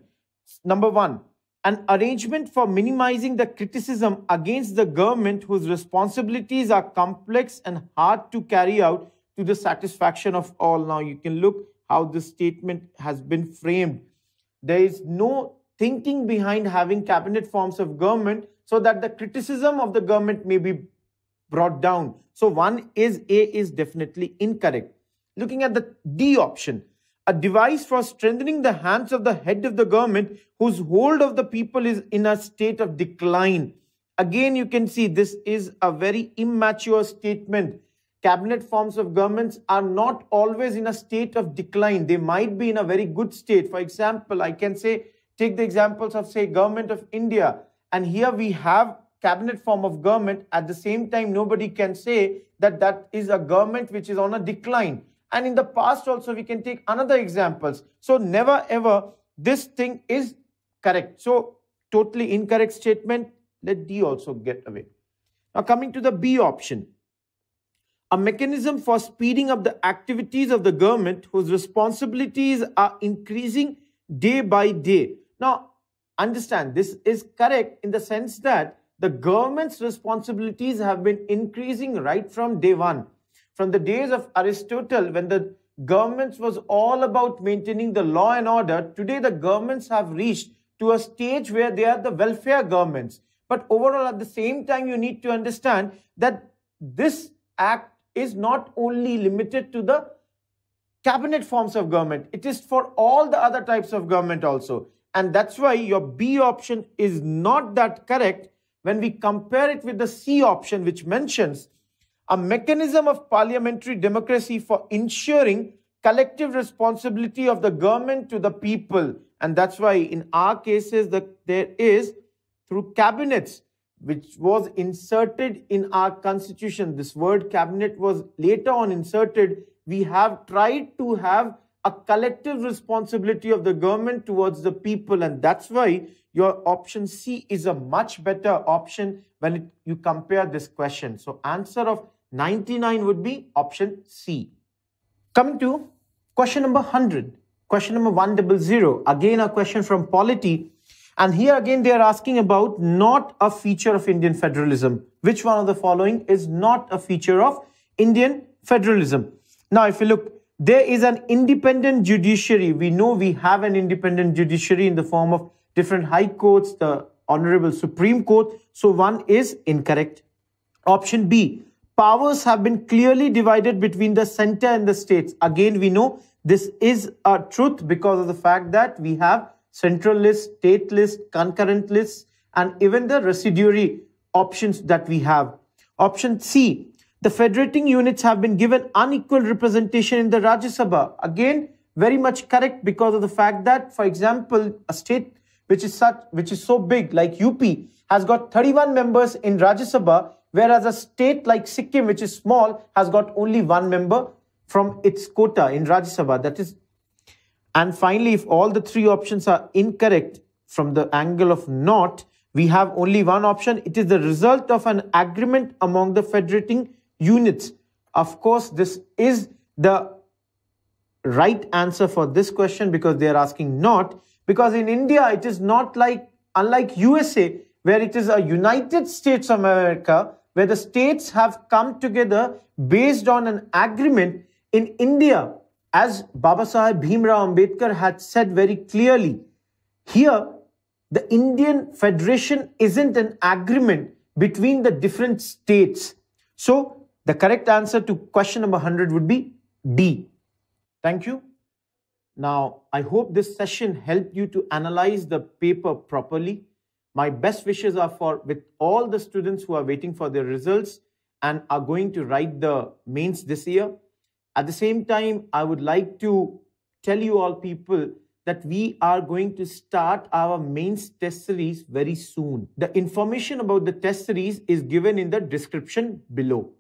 Number one, an arrangement for minimizing the criticism against the government whose responsibilities are complex and hard to carry out to the satisfaction of all. Now, you can look how this statement has been framed. There is no thinking behind having cabinet forms of government so that the criticism of the government may be brought down. So one is A is definitely incorrect. Looking at the D option, a device for strengthening the hands of the head of the government whose hold of the people is in a state of decline. Again, you can see this is a very immature statement. Cabinet forms of governments are not always in a state of decline. They might be in a very good state. For example, I can say Take the examples of, say, government of India. And here we have cabinet form of government. At the same time, nobody can say that that is a government which is on a decline. And in the past also, we can take another examples. So never ever this thing is correct. So totally incorrect statement. Let D also get away. Now coming to the B option. A mechanism for speeding up the activities of the government whose responsibilities are increasing day by day. Now, understand this is correct in the sense that the government's responsibilities have been increasing right from day one. From the days of Aristotle, when the governments was all about maintaining the law and order, today the governments have reached to a stage where they are the welfare governments. But overall, at the same time, you need to understand that this act is not only limited to the cabinet forms of government. It is for all the other types of government also. And that's why your B option is not that correct when we compare it with the C option, which mentions a mechanism of parliamentary democracy for ensuring collective responsibility of the government to the people. And that's why in our cases that there is through cabinets, which was inserted in our constitution. This word cabinet was later on inserted. We have tried to have a collective responsibility of the government towards the people. And that's why your option C is a much better option when it, you compare this question. So answer of 99 would be option C. Coming to question number 100. Question number 100. Again, a question from Polity. And here again, they are asking about not a feature of Indian federalism. Which one of the following is not a feature of Indian federalism? Now, if you look, there is an independent judiciary. We know we have an independent judiciary in the form of different high courts, the Honorable Supreme Court. So one is incorrect. Option B, powers have been clearly divided between the center and the states. Again, we know this is a truth because of the fact that we have central list, state list, concurrent lists, and even the residuary options that we have. Option C, the federating units have been given unequal representation in the Rajya Sabha. Again, very much correct because of the fact that, for example, a state which is such, which is so big like UP has got 31 members in Rajya Sabha, whereas a state like Sikkim, which is small, has got only one member from its quota in Rajya Sabha. That is and finally, if all the three options are incorrect from the angle of not, we have only one option. It is the result of an agreement among the federating units. Of course, this is the right answer for this question because they are asking not. Because in India, it is not like, unlike USA, where it is a United States of America, where the states have come together based on an agreement. In India, as Baba Sahib Bhimrao Ambedkar had said very clearly, here the Indian Federation isn't an agreement between the different states. So the correct answer to question number 100 would be D. Thank you. Now, I hope this session helped you to analyze the paper properly. My best wishes are for with all the students who are waiting for their results and are going to write the mains this year. At the same time, I would like to tell you all people that we are going to start our mains test series very soon. The information about the test series is given in the description below.